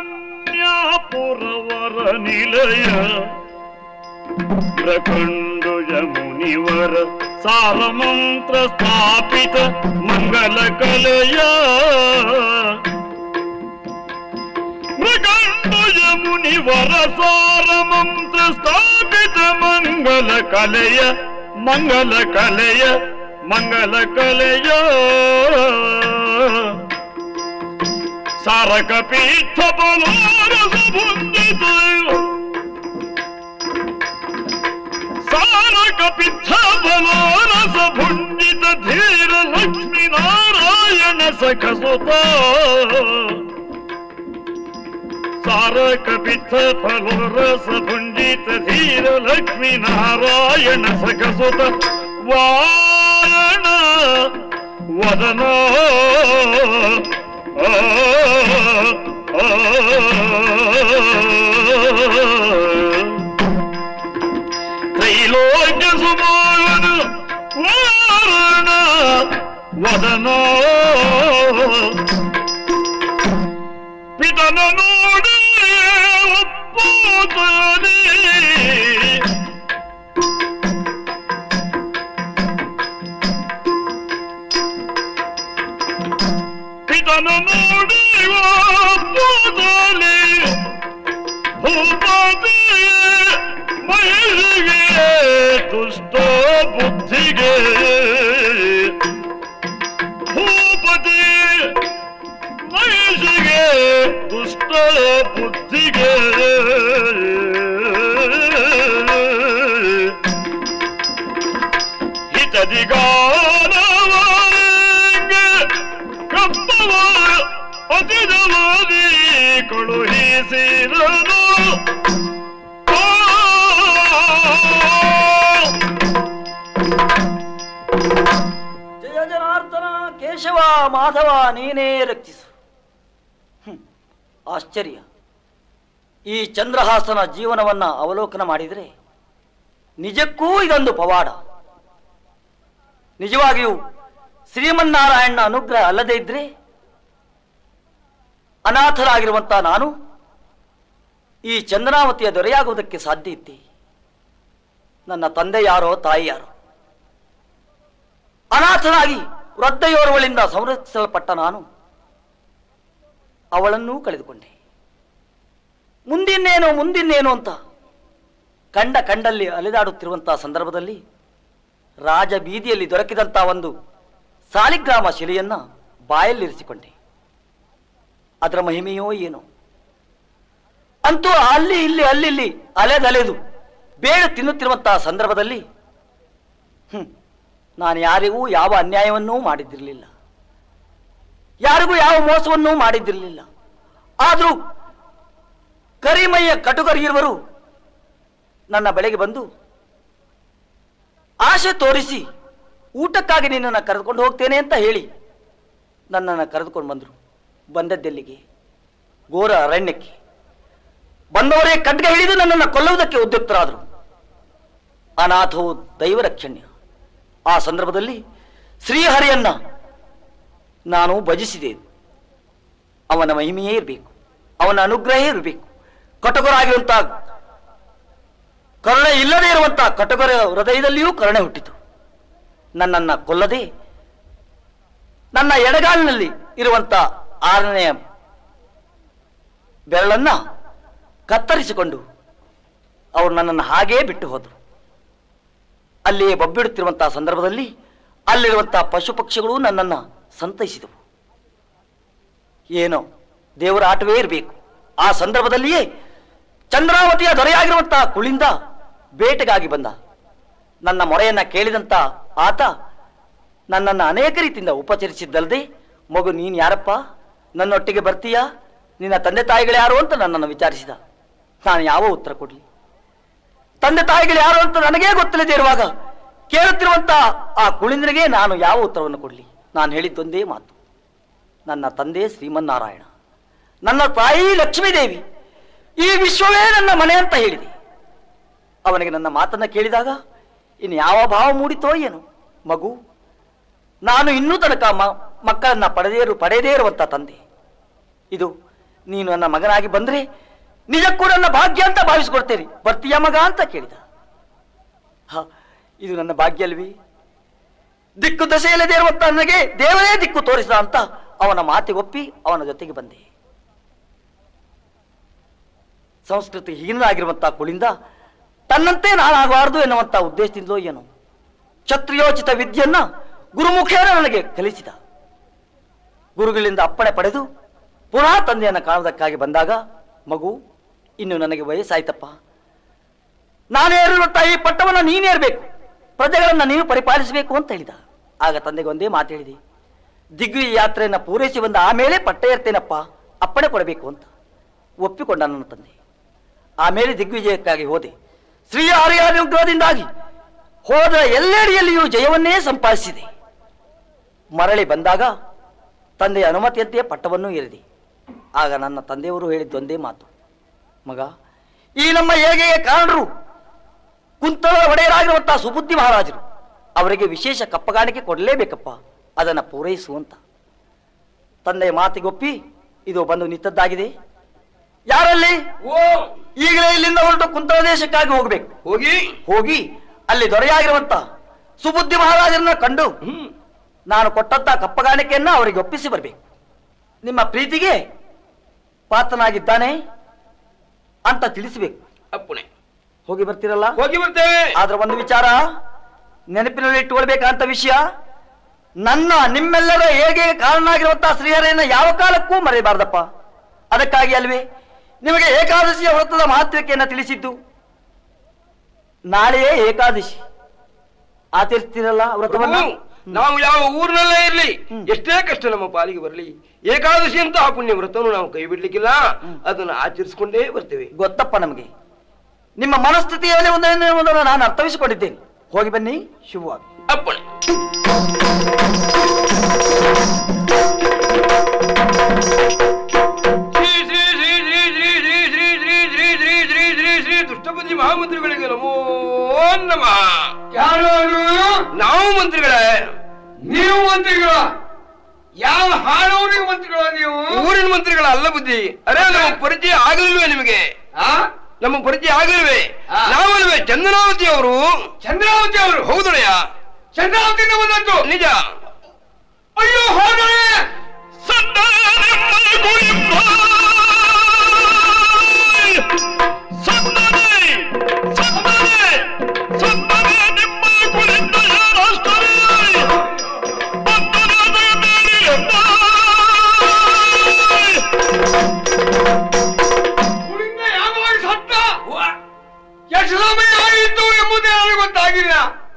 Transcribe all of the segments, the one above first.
கன்யாபுரவர நிலைய பிரகண்டுய முனிவர சாரமந்திர ஸ்தாபித மங்கள கலைய பிரகண்டுய முனிவர சாரமந்திர ஸ்தாபித மங்கள கலைய மங்கள கலைய மங்கள கலையோ సరకపీఠ సారకపిఠ బనారస భుండిత ధీర లక్ష్మీ నారాయణ సఖసుత సారకపిఠ ఫలోరస భుండిత ధీర లక్ష్మీ నారాయణ సఖసుత వారణ వదన. ತ್ರೈಲೋಕ್ಯ ಸುಮಾನ ವಾರಣ ಪಿತನ ನೋಡಿ ಒಪ್ಪುತ್ತದೆ. ಪಿತನ ನೋಡಿ ಒಪ್ಪುತ್ತದೆ ಭೂಪತಿ ಮಹಿಳೆಗೆ ದುಷ್ಟ ಬುದ್ಧಿಗೆ ಭೂಪತಿ ಮಹಿಷಿಗೆ ದುಷ್ಟ ಬುದ್ಧಿಗೆ ಹಿತದಿಗಾನವರಿಗೆ ಅತಿದವಾದಿ ಕಳುಹಿಸಿದನು ಜಯ ಕೇಶವ ಮಾಧವ, ನೀನೇ ರಕ್ಷಿಸು. ಆಶ್ಚರ್ಯ. ಈ ಚಂದ್ರಹಾಸನ ಜೀವನವನ್ನ ಅವಲೋಕನ ಮಾಡಿದರೆ ನಿಜಕ್ಕೂ ಇದೊಂದು ಪವಾಡ. ನಿಜವಾಗಿಯೂ ಶ್ರೀಮನ್ನಾರಾಯಣನ ಅನುಗ್ರಹ ಅಲ್ಲದೇ ಇದ್ರೆ ಅನಾಥರಾಗಿರುವಂತ ನಾನು ಈ ಚಂದ್ರಾವತಿಯ ದೊರೆಯಾಗುವುದಕ್ಕೆ ಸಾಧ್ಯ ಇತ್ತಿ ನನ್ನ ತಂದೆ ಯಾರೋ, ತಾಯಿ ಯಾರೋ. ಅನಾಥನಾಗಿ ವೃದ್ಧೆಯೋರ್ವಳಿಂದ ಸಂರಕ್ಷಿಸಲ್ಪಟ್ಟ ನಾನು ಅವಳನ್ನೂ ಕಳೆದುಕೊಂಡೆ. ಮುಂದಿನ್ನೇನು ಮುಂದಿನ್ನೇನು ಅಂತ ಕಂಡ ಕಂಡಲ್ಲಿ ಅಲೆದಾಡುತ್ತಿರುವಂತಹ ಸಂದರ್ಭದಲ್ಲಿ ರಾಜ ಬೀದಿಯಲ್ಲಿ ದೊರಕಿದಂತ ಒಂದು ಸಾಲಿಗ್ರಾಮ ಶಿಲೆಯನ್ನ ಬಾಯಲ್ಲಿರಿಸಿಕೊಂಡೆ. ಅದರ ಮಹಿಮೆಯೋ ಏನೋ. ಅಂತೂ ಅಲ್ಲಿ, ಇಲ್ಲಿ ಅಲ್ಲಿ ಅಲೆದಲೆದು ಬೇಡ ತಿನ್ನುತ್ತಿರುವಂತಹ ಸಂದರ್ಭದಲ್ಲಿ, ಹ್ಮ್, ನಾನು ಯಾರಿಗೂ ಯಾವ ಅನ್ಯಾಯವನ್ನೂ ಮಾಡಿದ್ದಿರಲಿಲ್ಲ. ಯಾರಿಗೂ ಯಾವ ಮೋಸವನ್ನೂ ಮಾಡಿದ್ದಿರಲಿಲ್ಲ. ಆದರೂ ಕರಿಮಯ್ಯ ಕಟುಕರಿಗಿರುವರು ನನ್ನ ಬೆಳೆಗೆ ಬಂದು ಆಶೆ ತೋರಿಸಿ ಊಟಕ್ಕಾಗಿ ನಿನ್ನನ್ನು ಕರೆದುಕೊಂಡು ಹೋಗ್ತೇನೆ ಅಂತ ಹೇಳಿ ನನ್ನನ್ನು ಕರೆದುಕೊಂಡು ಬಂದರು. ಬಂದದ್ದೆಲ್ಲಿಗೆ? ಘೋರ ಅರಣ್ಯಕ್ಕೆ. ಬಂದವರೇ ಖಡ್ಗ ಹಿಡಿದು ನನ್ನನ್ನು ಕೊಲ್ಲುವುದಕ್ಕೆ ಉದ್ಯುಕ್ತರಾದರು. ಅನಾಥವು ದೈವರಕ್ಷಣ್ಯ ಆ ಸಂದರ್ಭದಲ್ಲಿ ಶ್ರೀಹರಿಯನ್ನ ನಾನು ಭಜಿಸಿದೆ. ಅವನ ಮಹಿಮೆಯೇ ಇರಬೇಕು. ಅವನ ಅನುಗ್ರಹ ಇರಬೇಕು. ಕಟುಕರಾಗಿರುವಂತಹ ಕರುಣೆ ಇಲ್ಲದೇ ಇರುವಂತಹ ಕಟುಕರ ಹೃದಯದಲ್ಲಿಯೂ ಕರುಣೆ ಹುಟ್ಟಿತು. ನನ್ನನ್ನು ಕೊಲ್ಲದೆ ನನ್ನ ಎಡಗಾಲಿನಲ್ಲಿ ಇರುವಂತ ಆರನೆಯ ಬೆರಳನ್ನ ಕತ್ತರಿಸಿಕೊಂಡು ಅವರು ನನ್ನನ್ನು ಹಾಗೇ ಬಿಟ್ಟು ಹೋದರು. ಅಲ್ಲಿಯೇ ಬಬ್ಬಿಡುತ್ತಿರುವಂತಹ ಸಂದರ್ಭದಲ್ಲಿ ಅಲ್ಲಿರುವಂತಹ ಪಶು ಪಕ್ಷಿಗಳು ನನ್ನನ್ನು ಸಂತೈಸಿದವು. ಏನೋ ದೇವರ ಆಟವೇ ಇರಬೇಕು. ಆ ಸಂದರ್ಭದಲ್ಲಿಯೇ ಚಂದ್ರಾವತಿಯ ದೊರೆಯಾಗಿರುವಂತಹ ಕುಳಿಂದ ಬೇಟೆಗಾಗಿ ಬಂದ. ನನ್ನ ಮೊರೆಯನ್ನು ಕೇಳಿದಂತ ಆತ ನನ್ನನ್ನು ಅನೇಕ ರೀತಿಯಿಂದ ಉಪಚರಿಸಿದ್ದಲ್ಲದೆ, ಮಗು, ನೀನು ಯಾರಪ್ಪ? ನನ್ನೊಟ್ಟಿಗೆ ಬರ್ತೀಯಾ? ನಿನ್ನ ತಂದೆ ತಾಯಿಗಳು ಯಾರು ಅಂತ ನನ್ನನ್ನು ವಿಚಾರಿಸಿದ. ನಾನು ಯಾವ ಉತ್ತರ ಕೊಡಲಿ? ತಂದೆ ತಾಯಿಗಳು ಯಾರು ಅಂತ ನನಗೇ ಗೊತ್ತಿಲ್ಲದೆ ಇರುವಾಗ ಕೇಳುತ್ತಿರುವಂತ ಆ ಕುಳಿಂದ್ರಿಗೆ ನಾನು ಯಾವ ಉತ್ತರವನ್ನು ಕೊಡಲಿ? ನಾನು ಹೇಳಿದ್ದೊಂದೇ ಮಾತು. ನನ್ನ ತಂದೆ ಶ್ರೀಮನ್ನಾರಾಯಣ. ನನ್ನ ತಾಯಿ ಲಕ್ಷ್ಮೀದೇವಿ. ಈ ವಿಶ್ವವೇ ನನ್ನ ಮನೆ ಅಂತ ಹೇಳಿದೆ. ಅವನಿಗೆ ನನ್ನ ಮಾತನ್ನ ಕೇಳಿದಾಗ ಇನ್ನು ಯಾವ ಭಾವ ಮೂಡಿತೋ ಏನು. ಮಗು, ನಾನು ಇನ್ನೂ ತನಕ ಮಕ್ಕಳನ್ನ ಪಡೆದೇ ಇರು, ಪಡೆದೇ ಇರುವಂತ ತಂದೆ. ಇದು ನೀನು ನನ್ನ ಮಗನಾಗಿ ಬಂದ್ರೆ ನಿಜಕ್ಕೂ ನನ್ನ ಭಾಗ್ಯ ಅಂತ ಭಾವಿಸ್ಕೊಡ್ತೇನೆ. ಬರ್ತೀಯ ಮಗ ಅಂತ ಕೇಳಿದ. ಹ, ಇದು ನನ್ನ ಭಾಗ್ಯ ಅಲ್ವಿ? ದಿಕ್ಕು ದಶೆಯಲ್ಲದೆ ಇರುವಂತ ನನಗೆ ದೇವರೇ ದಿಕ್ಕು ತೋರಿಸಿದ ಅಂತ ಅವನ ಮಾತಿಗೆ ಒಪ್ಪಿ ಅವನ ಜೊತೆಗೆ ಬಂದೆ. ಸಂಸ್ಕೃತಿ ಹೀನಾಗಿರುವಂತಹ ಕುಳಿಂದ ತನ್ನಂತೆ ನಾನಾಗಬಾರದು ಎನ್ನುವಂತಹ ಉದ್ದೇಶದಿಂದಲೋ ಏನು ಕ್ಷತ್ರಿಯೋಚಿತ ವಿದ್ಯೆಯನ್ನ ಗುರುಮುಖೇನ ನನಗೆ ಕಲಿಸಿದ. ಗುರುಗಳಿಂದ ಅಪ್ಪಣೆ ಪಡೆದು ಪುನಃ ತಂದೆಯನ್ನು ಕಾಣುವುದಕ್ಕಾಗಿ ಬಂದಾಗ, ಮಗು, ಇನ್ನು ನನಗೆ ವಯಸ್ಸಾಯ್ತಪ್ಪ. ನಾನೇ ತಾಯಿ ಪಟ್ಟವನ್ನು ನೀನೇರ್ಬೇಕು ಪ್ರಜೆಗಳನ್ನು ನೀನು ಪರಿಪಾಲಿಸಬೇಕು ಅಂತ ಹೇಳಿದ. ಆಗ ತಂದೆಗೆ ಒಂದೇ ಮಾತು ಹೇಳಿದೆ. ದಿಗ್ವಿ ಯಾತ್ರೆಯನ್ನು ಪೂರೈಸಿ ಬಂದ ಆಮೇಲೆ ಪಟ್ಟ ಏರ್ತೇನಪ್ಪ, ಅಪ್ಪಣೆ ಕೊಡಬೇಕು ಅಂತ ಒಪ್ಪಿಕೊಂಡ ನನ್ನ ತಂದೆ. ಆಮೇಲೆ ದಿಗ್ವಿಜಯಕ್ಕಾಗಿ ಹೋದೆ. ಶ್ರೀ ಆರ್ಯಾನುಗ್ರಹದಿಂದಾಗಿ ಹೋದ ಎಲ್ಲೆಡೆಯಲ್ಲಿಯೂ ಜಯವನ್ನೇ ಸಂಪಾದಿಸಿದೆ. ಮರಳಿ ಬಂದಾಗ ತಂದೆಯ ಅನುಮತಿಯಂತೆ ಪಟ್ಟವನ್ನು ಏರಿದೆ. ಆಗ ನನ್ನ ತಂದೆಯವರು ಹೇಳಿದ್ದೊಂದೇ ಮಾತು. ಮಗ ಈ ನಮ್ಮ ಹೇಗೆ ಕಾರಣರು ಕುಂತಳ ಒಡೆಯರಾಗಿರುವಂತಹ ಸುಬುದ್ಧಿ ಮಹಾರಾಜರು. ಅವರಿಗೆ ವಿಶೇಷ ಕಪ್ಪಗಾಣಿಕೆ ಕೊಡಲೇಬೇಕಪ್ಪ. ಅದನ್ನು ಪೂರೈಸುವಂತ ತಂದೆಯ ಮಾತಿಗೊಪ್ಪಿ ಇದು ಬಂದು ನಿಂತದ್ದಾಗಿದೆ. ಯಾರಲ್ಲಿ? ಓ! ಈಗಲೇ ಇಲ್ಲಿಂದ ಹೊರಟು ಕುಂತಳ ದೇಶಕ್ಕಾಗಿ ಹೋಗ್ಬೇಕು. ಹೋಗಿ. ಹೋಗಿ ಅಲ್ಲಿ ದೊರೆಯಾಗಿರುವಂತ ಸುಬುದ್ಧಿ ಮಹಾರಾಜರನ್ನ ಕಂಡು ನಾನು ಕೊಟ್ಟಂತ ಕಪ್ಪಗಾಣಿಕೆಯನ್ನ ಅವರಿಗೆ ಒಪ್ಪಿಸಿ ಬರಬೇಕು. ನಿಮ್ಮ ಪ್ರೀತಿಗೆ ಪಾತ್ರನಾಗಿದ್ದಾನೆ ಅಂತ ತಿಳಿಸಬೇಕು. ಅಪ್ಪಣೆ ಹೋಗಿ ಬರ್ತೀರಲ್ಲ? ಹೋಗಿ ಬರ್ತೇವೆ. ಆದ್ರೆ ಒಂದು ವಿಚಾರ ನೆನಪಿನಲ್ಲಿ ಇಟ್ಟುಕೊಳ್ಬೇಕಂತ ವಿಷಯ ನನ್ನ ನಿಮ್ಮೆಲ್ಲರ ಹೇಗೆ ಕಾರಣನಾಗಿರುವಂತಹ ಶ್ರೀಹರಿಯನ್ನ ಯಾವ ಕಾಲಕ್ಕೂ ಮರೆಯಬಾರ್ದಪ್ಪ. ಅದಕ್ಕಾಗಿ ಅಲ್ವೇ ನಿಮಗೆ ಏಕಾದಶಿಯ ವ್ರತದ ಮಹತ್ವಕ್ಕೆಯನ್ನ ತಿಳಿಸಿದ್ದು? ನಾಳೆಯೇ ಏಕಾದಶಿ. ಆಚರಿಸ್ತೀರಲ್ಲ ವ್ರತವನ್ನ ನಾವು ಯಾವ ಊರಿನಲ್ಲೇ ಇರಲಿ ಎಷ್ಟೇ ಕಷ್ಟ ನಮ್ಮ ಪಾಲಿಗೆ ಬರಲಿ ಏಕಾದಶಿ ಅಂತಹ ಪುಣ್ಯ ವ್ರತವನ್ನು ನಾವು ಕೈ ಬಿಡ್ಲಿಕ್ಕಿಲ್ಲ ಅದನ್ನು ಆಚರಿಸಿಕೊಂಡೇ ಬರ್ತೇವೆ ಗೊತ್ತಪ್ಪ ನಮಗೆ ನಿಮ್ಮ ಮನಸ್ಥಿತಿಯಲ್ಲಿ ಒಂದನ್ನು ನಾನು ಅರ್ಥವಿಸಿಕೊಂಡಿದ್ದೇನೆ ಹೋಗಿ ಬನ್ನಿ ಶುಭವಾಗಿ ಅಪ್ಪಣೆ ದುಷ್ಟಬುದ್ಧಿ ಮಹಾಮಂತ್ರಿಗಳಿಗೆ ನಮೋ ನಮ್ಮ ಯಾರು ನಾವು ಮಂತ್ರಿಗಳೇ ನೀವು ಮಂತ್ರಿಗಳ ಯಾವ ಹಾಳೂರಿಗೆ ಮಂತ್ರಿಗಳ ನೀವು? ಊರಿನ ಮಂತ್ರಿಗಳ ಅಲ್ಲ ಬುದ್ಧಿ. ಅರೆ ನಮ್ಮ ಪರಿಚಯ ಆಗಲಿಲ್ವೇ ನಿಮಗೆ? ನಮ್ಮ ಪರಿಚಯ ಆಗಲಿಲ್ವೇ? ಆ. ಚಂದ್ರಾವತಿ ಅವರು? ಚಂದ್ರಾವತಿ ಅವರು? ಹೌದಳೆಯ ಚಂದ್ರಾವತಿ ಬಂದದ್ದು? ನಿಜ. ಅಯ್ಯೋ ಹೋದರೆ ಕುಳಿಂದ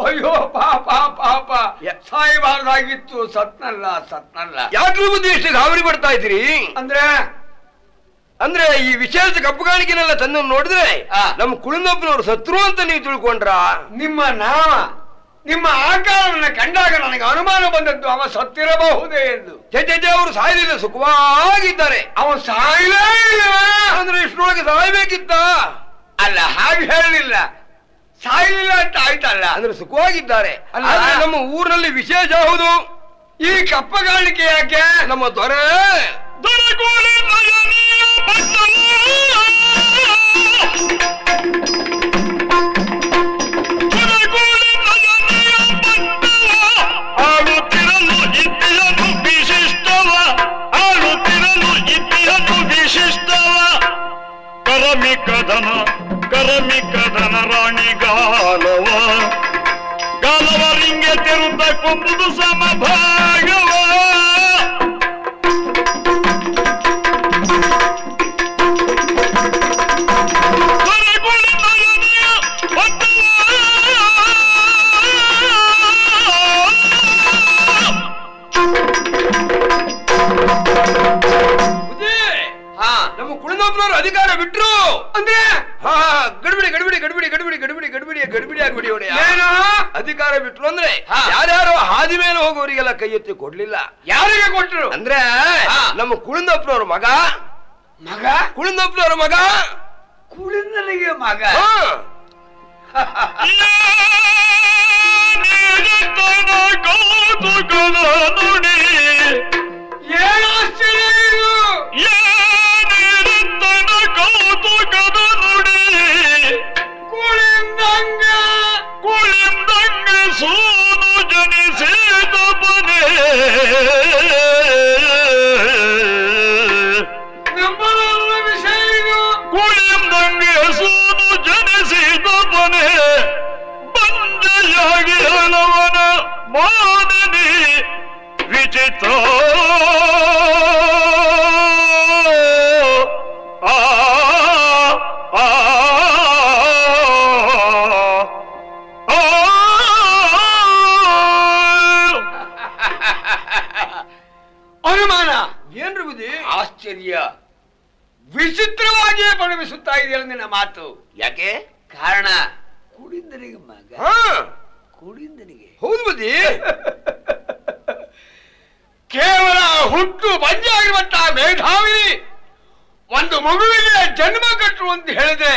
ಅಯ್ಯೋ ಪಾಪ ಪಾಪ ಸಾಯಬಾರದಾಗಿತ್ತು ಸಾಯಬಾರ್ದಾಗಿತ್ತು. ಸತ್ನಲ್ಲ ಸತ್ನಲ್ಲ. ಯಾಕ್ರಿ ಮುಂದೆ ಎಷ್ಟು ಗಾಬರಿ ಪಡ್ತಾ ಇದ್ರಿ ಅಂದ್ರೆ? ಅಂದ್ರೆ ಈ ವಿಶೇಷ ಕಪ್ಪುಗಾಣಿಕೆನೆಲ್ಲ ತಂದು ನೋಡಿದ್ರೆ. ನಮ್ಮ ಕುಳಿನೊಬ್ಬನವ್ರು ಸತ್ರು ಅಂತ ನೀವು ತಿಳ್ಕೊಂಡ್ರ? ನಿಮ್ಮ ನಾಮ ನಿಮ್ಮ ಆಕಾರವನ್ನು ಕಂಡಾಗ ನನಗೆ ಅನುಮಾನ ಬಂದದ್ದು ಅವ ಸತ್ತಿರಬಹುದೇ ಎಂದು. ಜಜ್ಜ ಅವರು ಸಾಯಲಿಲ್ಲ ಸುಖವಾಗಿದ್ದಾರೆ. ಅವನು ಸಾಯಲೇ ಇಲ್ಲ. ಅಂದ್ರೆ ಇಷ್ಟರೊಳಗೆ ಸಾಯಬೇಕಿತ್ತ? ಅಲ್ಲ ಹಾಗೆ ಹೇಳಲಿಲ್ಲ ಸಾಯಲಿಲ್ಲ ಅಂತ ಆಯ್ತಲ್ಲ. ಅಂದ್ರೆ ಸುಖವಾಗಿದ್ದಾರೆ. ನಮ್ಮ ಊರಿನಲ್ಲಿ ವಿಶೇಷ ಹೌದು. ಈ ಕಪ್ಪಗಾಣಿಕೆ ಯಾಕೆ? ನಮ್ಮ ದೊರೆ. ಆಳುತ್ತಿರಲು ರಾಣಿ ಗಾಲವ ಗಾಲವ ರಿಂಗೆ ತಿರುತ್ತ ಕುಂಬುದು ಸಮಭಾಗವ ನಮ್ಮ ಕುಳಿನೊಬ್ಬನವರು ಅಧಿಕಾರ ಬಿಟ್ರು ಅಂದ್ರೆ ಗಡ್ಬಿಡಿ ಗಡ್ಬಿಡಿ ಗಡ್ಬಿಡಿ ಗಡ್ಬಿಡಿ ಗಡ್ಬಿಡಿ ಗಡ್ಬಿಡಿ ಗಡ್ಬಿಡಿ ಆಗ್ಬಿಡಿ ಒಡೆಯ ಏನು ಅಧಿಕಾರ ಬಿಟ್ರು ಅಂದ್ರೆ ಹಾ. ಯಾರ್ಯಾರು ಹಾದಿ ಮೇಲೆ ಹೋಗೋರಿಗೆಲ್ಲ ಕೈ ಎತ್ತಿ ಕೊಡ್ಲಿಲ್ಲ ಯಾರಿಗೆ ಕೊಟ್ಟರು ಅಂದ್ರೆ ಹಾ. ನಮ್ಮ ಕುಳಿಂದಪ್ಪನವ್ರ ಮಗ ಮಗ ಕುಳಿಂದಪ್ಪನವ್ರ ಮಗ ಕುಳಿಂದನಿಗೆ ಮಗ ಹಾ. ಸೋನು ಜನಿಸಿದೊಬ್ಬನೇ ಕುಳಿಂದಂಗೆ ಸೋನು ಜನಿಸಿದೊಬ್ಬನೇ ಬಂದೆಯಾಗಿ ಹಲವನ ಮಾದನಿ ವಿಚಿತ್ರ ಅನುಮಾನ. ಏನ್ರಿ ಬುದ್ಧಿ ಆಶ್ಚರ್ಯ. ವಿಚಿತ್ರವಾಗಿಯೇ ಪರಿಣಮಿಸುತ್ತಾ ಇದೆ ನಿನ್ನ ಮಾತು. ಯಾಕೆ? ಕಾರಣ. ಕುಡಿಂದನಿಗೆ ಮಗ. ಕುಡಿಂದನಿಗೆ. ಹೌದು ಬುದ್ಧಿ ಕೇವಲ ಹುಟ್ಟು ಬಂಜಾಗಿರುವಂತಹ ಮೇಧಾವಿ ಒಂದು ಮಗುವಿಗೆ ಜನ್ಮ ಕಟ್ಟು ಅಂತ ಹೇಳಿದೆ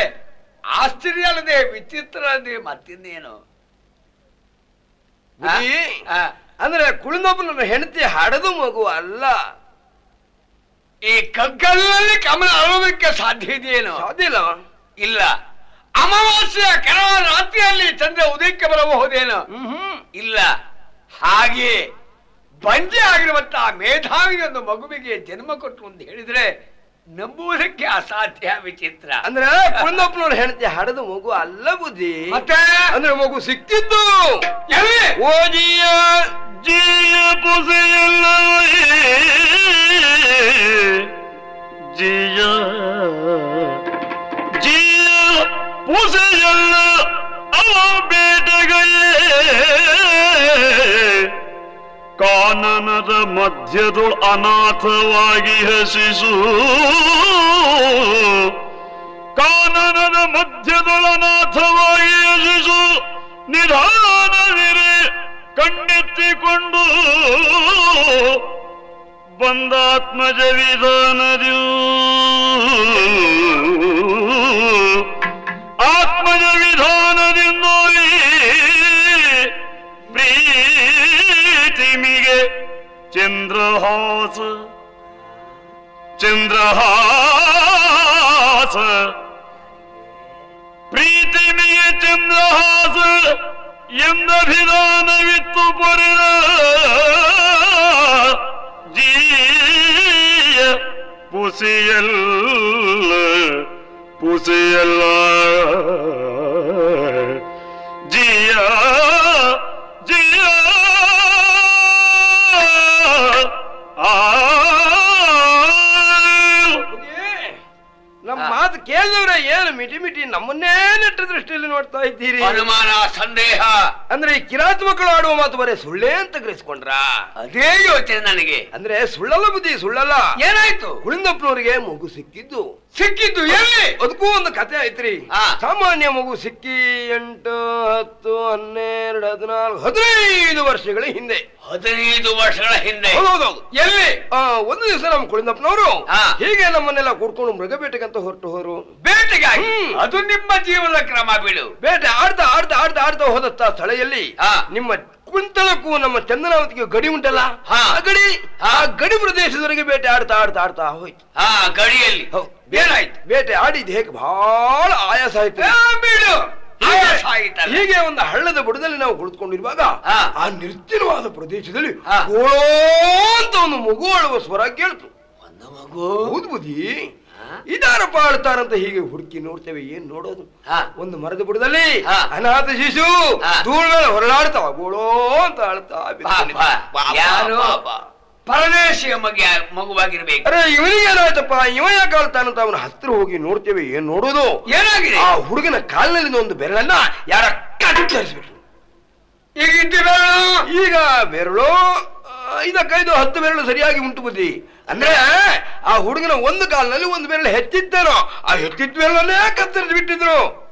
ಆಶ್ಚರ್ಯ ಅಲ್ಲದೆ ವಿಚಿತ್ರ ಅಲ್ಲದೆ ಮತ್ತಿನ್ನೇನು? ಅಂದ್ರೆ ಕುಳಿನೊಬ್ಬನ ಹೆಂಡತಿ ಹಡದು ಮಗು ಅಲ್ಲ. ಈ ಕಗ್ಗಲ್ಲಲ್ಲಿ ಕಮಲ ಅಳೋದಕ್ಕೆ ಸಾಧ್ಯ ಇದೆಯೇನು? ಸಾಧ್ಯ ಇಲ್ಲ. ಇಲ್ಲ. ಅಮಾವಾಸ್ಯ ಕೆಲ ರಾತ್ರಿಯಲ್ಲಿ ಚಂದ್ರ ಉದಯಕ್ಕೆ ಬರಬಹುದೇನು? ಹ್ಮ್. ಇಲ್ಲ. ಹಾಗೆ ಬಂಜೆ ಆಗಿರುವಂತಹ ಮೇಧಾವಿ ಒಂದು ಮಗುವಿಗೆ ಜನ್ಮ ಕೊಟ್ಟು ಅಂತ ಹೇಳಿದ್ರೆ ನಂಬುವುದಕ್ಕೆ ಅಸಾಧ್ಯ ವಿಚಿತ್ರ. ಅಂದ್ರೆ ಕುಂದಪ್ಪನವ್ರು ಹೆಂಡತಿ ಹಡದು ಮಗು ಅಲ್ಲ ಬುದ್ಧಿ ಮತ್ತೆ? ಅಂದ್ರೆ ಮಗು ಸಿಕ್ತಿದ್ದು ಓಜಿಯ ಜೀಯ ಪುಸೆಯಲ್ಲ ಜಿಯ ಜಿಯ ಪೊಸೆಯಲ್ಲ ಅವ ಬೇಟೆಗಯೇ ಕಾನನದ ಮಧ್ಯದೊಳ್ ಅನಾಥವಾಗಿ ಹಸಿಸು. ಕಾನನದ ಮಧ್ಯದೊಳ ಅನಾಥವಾಗಿ ಹಸಿಸು. ನಿಧಾನವಿರಿ ಕಣ್ಣೆತ್ತಿಕೊಂಡು. ಬಂದಾತ್ಮಜ ವಿಧಾನದಿಯೂ ಆತ್ಮಜ ವಿಧಾನದಿಂದೋಲಿ ಪ್ರೀತಿಮಿಗೆ ಚಂದ್ರಹಾಸ ಚಂದ್ರಹಾಸ. ಪ್ರೀತಿಮಿಗೆ ಚಂದ್ರಹಾಸ ಎಂದಭಿಧಾನವಿತ್ತು ಪೊರೆದ ಜೀಯ. ಪುಸಿಯಲ್ಲ ಪುಸಿಯಲ್ಲ. ಜೀಯ ಜಿಯ. ನಮ್ಮ ಮಾತು ಕೇಳಿದವ್ರೆ ಏನು ಮಿಟಿ ಮಿಟಿ ನಮ್ಮನ್ನೇ ನೆಟ್ಟ ದೃಷ್ಟಿಯಲ್ಲಿ ನೋಡ್ತಾ ಇದ್ದೀರಿ ಅನುಮಾನ ಸಂದೇಹ ಅಂದ್ರೆ ಈ ಕಿರಾತ ಮಕ್ಕಳು ಆಡುವ ಮಾತು ಬರೇ ಸುಳ್ಳೇ ಅಂತ ಗ್ರಹಿಸ್ಕೊಂಡ್ರ ಅದೇ ಯೋಚನೆ ನನಗೆ ಅಂದ್ರೆ ಸುಳ್ಳಲ್ಲ ಬುದ್ಧಿ ಸುಳ್ಳಲ್ಲ ಏನಾಯ್ತು ಕುಳಿಂದಪ್ಪನವ್ರಿಗೆ ಮಗು ಸಿಕ್ಕಿದ್ದು ಸಿಕ್ಕಿದ್ದು ಎಲ್ಲಿ? ಅದಕ್ಕೂ ಒಂದು ಕತೆ ಐತ್ರಿ. ಸಾಮಾನ್ಯ ಮಗು ಸಿಕ್ಕಿ ಎಂಟು ಹತ್ತು ಹನ್ನೆರಡು ಹದಿನಾಲ್ಕು ಹದಿನೈದು ವರ್ಷಗಳ ಹಿಂದೆ. ಹದಿನೈದು ವರ್ಷಗಳ ಹಿಂದೆ. ಹೌದೌದು ಎಲ್ಲಿ? ಆ, ಒಂದು ದಿವಸ ನಮ್ಮ ಕುಳಿಂದಪ್ಪನವರು. ಹೀಗೆ ನಮ್ಮನ್ನೆಲ್ಲ ಕೂಡ್ಕೊಂಡು ಅಂತ ಹೊರಟು ಹೋರು ಬೇಟೆಗೆ. ಅದು ನಿಮ್ಮ ಜೀವನದ ಕ್ರಮ ಬೀಳು ಬೇಟೆ ಆಡ್ತಾ ಆಡ್ತಾ ಆಡ್ತಾ ಆಡ್ತಾ ಹೋದತ್ತ ಸ್ಥಳೆಯಲ್ಲಿ. ನಿಮ್ಮ ಕುಂತಳಕ್ಕೂ ನಮ್ಮ ಚಂದನಾವತಿಗೆ ಗಡಿ ಉಂಟಲ್ಲ. ಆ ಗಡಿ ಆ ಗಡಿ ಪ್ರದೇಶದವರೆಗೆ ಬೇಟೆ ಆಡ್ತಾ ಆಡ್ತಾ ಆಡ್ತಾ ಹೋಯ್ತು. ಆ ಗಡಿಯಲ್ಲಿ. ಏನಾಯ್ತು ಬೇಟೆ ಆಡಿದ್ ಹೇಗೆ? ಬಹಳ ಆಯಾಸ ಆಯ್ತು. ಬಿಡು. ಹೀಗೆ- ಒಂದು ಹಳ್ಳದ ಬುಡದಲ್ಲಿ ನಾವು ಕುಳಿತುಕೊಂಡಿರುವಾಗ. ಆ ನಿರ್ಜನವಾದ ಪ್ರದೇಶದಲ್ಲಿ ಅಂತ ಒಂದು ಮಗು ಅಳುವ ಸ್ವರ ಕೇಳ್ತು. ಒಂದು ಮಗು? ಹೌದು ಬುದ್ಧಿ. ಹಾ. ಇದಾರಪ್ಪ ಆಳ್ತಾರಂತ ಹೀಗೆ ಹುಡುಕಿ ನೋಡ್ತೇವೆ ಏನ್ ನೋಡೋದು. ಒಂದು ಮರದ ಬುಡದಲ್ಲಿ. ಅನಾಥ ಶಿಶು ಧೂಳ ಧೂಳ್ಗಳು ಹೊರಳಾಡ್ತಾವ ಗೋಳೋ ಅಂತ ಆಳ್ತಾ ಪರದೇಶಿಯ ಮಗ ಮಗುವಾಗಿರ್ಬೇಕು. ಅರೆ ಇವನಿಗೆ ಏನಾಯ್ತಪ್ಪ? ಇವ ಯಾಕೆ ಆಳ್ತಾನಂತ ಅವನ ಹತ್ತಿರ ಹೋಗಿ ನೋಡ್ತೇವೆ ಏನ್ ನೋಡೋದು? ಏನಾಗಿದೆ? ಆ ಹುಡುಗನ ಕಾಲಿನಲ್ಲಿ ಒಂದು ಬೆರಳನ್ನ ಯಾರ ಕತ್ತರಿಸ್ಬಿಟ್ರು ಈಗ ಈಗ ಬೆರಳು ಇದಕ್ಕೈದು ಹತ್ತು ಬೆರಳು ಸರಿಯಾಗಿ ಉಂಟು ಬುದ್ಧಿ. ಅಂದ್ರೆ ಆ ಹುಡುಗನ ಒಂದು ಕಾಲಿನಲ್ಲಿ ಒಂದು ಬೆರಳು ಹೆಚ್ಚಿತ್ತೇನೋ ಆ ಹೆಚ್ಚಿದ್ದ ಬೆರಳನ್ನೇ ಕತ್ತರಿಸಿ ಬಿಟ್ಟಿದ್ರು.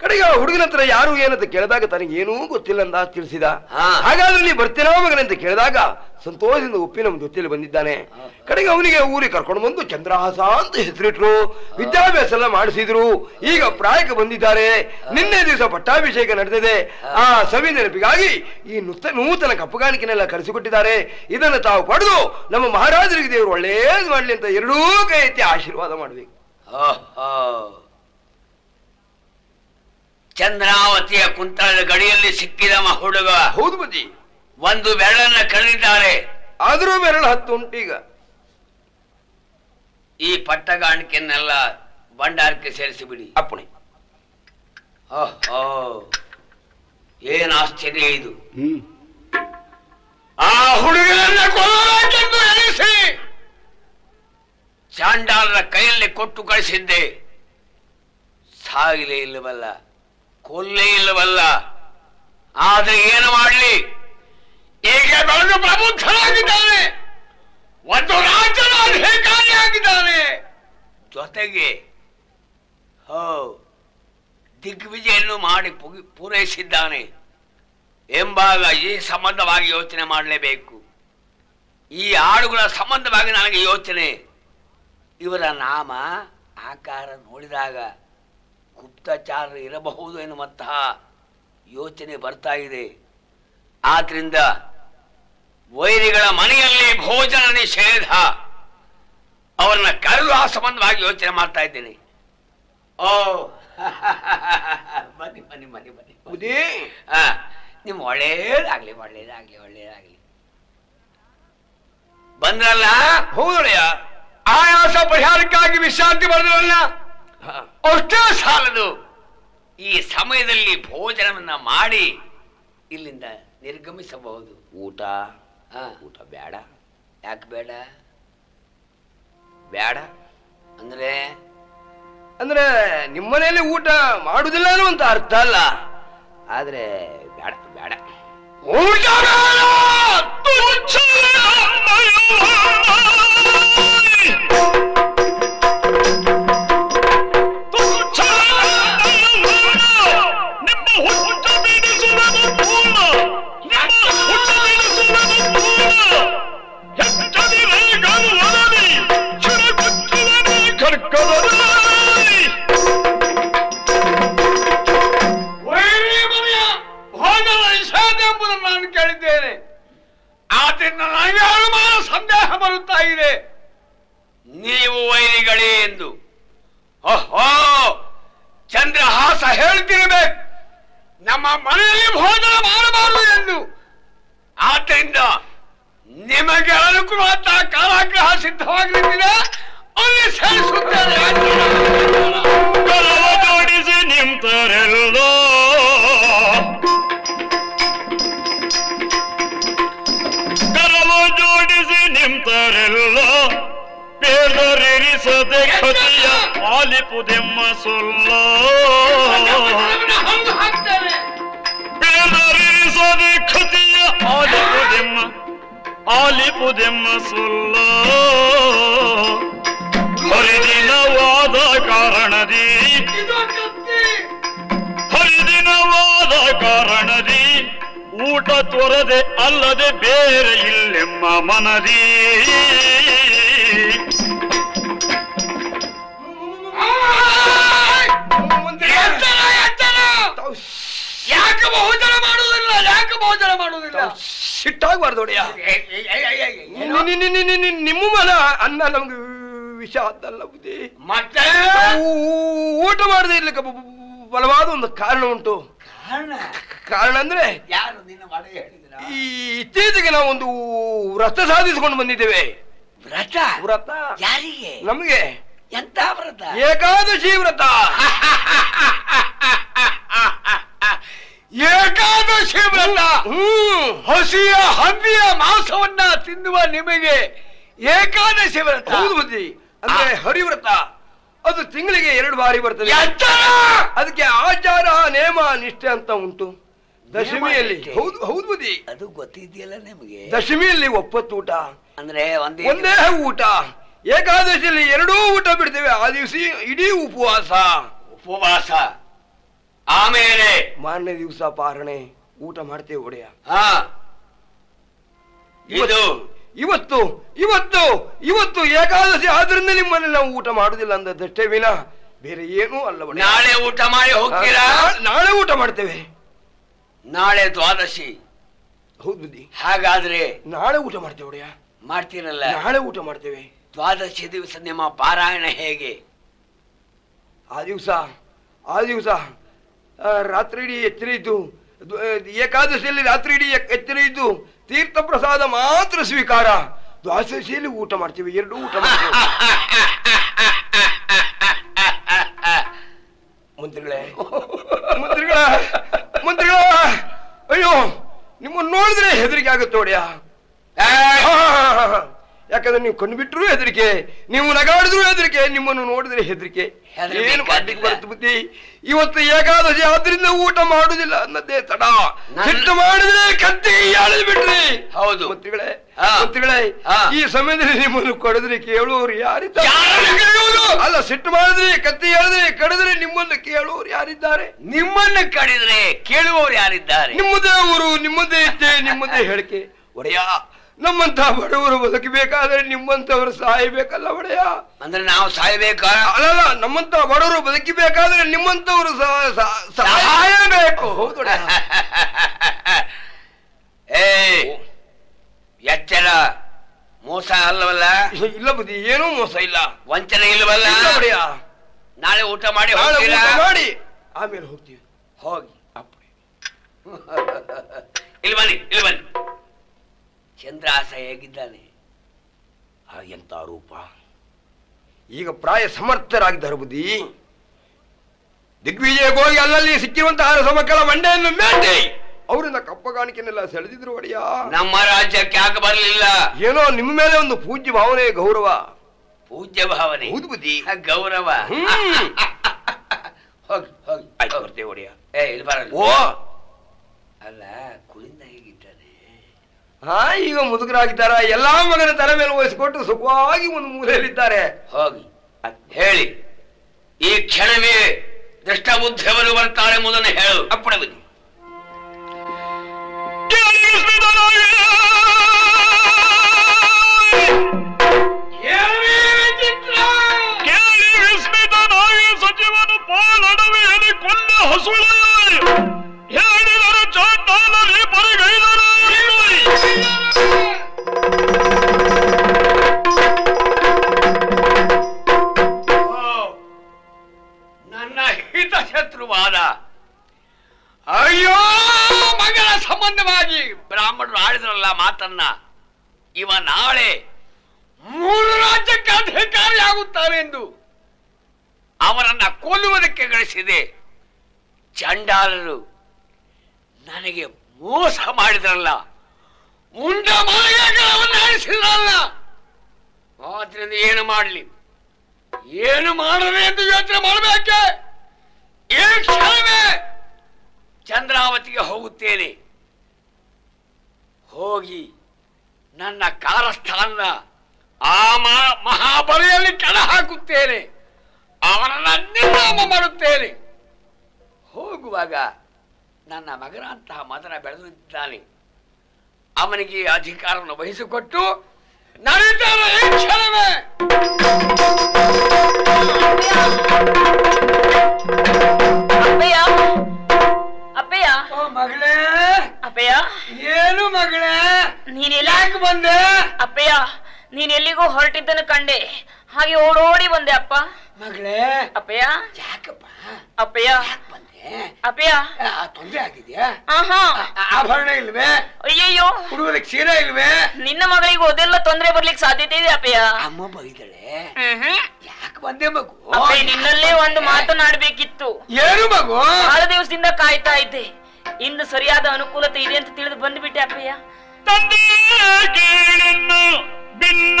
ಕಡೆಗೆ ಆ ಹುಡುಗನ ಹತ್ರ ಯಾರು ಏನಂತ ಕೇಳಿದಾಗ ತನಗೆ ಏನೂ ಗೊತ್ತಿಲ್ಲ ಅಂತ ತಿಳಿಸಿದ. ಹಾ. ಹಾಗಾದ್ರೆ ನೀ ಬರ್ತೀರಾ ಮಗನಂತ ಕೇಳಿದಾಗ ಸಂತೋಷದಿಂದ ಒಪ್ಪಿ ನಮ್ಮ ಜೊತೆಯಲ್ಲಿ ಬಂದಿದ್ದಾನೆ. ಕಡೆಗೆ ಅವನಿಗೆ ಊರಿಗೆ ಕರ್ಕೊಂಡು ಬಂದು ಚಂದ್ರಹಾಸ ಅಂತ ಹೆಸರಿಟ್ರು. ವಿದ್ಯಾಭ್ಯಾಸ ಎಲ್ಲ ಮಾಡಿಸಿದ್ರು. ಈಗ ಪ್ರಾಯಕ್ಕೆ ಬಂದಿದ್ದಾರೆ. ನಿನ್ನೆ ದಿವಸ ಪಟ್ಟಾಭಿಷೇಕ ನಡೆದಿದೆ. ಆ ಸವಿ ನೆನಪಿಗಾಗಿ ಈ ನೂತ ನೂತನ ಕಪ್ಪುಗಾಣಿಕೆನೆಲ್ಲ ಕರೆಸಿಕೊಟ್ಟಿದ್ದಾರೆ. ಇದನ್ನು ತಾವು ಪಡೆದು ನಮ್ಮ ಮಹಾರಾಜರಿಗೆ ದೇವರು ಒಳ್ಳೇದು ಮಾಡ್ಲಿ ಅಂತ ಎರಡೂ ಕೈ ಎತ್ತಿ ಆಶೀರ್ವಾದ ಮಾಡಬೇಕು. ಓಹೋ. ಚಂದ್ರಾವತಿಯ ಕುಂತಳದ ಗಡಿಯಲ್ಲಿ ಸಿಕ್ಕಿದ ಹುಡುಗ. ಹೌದು ಬುದ್ಧಿ ಒಂದು ಬೆರಳನ್ನ ಕಳೆದಿದ್ದಾರೆ. ಆದರೂ ಬೆರಳು ಹತ್ತು ಉಂಟು ಈಗ. ಈ ಪಟ್ಟಗಾಣಿಕೆಯನ್ನೆಲ್ಲ ಭಂಡಾರಕ್ಕೆ ಸೇರಿಸಿಬಿಡಿ. ಅಪ್ಪಣೆ. ಓಹೋ ಏನ್ ಆಶ್ಚರ್ಯ ಇದು. ಆ ಹುಡುಗನನ್ನ ಕೊಲ್ಲಬೇಕೆಂದು ಎಣಿಸಿ ಚಾಂಡಾಲರ ಕೈಯಲ್ಲಿ ಕೊಟ್ಟು ಕಳಿಸಿದ್ದೆ. ಸಾಗಿಲೇ ಇಲ್ಲವಲ್ಲ. ಕೊಲ್ಲೇ ಇಲ್ಲವಲ್ಲ. ಆದ್ರೆ ಏನು ಮಾಡಲಿ? ಈಗ ಬೆಳೆದು ಪ್ರಬುದ್ಧನಾಗಿದ್ದಾನೆ ಒಂದು ರಾಜ್ಯದ ಅಧಿಕಾರಿಯಾಗಿದ್ದಾನೆ ಜೊತೆಗೆ, ಹೋ, ದಿಗ್ವಿಜಯನ್ನು ಮಾಡಿ ಪೂರೈಸಿದ್ದಾನೆ ಎಂಬಾಗ ಈ ಸಂಬಂಧವಾಗಿ ಯೋಚನೆ ಮಾಡಲೇಬೇಕು. ಈ ಹಾಡುಗಳ ಸಂಬಂಧವಾಗಿ ನನಗೆ ಯೋಚನೆ. ಇವರ ನಾಮ, ಆಕಾರ ನೋಡಿದಾಗ ಗುಪ್ತಚಾರ ಇರಬಹುದು ಎನ್ನುವಂತಹ ಯೋಚನೆ ಬರ್ತಾ ಇದೆ. ಆದ್ರಿಂದ ವೈರಿಗಳ ಮನೆಯಲ್ಲಿ ಭೋಜನ ನಿಷೇಧ. ಅವರನ್ನ ಕರೆದು ಆ ಸಂಬಂಧವಾಗಿ ಯೋಚನೆ ಮಾಡ್ತಾ ಇದ್ದೇನೆ. ಓ ಬನ್ನಿ ಬನ್ನಿ ಬನ್ನಿ ಬನ್ನಿ. ಹೌದಿ ನಿಮ್ ಒಳ್ಳೇದಾಗ್ಲಿ ಒಳ್ಳೇದಾಗ್ಲಿ ಒಳ್ಳೇದಾಗ್ಲಿ. ಬಂದ್ರಲ್ಲ? ಹೌದೊಡೆಯ ಆಯಾಸ ಪರಿಹಾರಕ್ಕಾಗಿ ವಿಶ್ರಾಂತಿ ಬಂದ್ರಲ್ಲ. ಅಷ್ಟೇ ಸಾಲದು ಈ ಸಮಯದಲ್ಲಿ ಭೋಜನವನ್ನ ಮಾಡಿ ಇಲ್ಲಿಂದ ನಿರ್ಗಮಿಸಬಹುದು. ಊಟ? ಊಟ ಬೇಡ. ಯಾಕೆ ಬೇಡ? ಬೇಡ ಅಂದ್ರೆ? ಅಂದ್ರೆ ನಿಮ್ಮನೆಯಲ್ಲಿ ಊಟ ಮಾಡುದಿಲ್ಲ ಅನ್ನುವಂತ ಅರ್ಥ ಅಲ್ಲ. ಆದ್ರೆ ಬೇಡ ಬೇಡ. ಊಟ ಬರುತ್ತಾ ಇದೆ. ನೀವು ವೈರಿಗಳೇ ಎಂದು. ಓಹೋ ಚಂದ್ರಹಾಸ ಹೇಳ್ತಿರಬೇಕು. ನಮ್ಮ ಮನೆಯಲ್ಲಿ ಭೋಜನ ಮಾಡಬಾರದು ಎಂದು. ಆದ್ದರಿಂದ ನಿಮಗೆ ಅನುಕೂಲವಾದ ಕಾರಾಗ್ರಹ ಸಿದ್ಧವಾಗಿರುತ್ತಿದೆ ಅಲ್ಲಿ ಸೇರಿಸುತ್ತೇನೆ ನಿಂತರೆಲ್ಲೋ. ಬೇದರಿಸದೆ ಕತಿಯ ಆಲಿಪುದೆಮ್ಮ ಸೊಲ್ಲ. ಬೇದರಿಸದೆ ಕತಿಯ ಆಲಿಪುದೆಮ್ಮ ಆಲಿಪುದೆಮ್ಮ ಸೊಲ್ಲ. ಹರಿದಿನವಾದ ಕಾರಣದಿ. ಹರಿದಿನವಾದ ಕಾರಣದಿ. ಊಟ ತೊರದೆ ಅಲ್ಲದೆ ಬೇರೆ ಇಲ್ಲೆಮ್ಮ ಮನದಿ. ಯಾಕೆ ಬಹುಜನ ಮಾಡುವುದಿಲ್ಲ ಯಾಕೆ ಬಹುಜನ ಮಾಡುವುದಿಲ್ಲ ಸಿಟ್ಟಾಗಬಾರ್ದು ನಿಮ್ಮ ಮನ ಅನ್ನ ನಮ್ಗೆ ವಿಷ ಅದಲ್ಲ ಬುದ್ಧಿ ಮತ್ತೆ ಊಟ ಮಾಡದೆ ಇರ್ಲಿಕ್ಕೆ ಬಲವಾದ ಒಂದು ಕಾರಣ ಉಂಟು ಕಾರಣ ಅಂದ್ರೆ ಇತ್ತೀಚೆಗೆ ನಾವು ಒಂದು ವ್ರತ ಸಾಧಿಸಿಕೊಂಡು ಬಂದಿದ್ದೇವೆ ವ್ರತ ವ್ರತ ಯಾರಿಗೆ? ನಮಗೆ ಎಂತ ವ್ರತ? ಏಕಾದಶಿ ವ್ರತ. ಏಕಾದಶಿ ವ್ರತ. ಹಸಿಯ ಹಂದಿಯ ಮಾಂಸವನ್ನ ತಿನ್ನುವ ನಿಮಗೆ ಏಕಾದಶಿ ವ್ರತ. ಹೌದು ಬುದ್ಧಿ. ಅಂದ್ರೆ ಹರಿವ್ರತ. ಅದು ತಿಂಗಳಿಗೆ ಎರಡು ಬಾರಿ ಬರ್ತದೆ! ಅದಕ್ಕೆ ಆಚಾರ ನೇಮ ನಿಷ್ಠೆ ಅಂತ ಉಂಟು. ದಶಮಿಯಲ್ಲಿ. ಹೌದು ಹೌದು ಬುದ್ಧಿ. ಅದು ಗೊತ್ತಿದೆಯಲ್ಲ ನಿಮಗೆ? ದಶಮಿಯಲ್ಲಿ ಒಪ್ಪತ್ತು ಊಟ. ಅಂದ್ರೆ ಒಂದೇ ಒಂದೇ ಊಟ. ಏಕಾದಶಿಯಲ್ಲಿ ಎರಡೂ ಊಟ ಬಿಡ್ತೇವೆ. ಆ ದಿವಸ ಇಡೀ ಉಪವಾಸ. ಉಪವಾಸ. ಆಮೇಲೆ ಮಾರನೇ ದಿವಸ ಪಾರಣೆ ಊಟ ಮಾಡ್ತೇವೆ ಒಡೆಯ. ಹಾ. ಇದು ಇವತ್ತು ಇವತ್ತು ಇವತ್ತು ಏಕಾದಶಿ ಆದ್ರಿಂದ ನಿಮ್ಮಲ್ಲಿ ನಾವು ಊಟ ಮಾಡುದಿಲ್ಲ ದಷ್ಟೇ ವಿನ ಬೇರೆ ಏನೂ ಅಲ್ಲ ನಾಳೆ ಊಟ ಮಾಡಿ ಹೋಗ್ತೀರಾ? ನಾಳೆ ಊಟ ಮಾಡ್ತೇವೆ. ನಾಳೆ ದ್ವಾದಶಿ. ಹೌದು ಬುದ್ಧಿ. ಹಾಗಾದ್ರೆ ನಾಳೆ ಊಟ ಮಾಡ್ತೇವೆ ಒಡೆಯ. ಮಾಡ್ತೀರಲ್ಲ? ನಾಳೆ ಊಟ ಮಾಡ್ತೇವೆ. ದ್ವಾದಶಿ ದಿವಸ ನಿಮ್ಮ ಪಾರಾಯಣ ಹೇಗೆ? ಆ ದಿವಸ ಆ ದಿವಸ ರಾತ್ರಿ ಇಡೀ ಎಚ್ಚರ ಇದ್ದು ದ್ವ- ಏಕಾದಶಿಯಲ್ಲಿ ರಾತ್ರಿ ಇಡೀ ಎಕ್- ಎಚ್ಚರ ಇದ್ದು ತೀರ್ಥ ಪ್ರಸಾದ ಮಾತ್ರ ಸ್ವೀಕಾರ. ದ್ವಾದಶಿಯಲ್ಲಿ ಊಟ ಮಾಡ್ತೀವಿ ಎರಡು ಊಟ ಮಾಡ್ತೀವಿ. ಮಂತ್ರಿಗಳೇ ಮಂತ್ರಿಗಳ ಮಂತ್ರಿಗಳ ಅಯ್ಯೋ ನಿಮ್ಮನ್ನು ನೋಡಿದ್ರೆ ಹೆದರಿಕೆ ಆಗುತ್ತೆ ಒಡೆಯ ಯಾಕಂದ್ರೆ ನೀವು ಕಣ್ಣು ಬಿಟ್ಟರು ಹೆದರಿಕೆ ನೀವು ನಗಾಡಿದ್ರು ಹೆದರಿಕೆ ನಿಮ್ಮನ್ನು ನೋಡಿದ್ರೆ ಹೆದರಿಕೆ ಏನು ಮಾಡ್ಲಿಕ್ಕೆ. ಬರುತ್ತೆ ಬುದ್ಧಿ ಇವತ್ತು ಏಕಾದಶಿ ಆದ್ರಿಂದ ಊಟ ಮಾಡುದಿಲ್ಲ ಅನ್ನದೇ ತಡ ಸಿಟ್ಟು ಮಾಡಿದ್ರೆ ಕತ್ತಿ ಎಳೆದು ಬಿಟ್ರಿ ಹೌದು. ಮಂತ್ರಿಗಳೇ. ಮಂತ್ರಿಗಳೇ. ಈ ಸಮಯದಲ್ಲಿ ನಿಮ್ಮನ್ನು ಕಡಿದ್ರೆ ಕೇಳುವವರು ಯಾರಿದ್ದಾರೆ? ಅಲ್ಲ ಸಿಟ್ಟು ಮಾಡಿದ್ರಿ ಕತ್ತಿ ಹೇಳಿದ್ರೆ ಕಡಿದ್ರೆ ನಿಮ್ಮನ್ನು ಕೇಳುವವರು ಯಾರಿದ್ದಾರೆ ನಿಮ್ಮನ್ನ ಕಡಿದ್ರೆ ಕೇಳುವವರು ಯಾರಿದ್ದಾರೆ ನಿಮ್ಮದೇ ಊರು ನಿಮ್ಮದೇ ಇದ್ದೆ ನಿಮ್ಮದೇ ಹೇಳಿಕೆ ಒಡೆಯ ನಮ್ಮಂತ ಬಡವರು ಬದುಕಬೇಕಾದ್ರೆ ನಿಮ್ಮಂತವರು ಸಾಯಬೇಕಲ್ಲ ಒಡೆಯ? ಅಂದ್ರೆ ನಾವು ಸಾಯಬೇಕಾ? ಅಲ್ಲಲ್ಲ ನಮ್ಮಂತ ಬಡವರು ಬದುಕಬೇಕಾದ್ರೆ ನಿಮ್ಮಂತವರು ಸಹಾಯ ಬೇಕು. ಹೌದು. ಏ ಎಚ್ಚರ. ಮೋಸ ಅಲ್ಲವಲ್ಲ? ಇಲ್ಲ ಬುದ್ಧಿ ಏನೂ ಮೋಸ ಇಲ್ಲ. ವಂಚನೆ ಇಲ್ಲವಲ್ಲ? ಇಲ್ಲ ಒಡೆಯ. ನಾಳೆ ಊಟ ಮಾಡಿ ಮಾಡಿ ಆಮೇಲೆ ಹೋಗ್ತೀವಿ. ಹೋಗಿ. ಇಲ್ಲಿ ಬನ್ನಿ ಇಲ್ಲಿ ಬನ್ನಿ. ಚಂದ್ರಾಸ ಹೇಗಿದ್ದಾನೆ ಆ, ಎಂತ ರೂಪ. ಈಗ ಪ್ರಾಯ ಸಮರ್ಥರಾಗಿದ್ದಾರೆ ಬುದ್ಧಿ. ದಿಗ್ವಿಜಯ ಹೋಗಿ ಅಲ್ಲಲ್ಲಿ ಸಿಕ್ಕಿರುವಂತಹ ಸಮಕಲ ಮಂಡೆಯನ್ನು ಮೇಟಿ ಅವರಿಂದ ಕಪ್ಪಗಾಣಿಕೆನೆಲ್ಲ ಸೆಳೆದಿದ್ರು ಒಡೆಯ. ನಮ್ಮ ರಾಜ್ಯಕ್ಕೆ ಯಾಕೆ ಬರಲಿಲ್ಲ. ಏನೋ ನಿಮ್ಮ ಮೇಲೆ ಒಂದು ಪೂಜ್ಯ ಭಾವನೆ ಗೌರವ. ಪೂಜ್ಯ ಭಾವನೆ. ಬುದ್ಧಿ. ಗೌರವ. ಹೋಗಿ ಹೋಗಿ ಆಯ್ತು. ಬರ್ತೇವೆ ಒಡೆಯ. ಏ ಇಲ್ಲಿ ಬರಲ್ಲ. ಓ! ಅಲ್ಲ ಹಾ ಈಗ ಮುದುಕರಾಗಿದ್ದಾರ? ಎಲ್ಲಾ ಮಗನ ತಲೆ ಮೇಲೆ ವಹಿಸಿಕೊಟ್ಟು ಸುಖವಾಗಿ ಒಂದು ಮೂಲೆಯಲ್ಲಿದ್ದಾರೆ. ಹೋಗಿ. ಹೇಳಿ. ಈ ಕ್ಷಣವೇ ದೃಷ್ಟ ಬುದ್ಧಿಯವರು ಬರ್ತಾರೆ ಎಂಬುದನ್ನು ಹೇಳು. ಅಪ್ಪಣೆ ಬನ್ನಿ. ಕೇಳಿ ಸಚಿವನು ಪಾಲಡವೆಯಲ್ಲಿ ಕೊಂದ ಹಸುಳೆ ನನ್ನ ಮಗನಂತಹ ಮದನ ಬೆಳೆದಿದ್ದಾನೆ. ಅವನಿಗೆ ಅಧಿಕಾರವನ್ನು ವಹಿಸಿಕೊಟ್ಟು ಕ್ಷಣವೇ. ಅಪ್ಪಯ್ಯ ಅಪ್ಪಯ್ಯ. ಓ ಮಗಳೇ. ಅಪ್ಪಯ್ಯ. ಏನು ಮಗಳೇ? ನೀನೆಲ್ಲ ಯಾಕೆ ಬಂದೆ? ಅಪ್ಪಯ್ಯ ನೀನ್ ಎಲ್ಲಿಗೂ ಹೊರಟಿದ್ದನ್ನು ಕಂಡೆ. ಹಾಗೆ ಓಡೋಡಿ ಬಂದೆ ಅಪ್ಪ. ಮಗಳೇ. ಅಪ್ಪಯ್ಯ? ಯಾಕಪ್ಪ? ಅಪ್ಪಯ್ಯ? ಬಂದೆ? ಅಪ್ಪಯ್ಯ? ತೊಂದರೆ ತೊಂದ್ರೆ ಆಗಿದ್ಯಾ? ಆಭರಣ ಇಲ್ವೇ? ಅಯ್ಯಯ್ಯೋ. ಹುಡುಗರಿಗೆ ಕ್ಷೀರ ಇಲ್ವೇ? ನಿನ್ನ ಮಗಳಿಗೆ ಓದೆಲ್ಲ ತೊಂದ್ರೆ ಬರ್ಲಿಕ್ಕೆ ಸಾಧ್ಯತೆ ಇದೆ ಅಪ್ಪಯ್ಯ. ಅಮ್ಮ ಬೈದಳೆ. ಯಾಕೆ ಬಂದೆ ಮಗು? ನಿನ್ನಲ್ಲೇ ಒಂದು ಮಾತನಾಡ್ಬೇಕಿತ್ತು ಏನು ಮಗು? ಬಹಳ ದಿವಸದಿಂದ ಕಾಯ್ತಾ ಇದ್ದೆ. ಇಂದು ಸರಿಯಾದ ಅನುಕೂಲತೆ ಇದೆ ಅಂತ ತಿಳಿದು ಬಂದ್ಬಿಟ್ಟೆ ಅಪ್ಪಯ್ಯ. ತಂದೆ ಭಿನ್ನ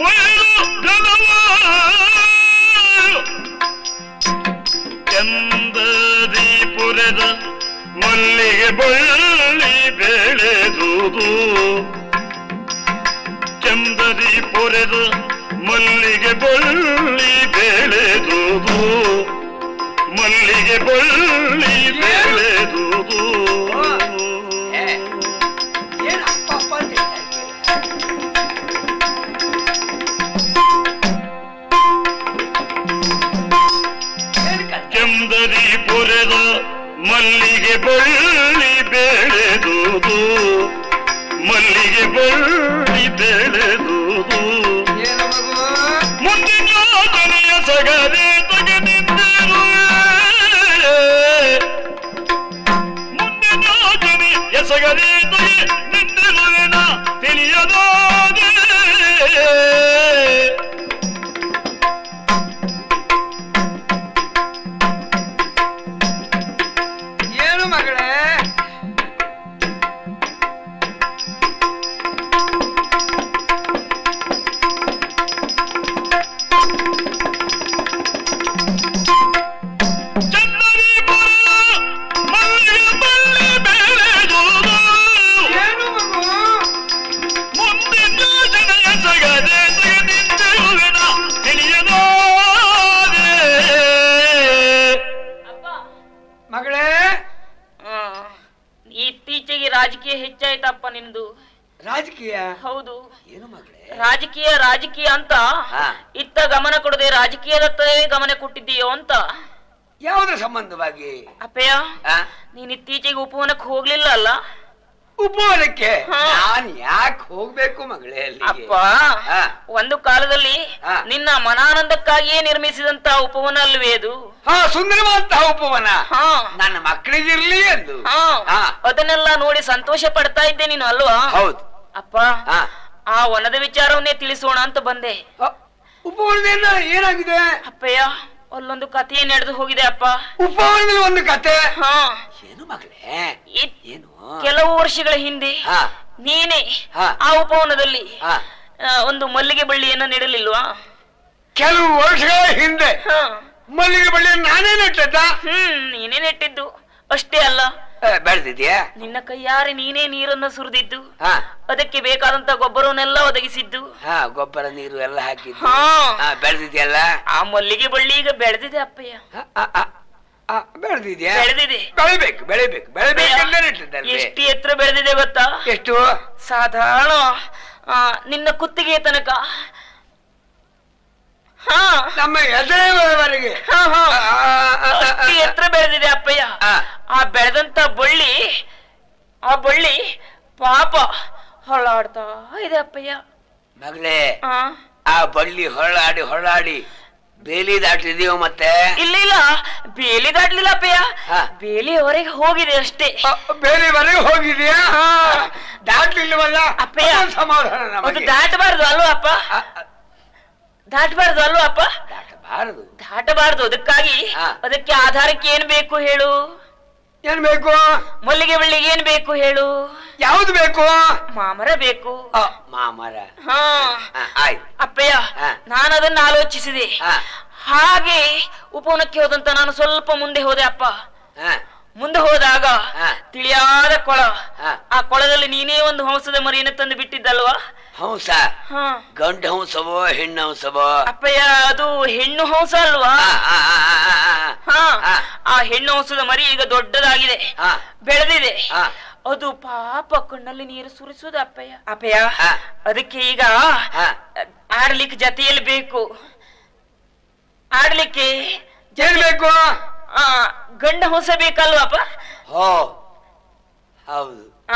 ಮಗು ದಲ್ಲಿ ಕೊಯ್ದು ಜಲವ ನೀನು ನಂದನದಲ್ಲಿ ಕೊಯ್ದು ಜಲವ ನೀನು ನಂದನದಲ್ಲಿ ಕೊಯ್ದು ಜಲವ ಚಂದದಿ ಪುರದ ಮಲ್ಲಿಗೆ ಬಳ್ಳಿ ಬೆಳೆದುದು. ಚಂದದಿ ಪೊರೆದು ಮಲ್ಲಿಗೆ ಬಳ್ಳಿ ಬೆಳೆದುದು. ಮಲ್ಲಿಗೆ ಬಳ್ಳಿ ಬೆಳೆದುದು. ಚಂದದಿ ಮಲ್ಲಿಗೆ ಬಳ್ಳಿ ಬೆಳೆದುದು ಮಲ್ಲಿಗೆ ಬಳ್ಳಿ ಬೆಳೆದುದು ಮುಂದಿನ ಯೋಜನೆಯ ಸಗದೆ ತೆಗೆದಿದ್ದರು. ಮುಂದಿನ ಯೋಜನೆ ಸಗದೆ ತೆಗೆದಿದ್ದರು ತಿಳಿಯದಾದೆ ಸಂಬಂಧವಾಗಿ? ಅಪ್ಪಯ್ಯ? ನೀನ್ ಇತ್ತೀಚೆಗೆ ಉಪವನಕ್ಕೆ ಹೋಗ್ಲಿಲ್ಲ ಅಲ್ಲ? ಉಪವನಕ್ಕೆ. ನಾನ್ ಯಾಕೆ ಹೋಗ್ಬೇಕು ಮಗಳೇ ಅಪ್ಪ ಒಂದು ಕಾಲದಲ್ಲಿ ನಿನ್ನ ಮನಾನಂದಕ್ಕಾಗಿಯೇ ನಿರ್ಮಿಸಿದಂತ ಉಪವನ ಅಲ್ವೇ ಅದು? ಹಾ ಸುಂದರವಾದಂತಹ ಉಪವನ. ನನ್ನ ಮಕ್ಕಳಿಗಿರ್ಲಿ ಎಂದು. ಅದನ್ನೆಲ್ಲ ನೋಡಿ ಸಂತೋಷ ಪಡ್ತಾ ಇದ್ದೆ ನೀನು ಅಲ್ವಾ? ಹೌದು. ಅಪ್ಪ. ಆ ವನದ ವಿಚಾರವನ್ನೇ ತಿಳಿಸೋಣ ಅಂತ ಬಂದೆ. ಉಪವನದಿಂದ ಏನಾಗಿದೆ? ಅಪ್ಪಯ್ಯ ಅಲ್ಲೊಂದು ಕಥೆ ನಡೆದು ಹೋಗಿದೆ ಅಪ್ಪ? ಉಪವನದಲ್ಲಿ ಒಂದು ಕತೆ. ಹಾ. ಏನು ಮಗಳೇ? ಏನು? ಕೆಲವು ವರ್ಷಗಳ ಹಿಂದೆ ಹಾ. ನೀನೇ. ಆ ಉಪವನದಲ್ಲಿ ಒಂದು ಮಲ್ಲಿಗೆ ಬಳ್ಳಿಯನ್ನ ನೆಡಲಿಲ್ವಾ? ಕೆಲವು ವರ್ಷಗಳ ಹಿಂದೆ ಹಾ. ಮಲ್ಲಿಗೆ ಬಳ್ಳಿಯನ್ನು ನಾನೇ ನೆಟ್ಟದ್ದ. ಹ್ಮ್ ನೀನೇ ನೆಟ್ಟಿದ್ದು. ಅಷ್ಟೇ ಅಲ್ಲ. ಬೆಳೆದಿದ್ಯಾ? ನಿನ್ನ ಕೈಯಾರೆ ನೀನೇ ನೀರನ್ನ ಸುರಿದಿದ್ದು. ಹಾ. ಅದಕ್ಕೆ ಬೇಕಾದಂತ ಗೊಬ್ಬರವನ್ನೆಲ್ಲ ಒದಗಿಸಿದ್ದು. ಹಾ ಗೊಬ್ಬರ ನೀರು ಎಲ್ಲ ಹಾಕಿದ್ದು. ಬೆಳೆದಿದ್ಯಲ್ಲ? ಆ ಮಲ್ಲಿಗೆ ಬಳ್ಳಿ ಈಗ ಬೆಳೆದಿದೆ ಅಪ್ಪಯ್ಯ. ಬೆಳೆದಿದ್ಯಾ? ಬೆಳೆದಿದೆ. ಬೆಳಿಬೇಕು ಬೆಳಿಬೇಕು ಬೆಳಿಬೇಕು ಎಷ್ಟು ಎತ್ತರ ಬೆಳೆದಿದೆ ಗೊತ್ತಾ? ಎಷ್ಟು? ಸಾಧಾರಣ ನಿನ್ನ ಕುತ್ತಿಗೆಯ ತನಕ. ನಮ್ಮ ಎದುರವರೆಗೆ ಎತ್ತರ ಬೆಳೆದಿದೆ ಅಪ್ಪಯ್ಯ. ಆ. ಬೆಳೆದಂತ ಬಳ್ಳಿ ಆ ಬಳ್ಳಿ ಪಾಪ ಹೊಳಾಡ್ತಾ ಇದೆ ಅಪ್ಪಯ್ಯ. ಮಗಳೇ ಆ, ಬಳ್ಳಿ ಹೊರಳಾಡಿ ಹೊರಳಾಡಿ ಬೇಲಿ ದಾಟಿದೀವ ಮತ್ತೆ? ಇಲ್ಲ ಇಲ್ಲ. ಬೇಲಿ ದಾಟ್ಲಿಲ್ಲ ಅಪ್ಪಯ್ಯ. ಬೇಲಿ ಹೊರಗೆ ಹೋಗಿದೆ ಅಷ್ಟೇ. ಬೇಲಿವರೆಗೆ ಹೋಗಿದ್ಯಾ. ದಾಟ್ಲಿಲ್ವಲ್ಲ? ಅಪ್ಪಯ್ಯ. ಸಮಾಧಾನ ಅದು ದಾಟಬಾರ್ದು ಅಲ್ವಾ ಅಪ್ಪ? ದಾಟಬಾರ್ದು ಅಲ್ವಾ ಅಪ್ಪ? ದಾಟಬಾರದು. ದಾಟಬಾರದು ಅದಕ್ಕಾಗಿ ಅದಕ್ಕೆ ಆಧಾರಕ್ಕೆ ಏನ್ ಬೇಕು ಹೇಳು? ಏನ್ ಬೇಕು? ಮಲ್ಲಿಗೆ ಬಳ್ಳಿಗೆ ಏನ್ ಬೇಕು ಹೇಳು? ಯಾವ್ದು ಬೇಕು? ಮಾಮರ ಬೇಕು. ಮಾಮರ. ಹಾ. ಅಪ್ಪಯ್ಯ. ನಾನು ಅದನ್ನ ಆಲೋಚಿಸಿದೆ. ಹಾಗೆ ಉಪವನಕ್ಕೆ ಹೋದಂತ ನಾನು ಸ್ವಲ್ಪ ಮುಂದೆ ಹೋದೆ ಅಪ್ಪ. ಮುಂದೆ ಹೋದಾಗ. ತಿಳಿಯಾದ ಕೊಳ. ಆ ಕೊಳದಲ್ಲಿ ನೀನೇ ಒಂದು ಹಂಸದ ಮರಿಯನ್ನು ತಂದು ಬಿಟ್ಟಿದ್ದಲ್ವಾ? ಹಂಸ. ಗಂಡ ಹಂಸವೋ ಹೆಣ್ಣು ಹಂಸವೋ? ಅಪ್ಪಯ್ಯ ಅದು ಹೆಣ್ಣು ಹಂಸ ಅಲ್ವಾ? ಆ, ಹೆಣ್ಣು ಹಂಸದ ಮರಿ ಈಗ ದೊಡ್ಡದಾಗಿದೆ. ಬೆಳೆದಿದೆ. ಅದು ಪಾಪ ಕಣ್ಣಲ್ಲಿ ನೀರು ಸುರಿಸುದು ಅಪ್ಪಯ್ಯ. ಅಪ್ಪಯ್ಯ. ಅದಕ್ಕೆ ಈಗ. ಆಡ್ಲಿಕ್ಕೆ ಜತೆಯಲ್ಲಿ ಬೇಕು. ಆಡ್ಲಿಕ್ಕೆ ಬೇಕು? ಗಂಡ ಹೊಸ ಬೇಕಲ್ವಪ್ಪ ಹೋ. ಹೌದು.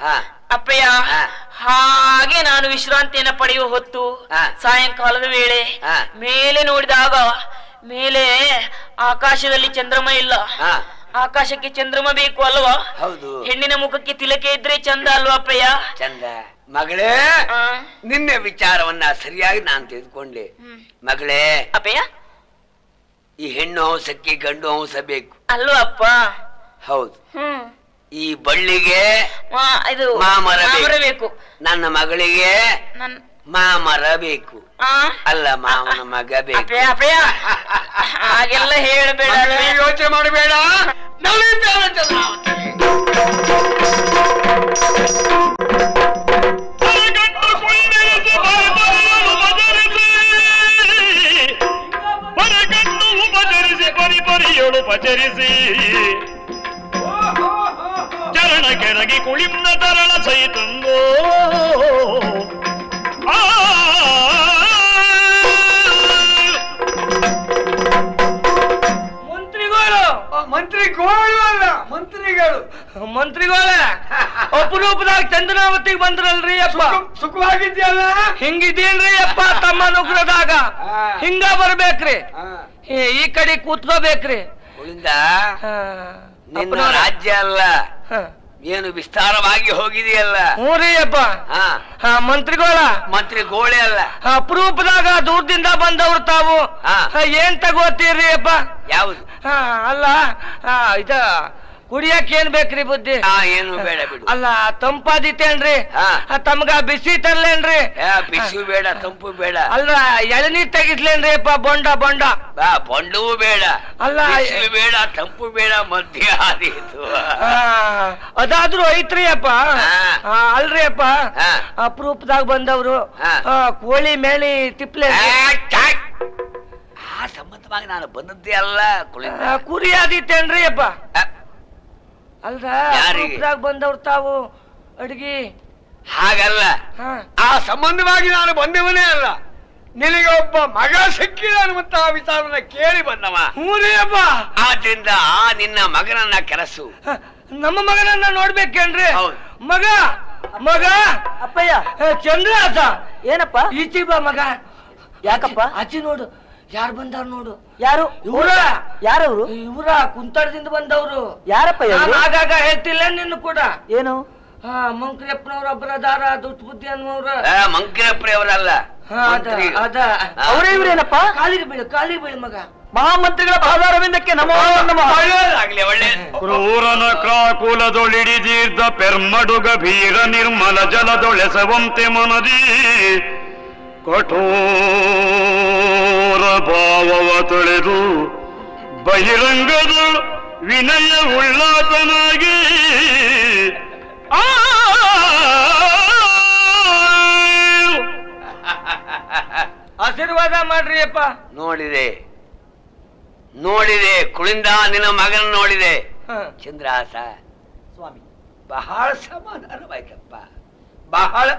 ಹಾ. ಅಪ್ಪಯ್ಯ. ಹಾಗೆ ನಾನು ವಿಶ್ರಾಂತಿಯನ್ನ ಪಡೆಯುವ ಹೊತ್ತು. ಸಾಯಂಕಾಲದ ವೇಳೆ. ಮೇಲೆ ನೋಡಿದಾಗ ಮೇಲೆ ಆಕಾಶದಲ್ಲಿ ಚಂದ್ರಮ ಇಲ್ಲ. ಆಕಾಶಕ್ಕೆ ಚಂದ್ರಮ ಬೇಕು ಅಲ್ವಾ? ಹೌದು. ಹೆಣ್ಣಿನ ಮುಖಕ್ಕೆ ತಿಲಕೆ ಇದ್ರೆ ಚಂದ ಅಲ್ವಾ ಅಪ್ಪಯ್ಯ? ಚಂದ. ಮಗಳೇ ನಿನ್ನ ವಿಚಾರವನ್ನ ಸರಿಯಾಗಿ ನಾನು ತಿಳಿದುಕೊಂಡೆ. ಮಗಳೇ ಅಪ್ಪಯ್ಯ? ಈ ಹೆಣ್ಣು ಹಂಸಕ್ಕೆ ಗಂಡು ಹಂಸ ಬೇಕು. ಅಲ್ವಾ ಅಪ್ಪ? ಹೌದು. ಹ್ಮ್. ಈ ಬಳ್ಳಿಗೆ ಇದು ಮಾಮರ ಬೇಕು. ನನ್ನ ಮಗಳಿಗೆ ಮಾಮರ ಬೇಕು. ಅಲ್ಲ ಮಾವನ ಮಗ ಬೇಕು. ಹಾಗೆಲ್ಲ ಹೇಳಬೇಡ. ಯೋಚನೆ ಮಾಡಬೇಡ. ಪಚರಿಸಿ ಪಚರಿಸಿ. ಕುಳಿಂದ ತರಳ ಸಹಿತಂಗೋ. ಆ! ಮಂತ್ರಿಗಳು. ಮಂತ್ರಿ ಮಂತ್ರಿಗಳು ಅಲ್ಲ ಮಂತ್ರಿಗಳು. ಮಂತ್ರಿಗಳ. ಅಪರೂಪದಾಗ ಚಂದ್ರಾವತಿಗೆ ಬಂದ್ರಲ್ರಿ ಅಪ್ಪ. ಸುಖ- ಸುಖವಾಗಿದ್ಯಲ್ಲ ಹಿಂಗಿದ್ದೀನ್ರಿ ಅಪ್ಪ ತಮ್ಮ ನುಗ್ರದಾಗ. ಹಿಂಗ ಬರ್ಬೇಕ್ರಿ. ಈ ಕಡೆ ಕೂತ್ಕೋಬೇಕ್ರಿ. ರಾಜ್ಯ ಅಲ್ಲ. ಏನು ವಿಸ್ತಾರವಾಗಿ ಹೋಗಿದೆಯಲ್ಲ? ಹ್ಞೂ ಮಂತ್ರಿಗೋಳ? ಮಂತ್ರಿ ಗೋಳೆ ಅಲ್ಲ ಅಪರೂಪದಾಗ ದೂರದಿಂದ ಬಂದವ್ರು ತಾವು. ಏನ್ ತಗೋತೀರಿ ಅಪ್ಪ ಯಾವ್ದು? ಹಾ ಅಲ್ಲ ಹಾ ಇದ ಕುಡಿಯಕ್ ಏನ್ ಬೇಕ್ರಿ ಬುದ್ಧಿ? ಆ, ಏನು ಬೇಡ ಬಿಡು. ಅಲ್ಲ ತಂಪಾದಿತ್ತೇನ್ರಿ ಹಾ. ಆ, ತಮ್ಗ ಬಿಸಿ ತರ್ಲೇನ್ರಿ ಏ, ಬಿಸಿ ಬೇಡ ತಂಪು ಬೇಡ. ಅಲ್ಲ ಎಳನೀರ್ ತೆಗಿಸ್ಲೇನ್ರಿ ಅಪ್ಪ ಬೊಂಡ ಬೊಂಡ. ಆ, ಬೊಂಡವೂ ಬೇಡ. ಅಲ್ಲ, ಬಿಸಿಲು ಬೇಡ ತಂಪು ಬೇಡ ಮಧ್ಯ ಆದೀತು ಆ, ಅದಾದ್ರೂ ಐತ್ರಿ ಅಪ್ಪ. ಆ, ಅಲ್ರಿ ಅಪ್ಪ. ಹಾ. ಅಪರೂಪದಾಗ ಬಂದವ್ರು. ಹಾ. ಆ, ಕೋಳಿ ಮೇಳಿ ತಿಪ್ಲೆ ಆ ಸಂಬಂಧವಾಗಿ ನಾನು ಬಂದದ್ದೇ ಅಲ್ಲ ಕುಳಿತ. ಆ, ಕುರಿ ಆದಿತ್ತೇನ್ರಿ ಅಪ್ಪ. ಆ, ಅಪರೂಪದಾಗ ಬಂದವ್ರು ತಾವು ಅಡ್ಗಿ? ಹಾಗಲ್ಲ. ಹಾ. ಆ ಸಂಬಂಧವಾಗಿ ನಾನು ಬಂದವನೇ ಅಲ್ಲ. ನಿನಗೆ ಒಬ್ಬ ಮಗ ಸಿಕ್ಕಿದ ಅನ್ನುವಂತಹ ವಿಚಾರನ ಕೇಳಿ ಬಂದವ. ಅಪ್ಪ. ಆದ್ರಿಂದ ಆ ನಿನ್ನ ಮಗನನ್ನ ಕೆರಸು. ನಮ್ಮ ಮಗನನ್ನ ನೋಡ್ಬೇಕೇನ್ರಿ. ಮಗ ಮಗ ಅಪ್ಪಯ್ಯ. ಚಂದ್ರ ಚಂದ್ರಹಾಸ ಏನಪ್ಪ? ಈಚಿ ಬಾ ಮಗ. ಯಾಕಪ್ಪ? ಅಚ್ಚಿ ನೋಡು. ಯಾರು ಬಂದವ್ರು ನೋಡು? ಯಾರು? ಇವರ. ಯಾರವ್ರು? ಇವರ ಕುಂತಳದಿಂದ ಬಂದವರು. ಯಾರಪ್ಪ ಇವ್ರು? ನಾನ್ ಆಗಾಗ ಹೇಳ್ತಿಲ್ಲ ನಿನ್ನ ಕೂಡ. ಏನು? ಹಾ ಮಂಕ್ರಿಯಪ್ಪನವ್ರ ಒಬ್ಬರ ದಾರ ದುಡ್ಡು ಬುದ್ಧಿ ಅನ್ನೋರ ಮಂಕಿರಪ್ರಿ ಅವರಲ್ಲ ಹಾ, ಅದ ಅದ. ಅವರೇ ಇವ್ರೇನಪ್ಪ ಕಾಲಿಗೆ ಬೀಳು ಕಾಲಿಗೆ ಬೀಳು ಮಗ. ಮಹಾಮಂತ್ರಿಗಳ ಪಾದಾರವಿಂದಕ್ಕೆ ನಮೋ ನಮಃ. ಒಳ್ಳೇದಾಗ್ಲಿ ಒಳ್ಳೆ. ಕ್ರೂರನ ಕ್ರಾಕುಲದೊಳಿಡಿದೀರ್ಧ ಪೆರ್ಮಡು ಗಭೀರ ನಿರ್ಮಲ ಜಲದೊಳೆಸವಂತೆ ಮನದಿ. ಕಠೋರ ಭಾವವ ತೊಳೆದು ಬಹಿರಂಗದ ವಿನಯ ಉಳ್ಳಾತನಾಗಿ ಆ! ಆಶೀರ್ವಾದ ಮಾಡ್ರಿ ಅಪ್ಪ. ನೋಡಿದೆ. ನೋಡಿದೆ. ಕುಳಿಂದ ನಿನ್ನ ಮಗನ ನೋಡಿದೆ. ಚಂದ್ರಾಸ. ಸ್ವಾಮಿ. ಬಹಳ ಸಮಾಧಾನವಾಯ್ತಪ್ಪ. ಬಹಳ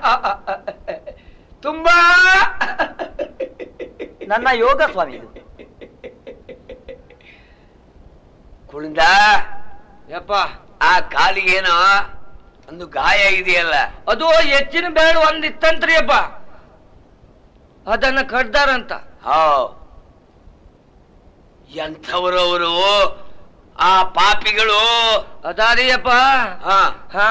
ತುಂಬಾ ನನ್ನ ಯೋಗ ಸ್ವಾಮಿ ಕುಳಿಂದ. ಯಪ್ಪ. ಆ ಕಾಲಿಗೇನೋ ಒಂದು ಗಾಯ ಇದೆಯಲ್ಲ. ಅದು ಹೆಚ್ಚಿನ ಬೇಡ ಒಂದ್ ಇತ್ತಂತ್ರಿ ಅಪ್ಪ ಅದನ್ನ ಕಡ್ದಾರಂತ ಹಾ. ಎಂಥವ್ರವರು ಆ ಪಾಪಿಗಳು ಅದಾರಿ ಅಪ್ಪ ಹಾ ಹಾ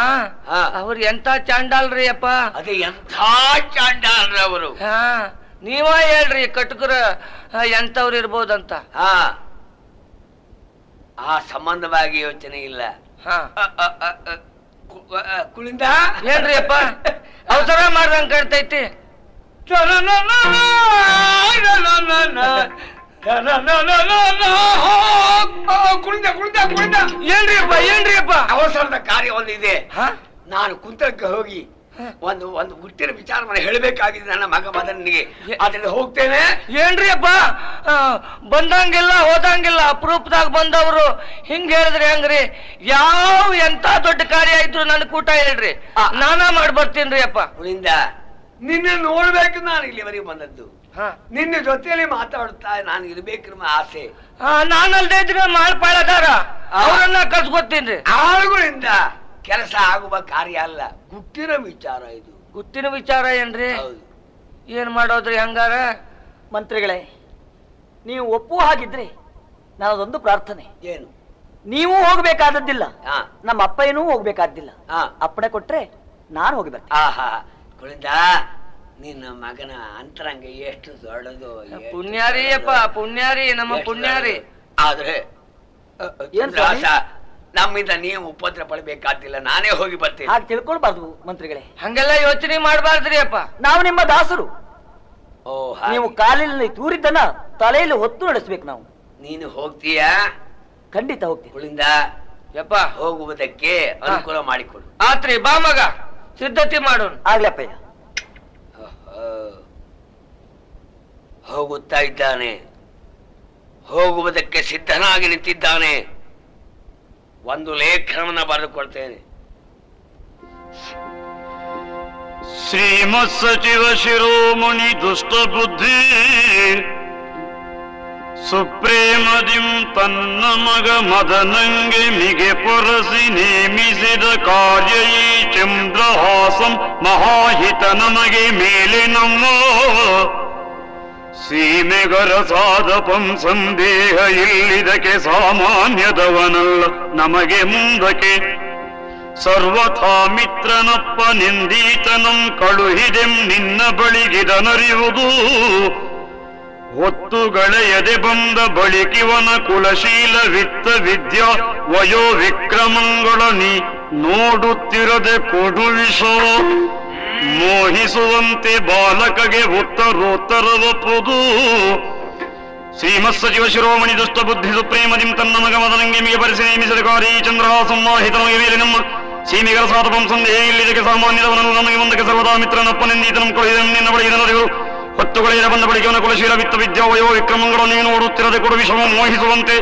ಹಾ. ಅವ್ರ ಎಂತ ಚಾಂಡಾಲ್ರಿ ಅಪ್ಪ ಅದೇ ಎಂಥ ಚಾಂಡಾಲರವರು ಹಾ ನೀವ ಹೇಳ್ರಿ ಕಟುಕರ ಎಂತವ್ರು ಇರ್ಬೋದಂತ ಹಾ ಆ ಸಂಬಂಧವಾಗಿ ಯೋಚನೆ ಇಲ್ಲ ಕುಳಿಂದ ಏನ್ರಿ ಅಪ್ಪ ಅವಸರ ಮಾಡ್ದಂಗ್ ಕಾಣ್ತೈತಿ ಕುಳಿತ ಕುಳಿತ ಅಪ್ಪ ಏನ್ರಿ ಅಪ್ಪ ಅವಸರದ ಕಾರ್ಯ ಒಂದಿದೆ. ಹಾ? ನಾನು ಕುಂತಕ್ಕೆ ಹೋಗಿ ಒಂದು ಒಂದು ಹುಟ್ಟಿನ ವಿಚಾರವನ್ನ ಹೇಳಬೇಕಾಗಿದೆ ನನ್ನ ಮಗ ಮದನಿಗೆ. ಅದರಿಂದ ಹೋಗ್ತೇನೆ. ಏನ್ರಿ ಅಪ್ಪ ಬಂದಂಗಿಲ್ಲ ಹೋದಂಗಿಲ್ಲ ಅಪರೂಪದಾಗ ಬಂದವರು ಹಿಂಗ್ ಹೇಳಿದ್ರಿ ಹಂಗ್ರಿ? ಯಾವ ಎಂತ ದೊಡ್ಡ ಕಾರ್ಯ ಇದ್ರು ನನ್ನ ಕೂಟ ಹೇಳ್ರಿ. ನಾನಾ ಮಾಡಿ ಬರ್ತೀನ್ರಿ ಅಪ್ಪ ನಿನ್ನ ನೋಡ್ಬೇಕು ನಾನು ಇಲ್ಲಿವರೆಗೆ ಬಂದದ್ದು. ನಿನ್ನ ಜೊತೆಯಲ್ಲಿ ಮಾತಾಡುತ್ತಾ ನಾನು ಇರ್ಬೇಕ್ರಿ ಆಸೆ. ನಾನಲ್ದೇ ಇದ್ರೆ ಮಾಡ್ಪಾಳದಾರ ಅವ್ರನ್ನ ಕಲ್ಸ್ಕೊತೀನಿ ಆಳುಗಳಿಂದ ಕೆಲಸ ಆಗುವ ಕಾರ್ಯ ಅಲ್ಲ. ಗುಟ್ಟಿನ ವಿಚಾರ ಇದು. ಗುತ್ತಿನ ವಿಚಾರ ಏನ್ರಿ? ಹೌದು. ಏನ್ ಮಾಡೋದ್ರಿ ಹಂಗಾರ? ಮಂತ್ರಿಗಳೇ ನೀವು ಒಪ್ಪು ಹಾಗಿದ್ರೆ ನಾನದೊಂದು ಪ್ರಾರ್ಥನೆ. ಏನು? ನೀವು ಹೋಗ್ಬೇಕಾದದ್ದಿಲ್ಲ. ಹಾ. ನಮ್ಮ ಅಪ್ಪಯ್ಯನೂ ಹೋಗ್ಬೇಕಾದ್ದಿಲ್ಲ. ಹಾ. ಅಪ್ಪಣೆ ಕೊಟ್ರೆ ನಾನು ಹೋಗಿ ಬರ್ತೀನಿ ಆಹಾ. ಕುಳಿಂದ ನಿನ್ನ ಮಗನ ಅಂತರಂಗ ಎಷ್ಟು ದೊಡ್ಡದು ಪುಣ್ಯಾರಿ ಅಪ್ಪ. ಪುಣ್ಯಾರಿ ನಮ್ಮ ಪುಣ್ಯಾರಿ. ಆದ್ರೆ ನಮ್ಮಿಂದ ನೀವು ಉಪದ್ರ ಪಡಬೇಕಾದಿಲ್ಲ ನಾನೇ ಹೋಗಿ ಬರ್ತೀನಿ. ಹಾಗೆ ತಿಳ್ಕೊಳ್ಬಾರ್ದು ಮಂತ್ರಿಗಳೇ. ಹಂಗೆಲ್ಲ ಯೋಚನೆ ಮಾಡಬಾರ್ದ್ರಿ ಅಪ್ಪ. ನಾವು ನಿಮ್ಮ ದಾಸರು. ಓ ನೀವು ಕಾಲಿನಲ್ಲಿ ತೂರಿದ್ದನ್ನ ತಲೆಯಲ್ಲಿ ಹೊತ್ತು ನಡೆಸ್ಬೇಕು ನಾವು. ನೀನು ಹೋಗ್ತೀಯಾ? ಖಂಡಿತ ಹೋಗ್ತೀನಿ. ಉಳಿಂದ ಯಪ್ಪ. ಹೋಗುವುದಕ್ಕೆ ಅನುಕೂಲ ಮಾಡಿಕೊಡು. ಆತ್ರಿ ಬಾ ಮಗ. ಸಿದ್ಧತೆ ಮಾಡೋಣ. ಆಗ್ಲಿ ಅಪ್ಪಯ್ಯ. ಓಹೋ. ಹೋಗುತ್ತಾ ಇದ್ದಾನೆ. ಹೋಗುವುದಕ್ಕೆ ಸಿದ್ಧನಾಗಿ ನಿಂತಿದ್ದಾನೆ. ಒಂದು ಲೇಖನವನ್ನು ಬರೆದುಕೊಳ್ತೇನೆ. ಶ್ರೀಮತ್ ಸಚಿವ ಶಿರೋಮಣಿ ದುಷ್ಟ ಬುದ್ಧಿ. ಸುಪ್ರೇಮದಿಂ ತನ್ನ ಮಗ ಮದನಂಗೆ ಮಿಗೆ ಪೊರಸಿ ನೇಮಿಸಿದ ಕಾರ್ಯ ಚಂದ್ರಹಾಸಂ ಮಹಾಹಿತ ನಮಗೆ ಮೇಲೆ ನಮ್ಮ ಸೀಮೆಗರ ಸಾಧಪಂ ಸಂದೇಹ ಇಲ್ಲಿದಕ್ಕೆ ಸಾಮಾನ್ಯದವನಲ್ಲ, ನಮಗೆ ಮುಂದಕ್ಕೆ. ಸರ್ವಥಾ ಮಿತ್ರನಪ್ಪ ನಿಂದೀತನಂ ಕಳುಹಿದೆಂ ನಿನ್ನ ಬಳಿಗಿದನರಿಯುವುದು ಹೊತ್ತುಗಳೆಯದೆ ಬಂದ ಬಳಿಕಿವನ ಕುಲಶೀಲ ವಿತ್ತ ವಿದ್ಯಾ ವಯೋ ವಿಕ್ರಮಂಗಳ ನೀ ನೋಡುತ್ತಿರದೆ ಕೊಡುವಿಸೋ. ಮೋಹಿಸುವಂತೆ ಬಾಲಕಗೆ ಉತ್ತರೋತ್ತರವಪ್ಪುದು ಶ್ರೀಮತ್ ಸಚಿವ ಶಿರೋಮಣಿ ದುಷ್ಟ ಬುದ್ಧಿ ಸುಪ್ರೇಮದಿಂ ತನ್ನ ಮಗ ಮದನಂಗೆ ಮಿಗೆ ಪರಿಸಿ ನೇಮಿಸಿದ ಕಾರ್ಯ ಚಂದ್ರ ಸಂವಾಹಿತ ಮೇಲೆ ನಮ್ಮ ಸೀಮಿಗರ ಸಾಧಪಂ ಸಂದೇಹ ಇಲ್ಲಿದಕ್ಕೆ ಸಾಮಾನ್ಯದವನನ್ನು ನಮಗೆ ಮುಂದಕ್ಕೆ ಸರ್ವದಾ ಮಿತ್ರನಪ್ಪನೆಂದೀತನಂ ಕೊಳಿದಂ ನಿನ್ನ ಬಳಿ ಇದನರಿವು ಹೊತ್ತುಗಳಿರ ಬಂದ ಬಳಿಕ ಅವನ ಕುಲಶೀಲ ವಿತ್ತ ವಿದ್ಯಾ ವಯೋ ವಿಕ್ರಮಗಳು ನೀನು ಓಡುತ್ತಿರದೆ ಕೊಡು ವಿಷಮ ಮೋಹಿಸುವಂತೆ.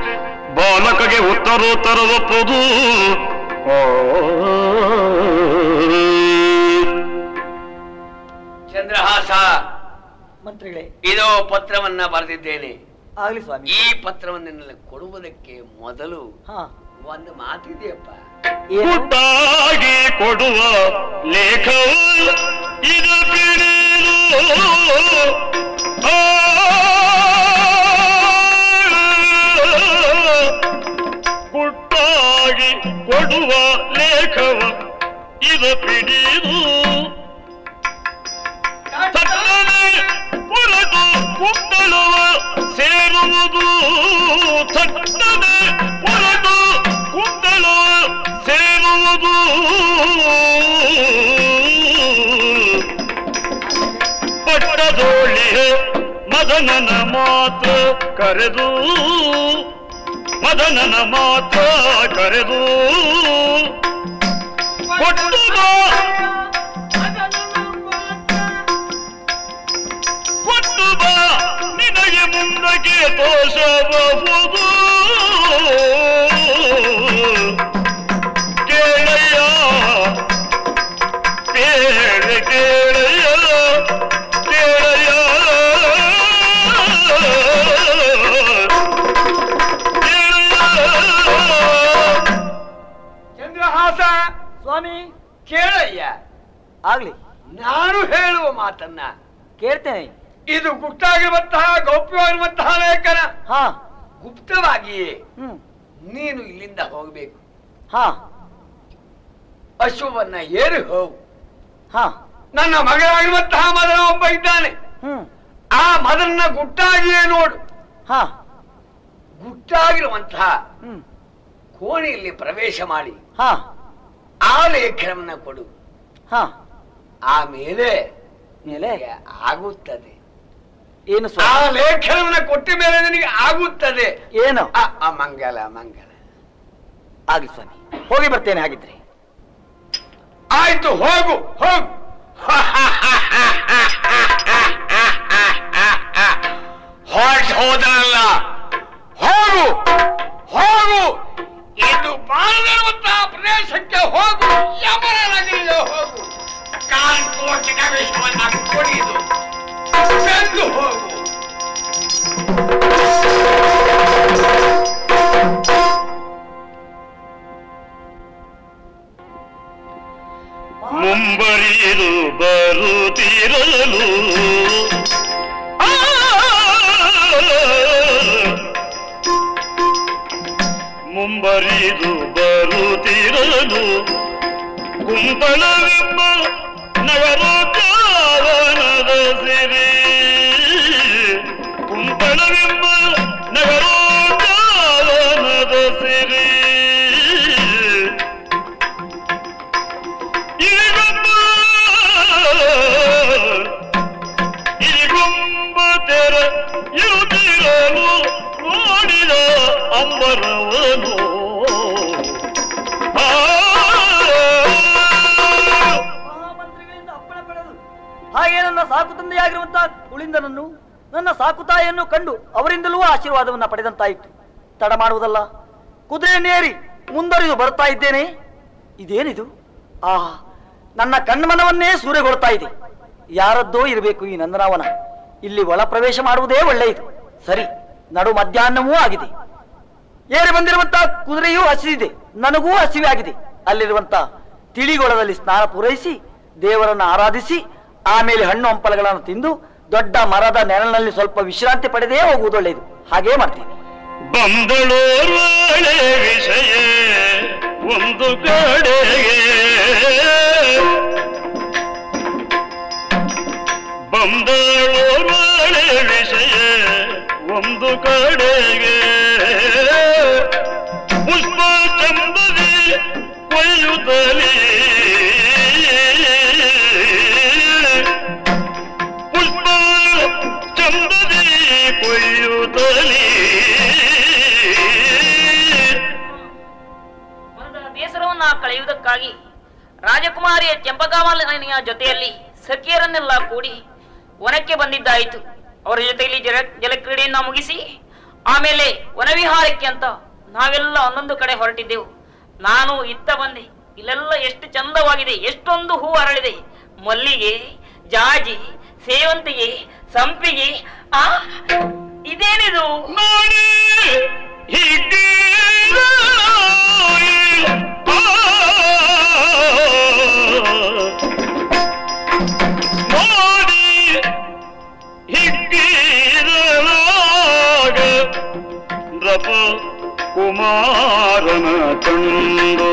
ಬಾಲಕಗೆ ಉತ್ತರ ಉತ್ತರೋತ್ತರವಪ್ಪುದು ಚಂದ್ರಹಾಸ ಮಂತ್ರಿಗಳೇ. ಇದು ಪತ್ರವನ್ನ ಬರೆದಿದ್ದೇನೆ. ಆಗಲಿ ಸ್ವಾಮಿ. ಈ ಪತ್ರವನ್ನು ಕೊಡುವುದಕ್ಕೆ ಮೊದಲು ಹಾ. ಒಂದು ಮಾತಿದೆಯಪ್ಪ. ಪುಟ್ಟಾಗಿ ಕೊಡುವ ಲೇಖವು ಇದು ಆ, ಪುಟ್ಟಾಗಿ ಕೊಡುವ ಲೇಖವ ಇದು ತಟ್ಟನೆ ಹೊರಟು ಕುಟ್ಟಳುವ ಸೇರುವುದು ಹೊರಟು ಕುಟ್ಟಳುವ ಸೇರುವುದು ಪಟ್ಟದೋಳಿಗೆ ಮದನನ ಮಾತು ಕರೆದು. ಮದನನ ಮಾತು ಕರೆದು. ಕೊಟ್ಟು ಬಾ ಕೊಟ್ಟು ಬಾ, ನಿನಗೆ ಮುಂದಕ್ಕೆ ತೋಷಬಹುದು ಮಾತನ್ನ ಕೇಳ್ತೇನೆ. ಇದು ಗುಪ್ತಾಗಿರುವಂತಹ ಗೌಪ್ಯವಾಗಿರುವಂತಹ ಲೇಖನ. ಹಾ. ಗುಪ್ತವಾಗಿಯೇ ನೀನು ಇಲ್ಲಿಂದ ಹೋಗಬೇಕು. ಹಾ. ಅಶುವನ್ನ ಏರಿ ಹೋಗು. ಹಾ. ನನ್ನ ಮಗನಾಗಿರುವಂತಹ ಮದನ ಒಬ್ಬ ಇದ್ದಾನೆ. ಆ ಮದನ್ನ ಗುಟ್ಟಾಗಿಯೇ ನೋಡು. ಹಾ. ಗುಟ್ಟಾಗಿರುವಂತಹ ಕೋಣೆಯಲ್ಲಿ ಪ್ರವೇಶ ಮಾಡಿ ಹಾ. ಆ ಲೇಖನವನ್ನ ಕೊಡು. ಹಾ. ಆಮೇಲೆ ಮೇಲೆ ಆಗುತ್ತದೆ. ಏನು ಆ ಲೇಖನವನ್ನ ಕೊಟ್ಟ ಮೇಲೆ ನಿನಗೆ ಆಗುತ್ತದೆ. ಏನು? ಆ, ಮಂಗಲ ಮಂಗಲ. ಆಗಲಿ ಸ್ವಾಮಿ ಹೋಗಿ ಬರ್ತೇನೆ ಹಾಗಿದ್ರೆ. ಆಯ್ತು ಹೋಗು ಹೋಗು. ಹೊರಟು ಹೋದಲ್ಲ ಹೋಗು ಹೋಗು. ಇದು ಬಾಳದಿರುವಂತಹ ಪ್ರದೇಶಕ್ಕೆ ಹೋಗು ಯಮನ ನಗರಿಗೆ ಹೋಗು ಕಾಂತೋಟಿನ ವಿಷವನ್ನ ಕುಡಿದು ಬೆಂದು ಹೋಗು ಮುಂಬರಿದು ಬರುತ್ತಿರಲು! ಮುಂಬರಿದು ಬರುತ್ತಿರಲು. ಕುಂಬಳವೆಂಬ ನಗರೋದ್ಯಾವನದ ಸಿರಿ ಕುಂಬಳವೆಂಬ ನಗರೋದ್ಯಾವನದ ಸಿರಿ ಇರಿಗೊಂಬ ಅಂಬರವನು. ಹಾಗೆ ನನ್ನ ಸಾಕು ತಂದೆಯಾಗಿರುವಂತಹ ಕುಳಿಂದನನ್ನು ನನ್ನ ಸಾಕು ತಾಯಿಯನ್ನು ಕಂಡು ಅವರಿಂದಲೂ ಆಶೀರ್ವಾದವನ್ನ ಪಡೆದಂತಾಯಿತು. ತಡ ಮಾಡುವುದಲ್ಲ. ಕುದುರೆಯನ್ನೇರಿ ಮುಂದರಿದು ಬರ್ತಾ ಇದ್ದೇನೆ. ಇದೇನಿದು? ಆ, ನನ್ನ ಕಣ್ಮನವನ್ನೇ ಸೂರೆಗೊಳ್ತಾ ಇದೆ. ಯಾರದ್ದೋ ಇರಬೇಕು ಈ ನಂದನಾವನ. ಇಲ್ಲಿ ಒಳ ಪ್ರವೇಶ ಮಾಡುವುದೇ ಒಳ್ಳೆಯದು. ಸರಿ, ನಡು ಮಧ್ಯಾಹ್ನವೂ ಆಗಿದೆ. ಏರಿ ಬಂದಿರುವಂತಹ ಕುದುರೆಯೂ ಹಸಿದಿದೆ. ನನಗೂ ಹಸಿವೆ ಆಗಿದೆ. ಅಲ್ಲಿರುವಂತಹ ತಿಳಿಗೊಳದಲ್ಲಿ ಸ್ನಾನ ಪೂರೈಸಿ ದೇವರನ್ನು ಆರಾಧಿಸಿ ಆಮೇಲೆ ಹಣ್ಣು ಹಂಪಲಗಳನ್ನು ತಿಂದು ದೊಡ್ಡ ಮರದ ನೆರಳಿನಲ್ಲಿ ಸ್ವಲ್ಪ ವಿಶ್ರಾಂತಿ ಪಡೆದೇ ಹೋಗುವುದು ಒಳ್ಳೆಯದು. ಹಾಗೇ ಮಾಡ್ತೀನಿ. ಬಂದಳೋರ್ವಳೆ ವಿಷಯ, ಒಂದು ಕಡೆಗೆ. ಬಂದಳೋರ್ವಳೆ ವಿಷಯ, ಒಂದು ಕಡೆಗೆ. ಪುಷ್ಪ ಚಂದದಿ ಕೊಯ್ಯುತ್ತಲೇ. ಚಂಪಕಾಮಲನಿಯ ಜೊತೆಯಲ್ಲಿ ಸಖಿಯರನ್ನೆಲ್ಲ ಕೂಡಿ ವನಕ್ಕೆ ಬಂದಿದ್ದಾಯಿತು. ಅವರ ಜೊತೆಯಲ್ಲಿ ಜಲ, ಜಲಕ್ರೀಡೆಯನ್ನ ಮುಗಿಸಿ ಆಮೇಲೆ ವನವಿಹಾರಕ್ಕೆ ಅಂತ ನಾವೆಲ್ಲ ಒಂದೊಂದು ಕಡೆ ಹೊರಟಿದ್ದೆವು. ನಾನು, ಇತ್ತ ಬಂದೆ. ಇಲ್ಲೆಲ್ಲ ಎಷ್ಟು ಚಂದವಾಗಿದೆ, ಎಷ್ಟೊಂದು ಹೂ ಅರಳಿದೆ. ಮಲ್ಲಿಗೆ, ಜಾಜಿ, ಸೇವಂತಿಗೆ, ಸಂಪಿಗೆ, ಆ, ಇದೇನಿದು? ಕುಮಾರನ ಕಂಡು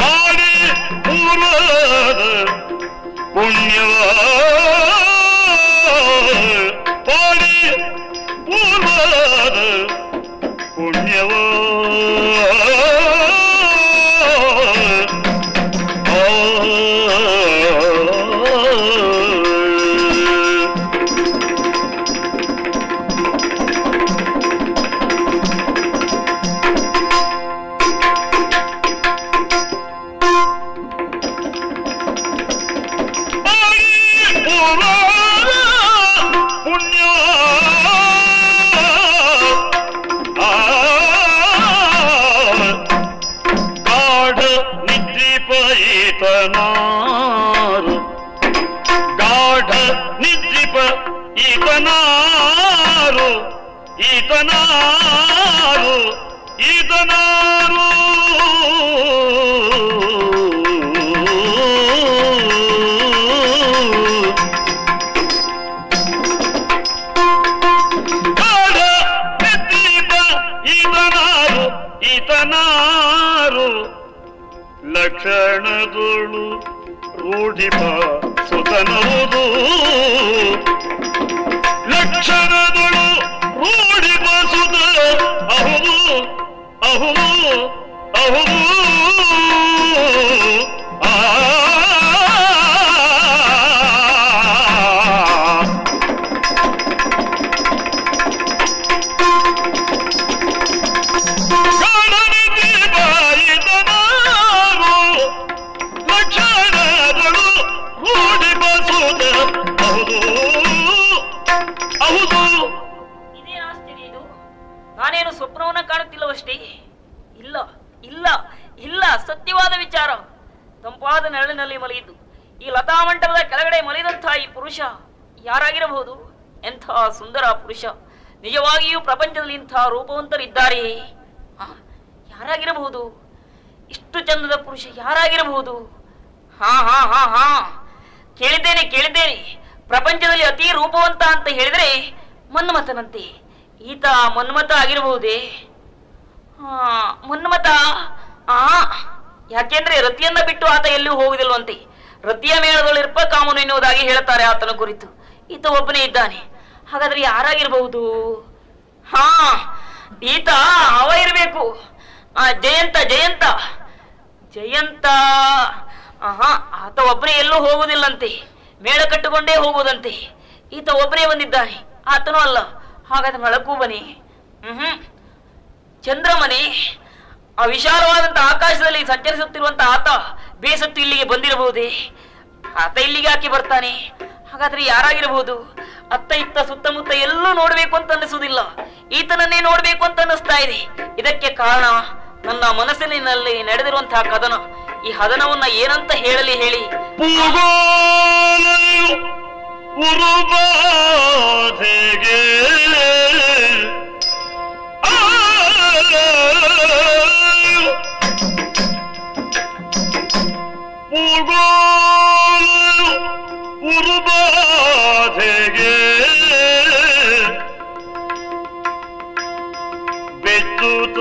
ಮಾಡಿ ಪೂರ್ವದ ಪುಣ್ಯವ ಪ್ರಪಂಚದಲ್ಲಿ ಇಂಥ ರೂಪವಂತರಿದ್ದಾರೆ ಯಾರಾಗಿರಬಹುದು? ಇಷ್ಟು ಚಂದದ ಪುರುಷ ಯಾರಾಗಿರಬಹುದು? ಹಾ ಹಾ ಹಾ ಹಾ. ಕೇಳಿದ್ದೇನೆ ಕೇಳಿದ್ದೇನೆ. ಪ್ರಪಂಚದಲ್ಲಿ ಅತಿ ರೂಪವಂತ ಅಂತ ಹೇಳಿದ್ರೆ ಮನ್ಮಥನಂತೆ. ಈತ ಮನ್ಮಥ ಆಗಿರಬಹುದೇ? ಹಾ, ಮನ್ಮಥ. ಆ, ಯಾಕೆಂದ್ರೆ ರತಿಯನ್ನ ಬಿಟ್ಟು ಆತ ಎಲ್ಲೂ ಹೋಗುದಿಲ್ವಂತೆ ರತಿಯ ಮೇಳದಲ್ಲಿರ್ಪ ಕಾಮನು ಎನ್ನುವುದಾಗಿ ಹೇಳುತ್ತಾರೆ ಆತನ ಕುರಿತು. ಈತ ಒಬ್ಬನೇ ಇದ್ದಾನೆ. ಹಾಗಾದ್ರೆ ಯಾರಾಗಿರಬಹುದು? ಹಾ, ಈತ ಅವ ಇರಬೇಕು. ಆ, ಜಯಂತ ಜಯಂತ. ಜಯಂತ, ಆಹಾ, ಆತ ಒಬ್ಬನೇ ಎಲ್ಲೂ ಹೋಗುವುದಿಲ್ಲಂತೆ ಮೇಳ ಕಟ್ಟಿಕೊಂಡೇ ಹೋಗುವುದಂತೆ ಈತ ಒಬ್ಬನೇ ಬಂದಿದ್ದಾನೆ. ಆತನೂ ಅಲ್ಲ. ಹಾಗಾದ್ರೆ ನಳಕ್ಕೂ ಬನ್ನಿ. ಹ್ಮ್. ಚಂದ್ರಮನೆ, ಆ ವಿಶಾಲವಾದಂತ ಆಕಾಶದಲ್ಲಿ ಸಂಚರಿಸುತ್ತಿರುವಂತ ಆತ ಬೇಸತ್ತು ಇಲ್ಲಿಗೆ ಬಂದಿರಬಹುದೇ? ಆತ ಇಲ್ಲಿಗೆ ಹಾಕಿ ಬರ್ತಾನೆ. ಹಾಗಾದ್ರೆ ಯಾರಾಗಿರಬಹುದು? ಅತ್ತ ಇತ್ತ ಸುತ್ತಮುತ್ತ ಎಲ್ಲೂ ನೋಡ್ಬೇಕು ಅಂತ ಅನ್ನಿಸುವುದಿಲ್ಲ. ಈತನನ್ನೇ ನೋಡ್ಬೇಕು ಅಂತ ಅನ್ನಿಸ್ತಾ ಇದೆ. ಇದಕ್ಕೆ ಕಾರಣ ನನ್ನ ಮನಸ್ಸಿನಲ್ಲಿ ನಡೆದಿರುವಂತಹ ಕದನ. ಈ ಹದನವನ್ನ ಏನಂತ ಹೇಳಲಿ ಹೇಳಿ. ಪೂಗೋಲೆಯು ಉರುಬಾಧೆಗೆ ಆ ಬೆಚ್ಚುತ್ತ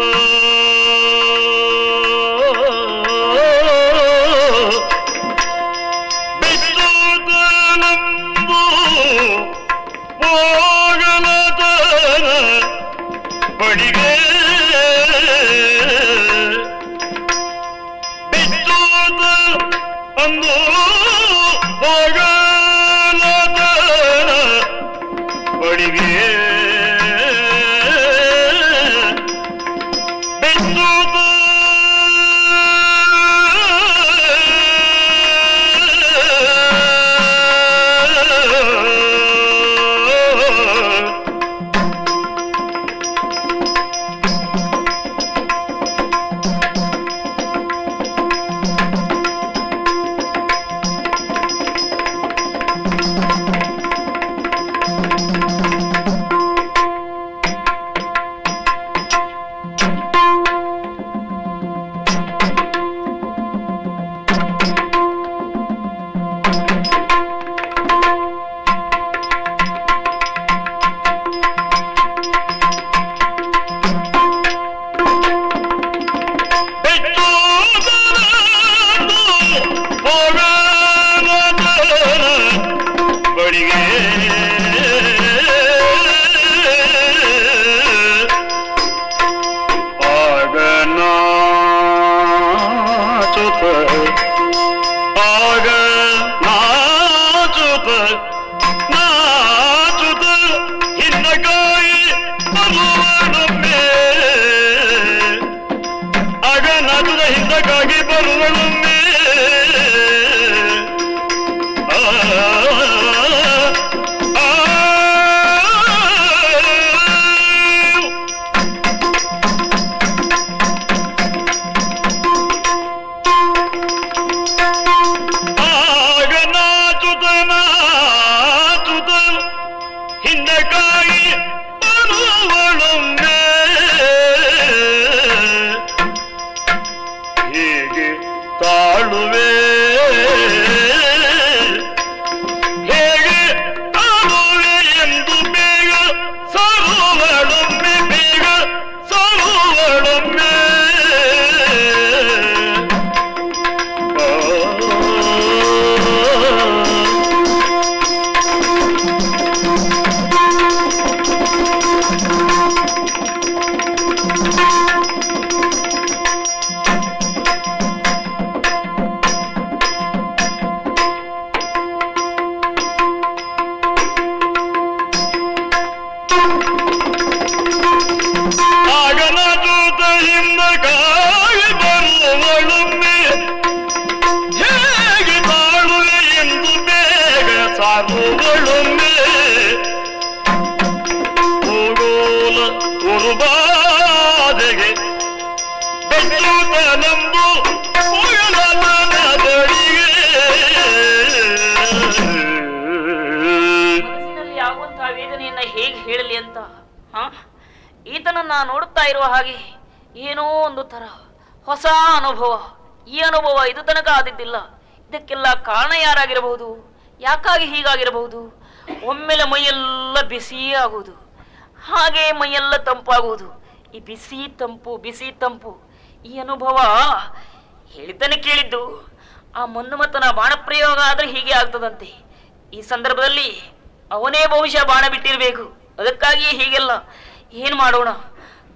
ಯಾಕಾಗಿ ಹೀಗಾಗಿರಬಹುದು? ಒಮ್ಮೆಲೆ ಮೈಯೆಲ್ಲ ಬಿಸಿಯೇ ಆಗುವುದು. ಹಾಗೆ ಮೈಯೆಲ್ಲ ತಂಪಾಗುವುದು. ಈ ಬಿಸಿ ತಂಪು ಬಿಸಿ ತಂಪು, ಈ ಅನುಭವ ಹೇಳಿದ್ದಾನೆ ಕೇಳಿದ್ದು. ಆ ಮನ್ನುಮತ್ತನ ಬಾಣ ಪ್ರಯೋಗ ಆದ್ರೆ ಹೀಗೆ ಆಗ್ತದಂತೆ. ಈ ಸಂದರ್ಭದಲ್ಲಿ ಅವನೇ ಬಹುಶಃ ಬಾಣ ಬಿಟ್ಟಿರಬೇಕು. ಅದಕ್ಕಾಗಿ ಹೀಗೆಲ್ಲ. ಏನು ಮಾಡೋಣ?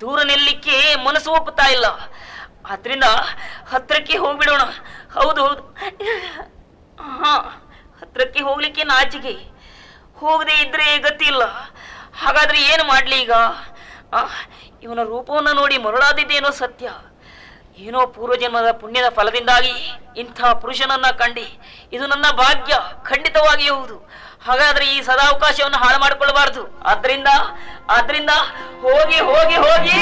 ದೂರ ನಿಲ್ಲಿಕ್ಕೆ ಮನಸ್ಸು ಒಪ್ಪುತ್ತಾ ಇಲ್ಲ. ಆದ್ರಿಂದ ಹತ್ತಿರಕ್ಕೆ ಹೋಗ್ಬಿಡೋಣ. ಹೌದು ಹೌದು. ಹಾ. ಹತ್ರಕ್ಕೆ ಹೋಗ್ಲಿಕ್ಕೆ ನಾಚಿಗೆ ಹೋಗದೆ ಇದ್ರೆ ಗತಿ ಇಲ್ಲ ಹಾಗಾದ್ರೆ ಏನು ಮಾಡ್ಲಿ ಈಗ? ಇವನ ರೂಪವನ್ನು ನೋಡಿ ಮರುಳಾದಿದ್ದೇನೋ ಸತ್ಯ. ಏನೋ ಪೂರ್ವಜನ್ಮದ ಪುಣ್ಯದ ಫಲದಿಂದಾಗಿ ಇಂಥ ಪುರುಷನನ್ನ ಕಂಡಿ. ಇದು ನನ್ನ ಭಾಗ್ಯ, ಖಂಡಿತವಾಗಿ ಹೌದು. ಹಾಗಾದ್ರೆ ಈ ಸದಾವಕಾಶವನ್ನು ಹಾಳು ಮಾಡಿಕೊಳ್ಳಬಾರದು. ಆದ್ರಿಂದ ಆದ್ರಿಂದ ಹೋಗಿ ಹೋಗಿ ಹೋಗಿ.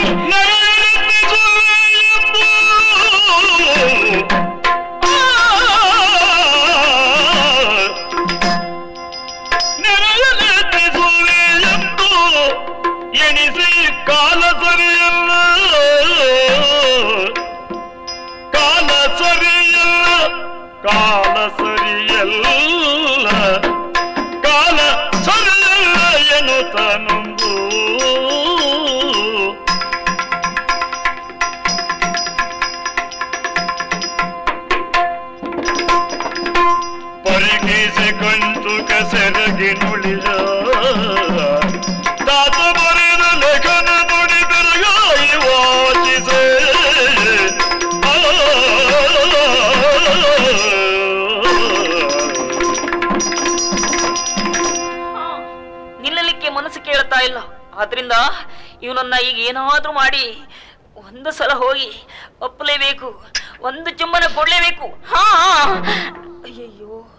ಇಲ್ಲ. ಆದ್ರಿಂದ ಇವನನ್ನ ಈಗ ಏನಾದ್ರೂ ಮಾಡಿ ಒಂದು ಸಲ ಹೋಗಿ ಒಪ್ಪಲೇಬೇಕು. ಒಂದು ಚುಂಬನ ಕೊಡ್ಲೇಬೇಕು. ಹಾ! ಅಯ್ಯಯ್ಯೋ.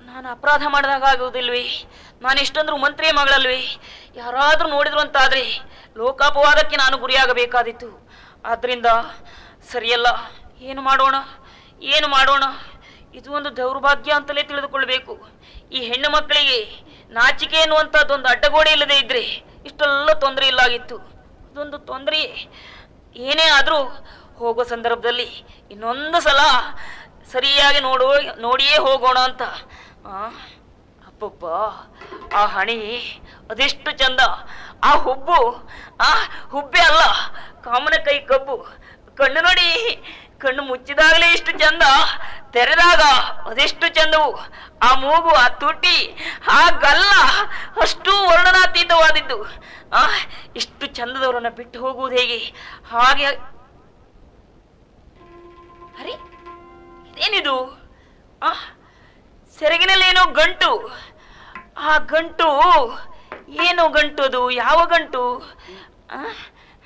ನಾನು ಅಪರಾಧ ಮಾಡಿದಾಗ ಆಗುವುದಿಲ್ವಿ? ನಾನು ಇಷ್ಟೊಂದ್ರು ಮಂತ್ರಿಯ ಮಗಳಲ್ವೇ? ಯಾರಾದ್ರೂ ನೋಡಿದ್ರು ಅಂತಾದ್ರೆ ಲೋಕಾಪವಾದಕ್ಕೆ ನಾನು ಗುರಿಯಾಗಬೇಕಾದಿತ್ತು ಆದ್ರಿಂದ ಸರಿಯಲ್ಲ. ಏನು ಮಾಡೋಣ? ಏನು ಮಾಡೋಣ? ಇದು ಒಂದು ದೌರ್ಭಾಗ್ಯ ಅಂತಲೇ ತಿಳಿದುಕೊಳ್ಬೇಕು. ಈ ಹೆಣ್ಣು ಮಕ್ಕಳಿಗೆ ನಾಚಿಕೆ ಎನ್ನುವಂಥದ್ದೊಂದು ಅಡ್ಡಗೋಡೆ ಇಲ್ಲದೆ ಇದ್ರೆ ಇಷ್ಟೆಲ್ಲ ತೊಂದರೆ ಇಲ್ಲಾಗಿತ್ತು. ಅದೊಂದು ತೊಂದರೆ ಏನೇ ಆದರೂ ಹೋಗೋ ಸಂದರ್ಭದಲ್ಲಿ ಇನ್ನೊಂದು ಸಲ ಸರಿಯಾಗಿ ನೋಡೋ, ನೋಡಿಯೇ ಹೋಗೋಣ ಅಂತ. ಅಪ್ಪಪ್ಪ, ಆ ಹಣಿ, ಅದೆಷ್ಟು ಚಂದ. ಆ ಹುಬ್ಬು, ಆ ಹುಬ್ಬೆ ಅಲ್ಲ, ಕಾಮನ ಕೈ ಕಬ್ಬು. ಕಣ್ಣು ನೋಡಿ, ಕಣ್ಣು ಮುಚ್ಚಿದಾಗಲೇ ಇಷ್ಟು ಚಂದ. ತೆರೆದಾಗ ಅದೆಷ್ಟು ಚಂದವು. ಆ ಮೂಗು, ಆ ತುಟಿ, ಆ ಗಲ್ಲ ಅಷ್ಟು ವರ್ಣನಾತೀತವಾದಿದ್ದು. ಆ, ಇಷ್ಟು ಚಂದದವರನ್ನ ಬಿಟ್ಟು ಹೋಗುವುದು ಹೇಗೆ? ಹಾಗೆ ಅರೆ ಏನಿದು ಆ, ಸೆರಗಿನಲ್ಲೇನೋ ಗಂಟು. ಆ ಗಂಟು, ಏನು ಗಂಟು ಅದು? ಯಾವ ಗಂಟು?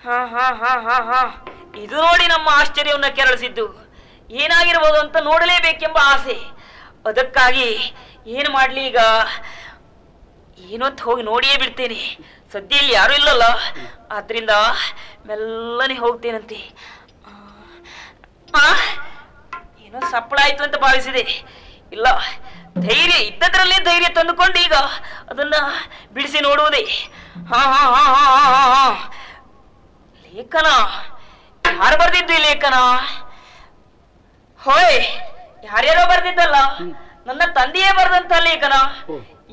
ಹಾ ಹಾ ಹಾ ಹಾ ಇದು ನೋಡಿ ನಮ್ಮ ಆಶ್ಚರ್ಯವನ್ನ ಕೆರಳಿಸಿದ್ದು. ಏನಾಗಿರ್ಬೋದು ಅಂತ ನೋಡಲೇಬೇಕೆಂಬ ಆಸೆ. ಅದಕ್ಕಾಗಿ ಏನು ಮಾಡ್ಲಿ ಈಗ? ಏನೋ ಹೋಗಿ ನೋಡಿಯೇ ಬಿಡ್ತೇನೆ. ಸದ್ಯ ಇಲ್ಲಿ ಯಾರು ಇಲ್ಲಲ್ಲ. ಆದ್ರಿಂದ ಮೆಲ್ಲನೆ ಹೋಗ್ತೇನಂತೆ. ಏನೋ ಸಪ್ಪಳ ಆಯ್ತು ಅಂತ ಭಾವಿಸಿದೆ. ಇಲ್ಲ, ಧೈರ್ಯ ಇದ್ದದ್ರಲ್ಲೇ ಧೈರ್ಯ ತಂದುಕೊಂಡು ಈಗ ಅದನ್ನ ಬಿಡಿಸಿ ನೋಡುವುದೇ. ಹಾ ಹಾ ಹಾ ಹಾ. ಲೇಖನ. ಯಾರು ಬರ್ದಿದ್ದು ಈ ಲೇಖನ? ಹೋಯ್ ಯಾರ್ಯಾರೋ ಬರ್ದಿದ್ದಲ್ಲ ನನ್ನ ತಂದೆಯೇ ಬರ್ದಂತ ಲೇಖನ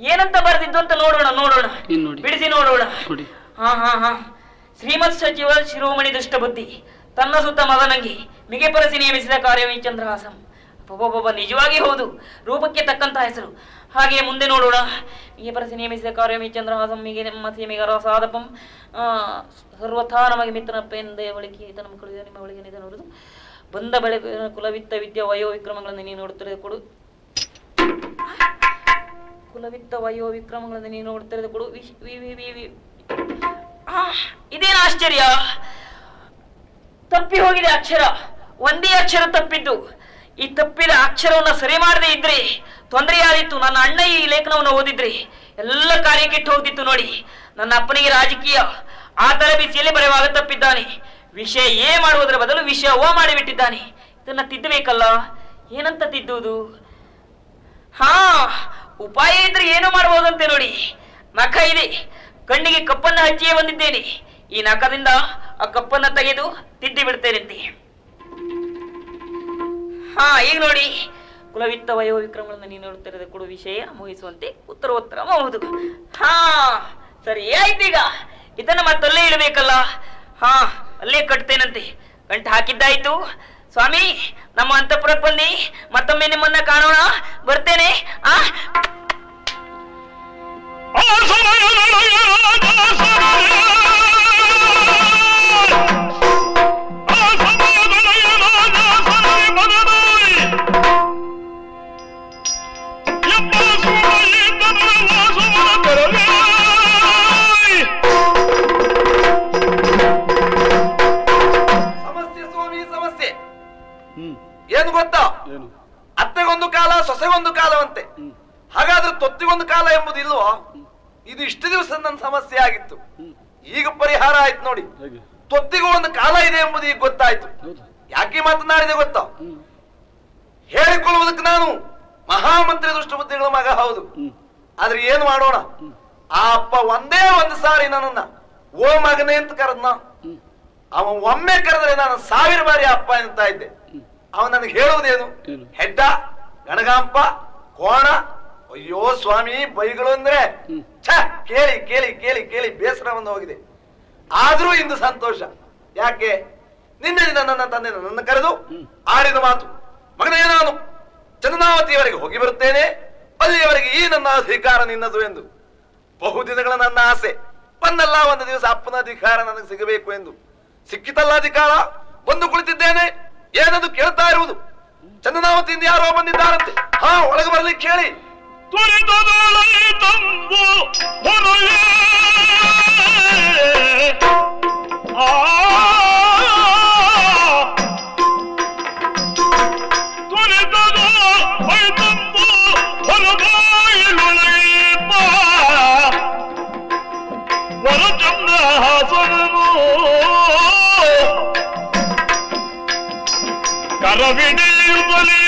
ಏನಂತ ಬರ್ದಿದ್ದು ಅಂತ ನೋಡೋಣ ನೋಡೋಣ? ಬಿಡಿಸಿ ನೋಡೋಣ. ಹಾ ಹಾ ಹಾ. ಶ್ರೀಮತ್ ಸಚಿವ ಶಿರೋಮಣಿ ದುಷ್ಟಬುದ್ಧಿ ತನ್ನ ಸುತ್ತ ಮಗನಂಗಿ ಮಿಗೆ ಪರಸಿ ನೇಮಿಸಿದ ಕಾರ್ಯವೇ ಚಂದ್ರಹಾಸಂ ಒಬ್ಬೊಬ್ಬ ನಿಜವಾಗಿ ಹೌದು. ರೂಪಕ್ಕೆ ತಕ್ಕಂತ ಹೆಸರು. ಹಾಗೆ ಮುಂದೆ ನೋಡೋಣ. ಮಿಗೆ ಪರಸಿ ನೇಮಿಸಿದ ಕಾರ್ಯವೇ ಚಂದ್ರಹಾಸಂ ಮಿಗೆ ನಮ್ಮ ಸೀಮಿಗರ ಸಾಧಪಂ ಸರ್ವಥಾ ನಮಗೆ ಮಿತ್ರನಪ್ಪ ಎಂದೇ ಒಳಗೆ ಈತ ನಮ್ಮ ಬಳಿಗೆ ನಿಧನವರದು ಬಂದ ಬಳಿಕ ಕುಲವಿತ್ತ ವಿದ್ಯಾ ವಯೋ ವಿಕ್ರಮಗಳನ್ನು ನೀನು ನೋಡುತ್ತಿರದೆ ಕೊಡು. ಕುಲವಿತ್ತ ವಯೋ ವಿಕ್ರಮಗಳನ್ನು ನೀನು ನೋಡುತ್ತಿರದೆ ಕೊಡು. ಇದೇನು ಆಶ್ಚರ್ಯ? ತಪ್ಪಿ ಹೋಗಿದೆ ಅಕ್ಷರ. ಒಂದೇ ಅಕ್ಷರ ತಪ್ಪಿದ್ದು. ಈ ತಪ್ಪಿದ ಅಕ್ಷರವನ್ನ ಸರಿ ಮಾಡದೇ ಇದ್ರೆ ತೊಂದರೆಯಾದಿತ್ತು ನನ್ನ ಅಣ್ಣ ಈ ಲೇಖನವನ್ನು ಓದಿದ್ರಿ ಎಲ್ಲ ಕಾರ್ಯಕ್ಕೆ ಹೋಗ್ತಿತ್ತು ನೋಡಿ. ನನ್ನ ಅಪ್ಪನಿಗೆ ರಾಜಕೀಯ ಆ ತರ ಬಿಸಿಯಲ್ಲಿ ಬರೆಯುವಾಗ ತಪ್ಪಿದ್ದಾನೆ. ವಿಷಯ ಏ ಮಾಡುವುದರ ಬದಲು ವಿಷಯ ಓ ಮಾಡಿಬಿಟ್ಟಿದ್ದಾನೆ. ಇದನ್ನ ತಿದ್ದಬೇಕಲ್ಲ? ಏನಂತ ತಿದ್ದುವುದು? ಹಾ, ಉಪಾಯ ಇದ್ರೆ ಏನು ಮಾಡಬಹುದಂತೆ ನೋಡಿ. ನಖ ಇದೆ. ಕಣ್ಣಿಗೆ ಕಪ್ಪನ್ನ ಹಚ್ಚಿಯೇ ಬಂದಿದ್ದೇನೆ. ಈ ನಖದಿಂದ ಆ ಕಪ್ಪನ್ನ ತೆಗೆದು ತಿದ್ದಿ ಬಿಡ್ತೇನೆ ಹಾ, ಈಗ ನೋಡಿ. ಕುಲವಿತ್ತ ವಯೋ ವಿಕ್ರಮಗಳನ್ನು ನೀನು ನೋಡುತ್ತಿರದ ಕೊಡು ವಿಷಯ ಮುಗಿಸುವಂತೆ ಉತ್ತರ ಹೌದು ಹಾ, ಸರಿ ಆಯ್ತೀಗ ಇದನ್ನ ಮತ್ತಲ್ಲೇ ಇಡಬೇಕಲ್ಲ? ಹಾ. ಅಲ್ಲೇ ಕಟ್ತೇನಂತೆ ಗಂಟು ಹಾಕಿದ್ದಾಯ್ತು ಸ್ವಾಮಿ ನಮ್ಮ ಅಂತಪುರಕ್ಕೆ ಬಂದಿ ಮತ್ತೊಮ್ಮೆ ನಿಮ್ಮನ್ನ ಕಾಣೋಣ ಬರ್ತೇನೆ ಆ ಆ ಗೊತ್ತಾ ಅತ್ತೆಗೊಂದು ಕಾಲ ಸೊಸೆಗೊಂದು ಕಾಲವಂತೆ. ಹಾಗಾದ್ರೆ ತೊತ್ತಿಗೊಂದು ಕಾಲ ಎಂಬುದು ಇಲ್ವಾ ಇದು ಇಷ್ಟು ದಿವಸ ನನ್ನ ಸಮಸ್ಯೆ ಆಗಿತ್ತು. ಈಗ ಪರಿಹಾರ ಆಯ್ತು ನೋಡಿ. ತೊತ್ತಿಗೂ ಒಂದು ಕಾಲ ಇದೆ ಎಂಬುದು ಈಗ ಗೊತ್ತಾಯ್ತು. ಯಾಕೆ ಮಾತನಾಡಿದೆ ಗೊತ್ತ? ಹೇಳಿಕೊಳ್ಳುವುದಕ್ಕೆ ನಾನು ಮಹಾಮಂತ್ರಿ ದುಷ್ಟ ಬುದ್ಧಿಗಳ ಮಗ ಹೌದು. ಆದ್ರೆ ಏನು ಮಾಡೋಣ? ಆ ಅಪ್ಪ ಒಂದೇ ಒಂದು ಸಾರಿ ನನ್ನನ್ನ ಓ ಮಗನೇ ಅಂತ ಕರೆದ್ನ. ಅವ ಒಮ್ಮೆ ಕರೆದ್ರೆ ನಾನು ಸಾವಿರ ಬಾರಿ ಅಪ್ಪ ಅಂತ ಇದ್ದೆ. ಅವ ನನಗೆ ಹೇಳುವುದೇನು? ಹೆಡ್ಡ ಗಣಗಾಂಪ ಕೋಣ ಅಯ್ಯೋ ಸ್ವಾಮಿ ಬೈಗಳು ಅಂದ್ರೆ ಛ ಕೇಳಿ ಕೇಳಿ ಕೇಳಿ ಕೇಳಿ ಬೇಸರ ಬಂದು ಹೋಗಿದೆ. ಆದ್ರೂ ಇಂದು ಸಂತೋಷ. ಯಾಕೆ? ನಿನ್ನೆ ನನ್ನ ತಂದೆ ನನ್ನನ್ನು ಕರೆದು ಆಡಿದ ಮಾತು. ಮಗನೇ ನಾನು ಚಂದನಾವತಿಯವರೆಗೆ ಹೋಗಿ ಬರುತ್ತೇನೆ. ಅಲ್ಲಿಯವರೆಗೆ ಈ ನನ್ನ ಅಧಿಕಾರ ನಿನ್ನದು ಎಂದು. ಬಹುದಿನಗಳ ನನ್ನ ಆಸೆ. ಬಂದಲ್ಲ ಒಂದು ದಿವಸ ಅಪ್ಪನ ಅಧಿಕಾರ ನನಗೆ ಸಿಗಬೇಕು ಎಂದು. ಸಿಕ್ಕಿತಲ್ಲ ಅಧಿಕಾರ. ಬಂದು ಕುಳಿತಿದ್ದೇನೆ. ಏನದು ಕೇಳ್ತಾ ಇರುವುದು? ಚಂದನಾವತಿಯಿಂದ ಯಾರೋ ಬಂದಿದ್ದಾರಂತೆ. ಹಾ ಒಳಗೆ ಬರಲಿ ಕೇಳಿ. ಹೊರಗೆ ಆ விடியுமலே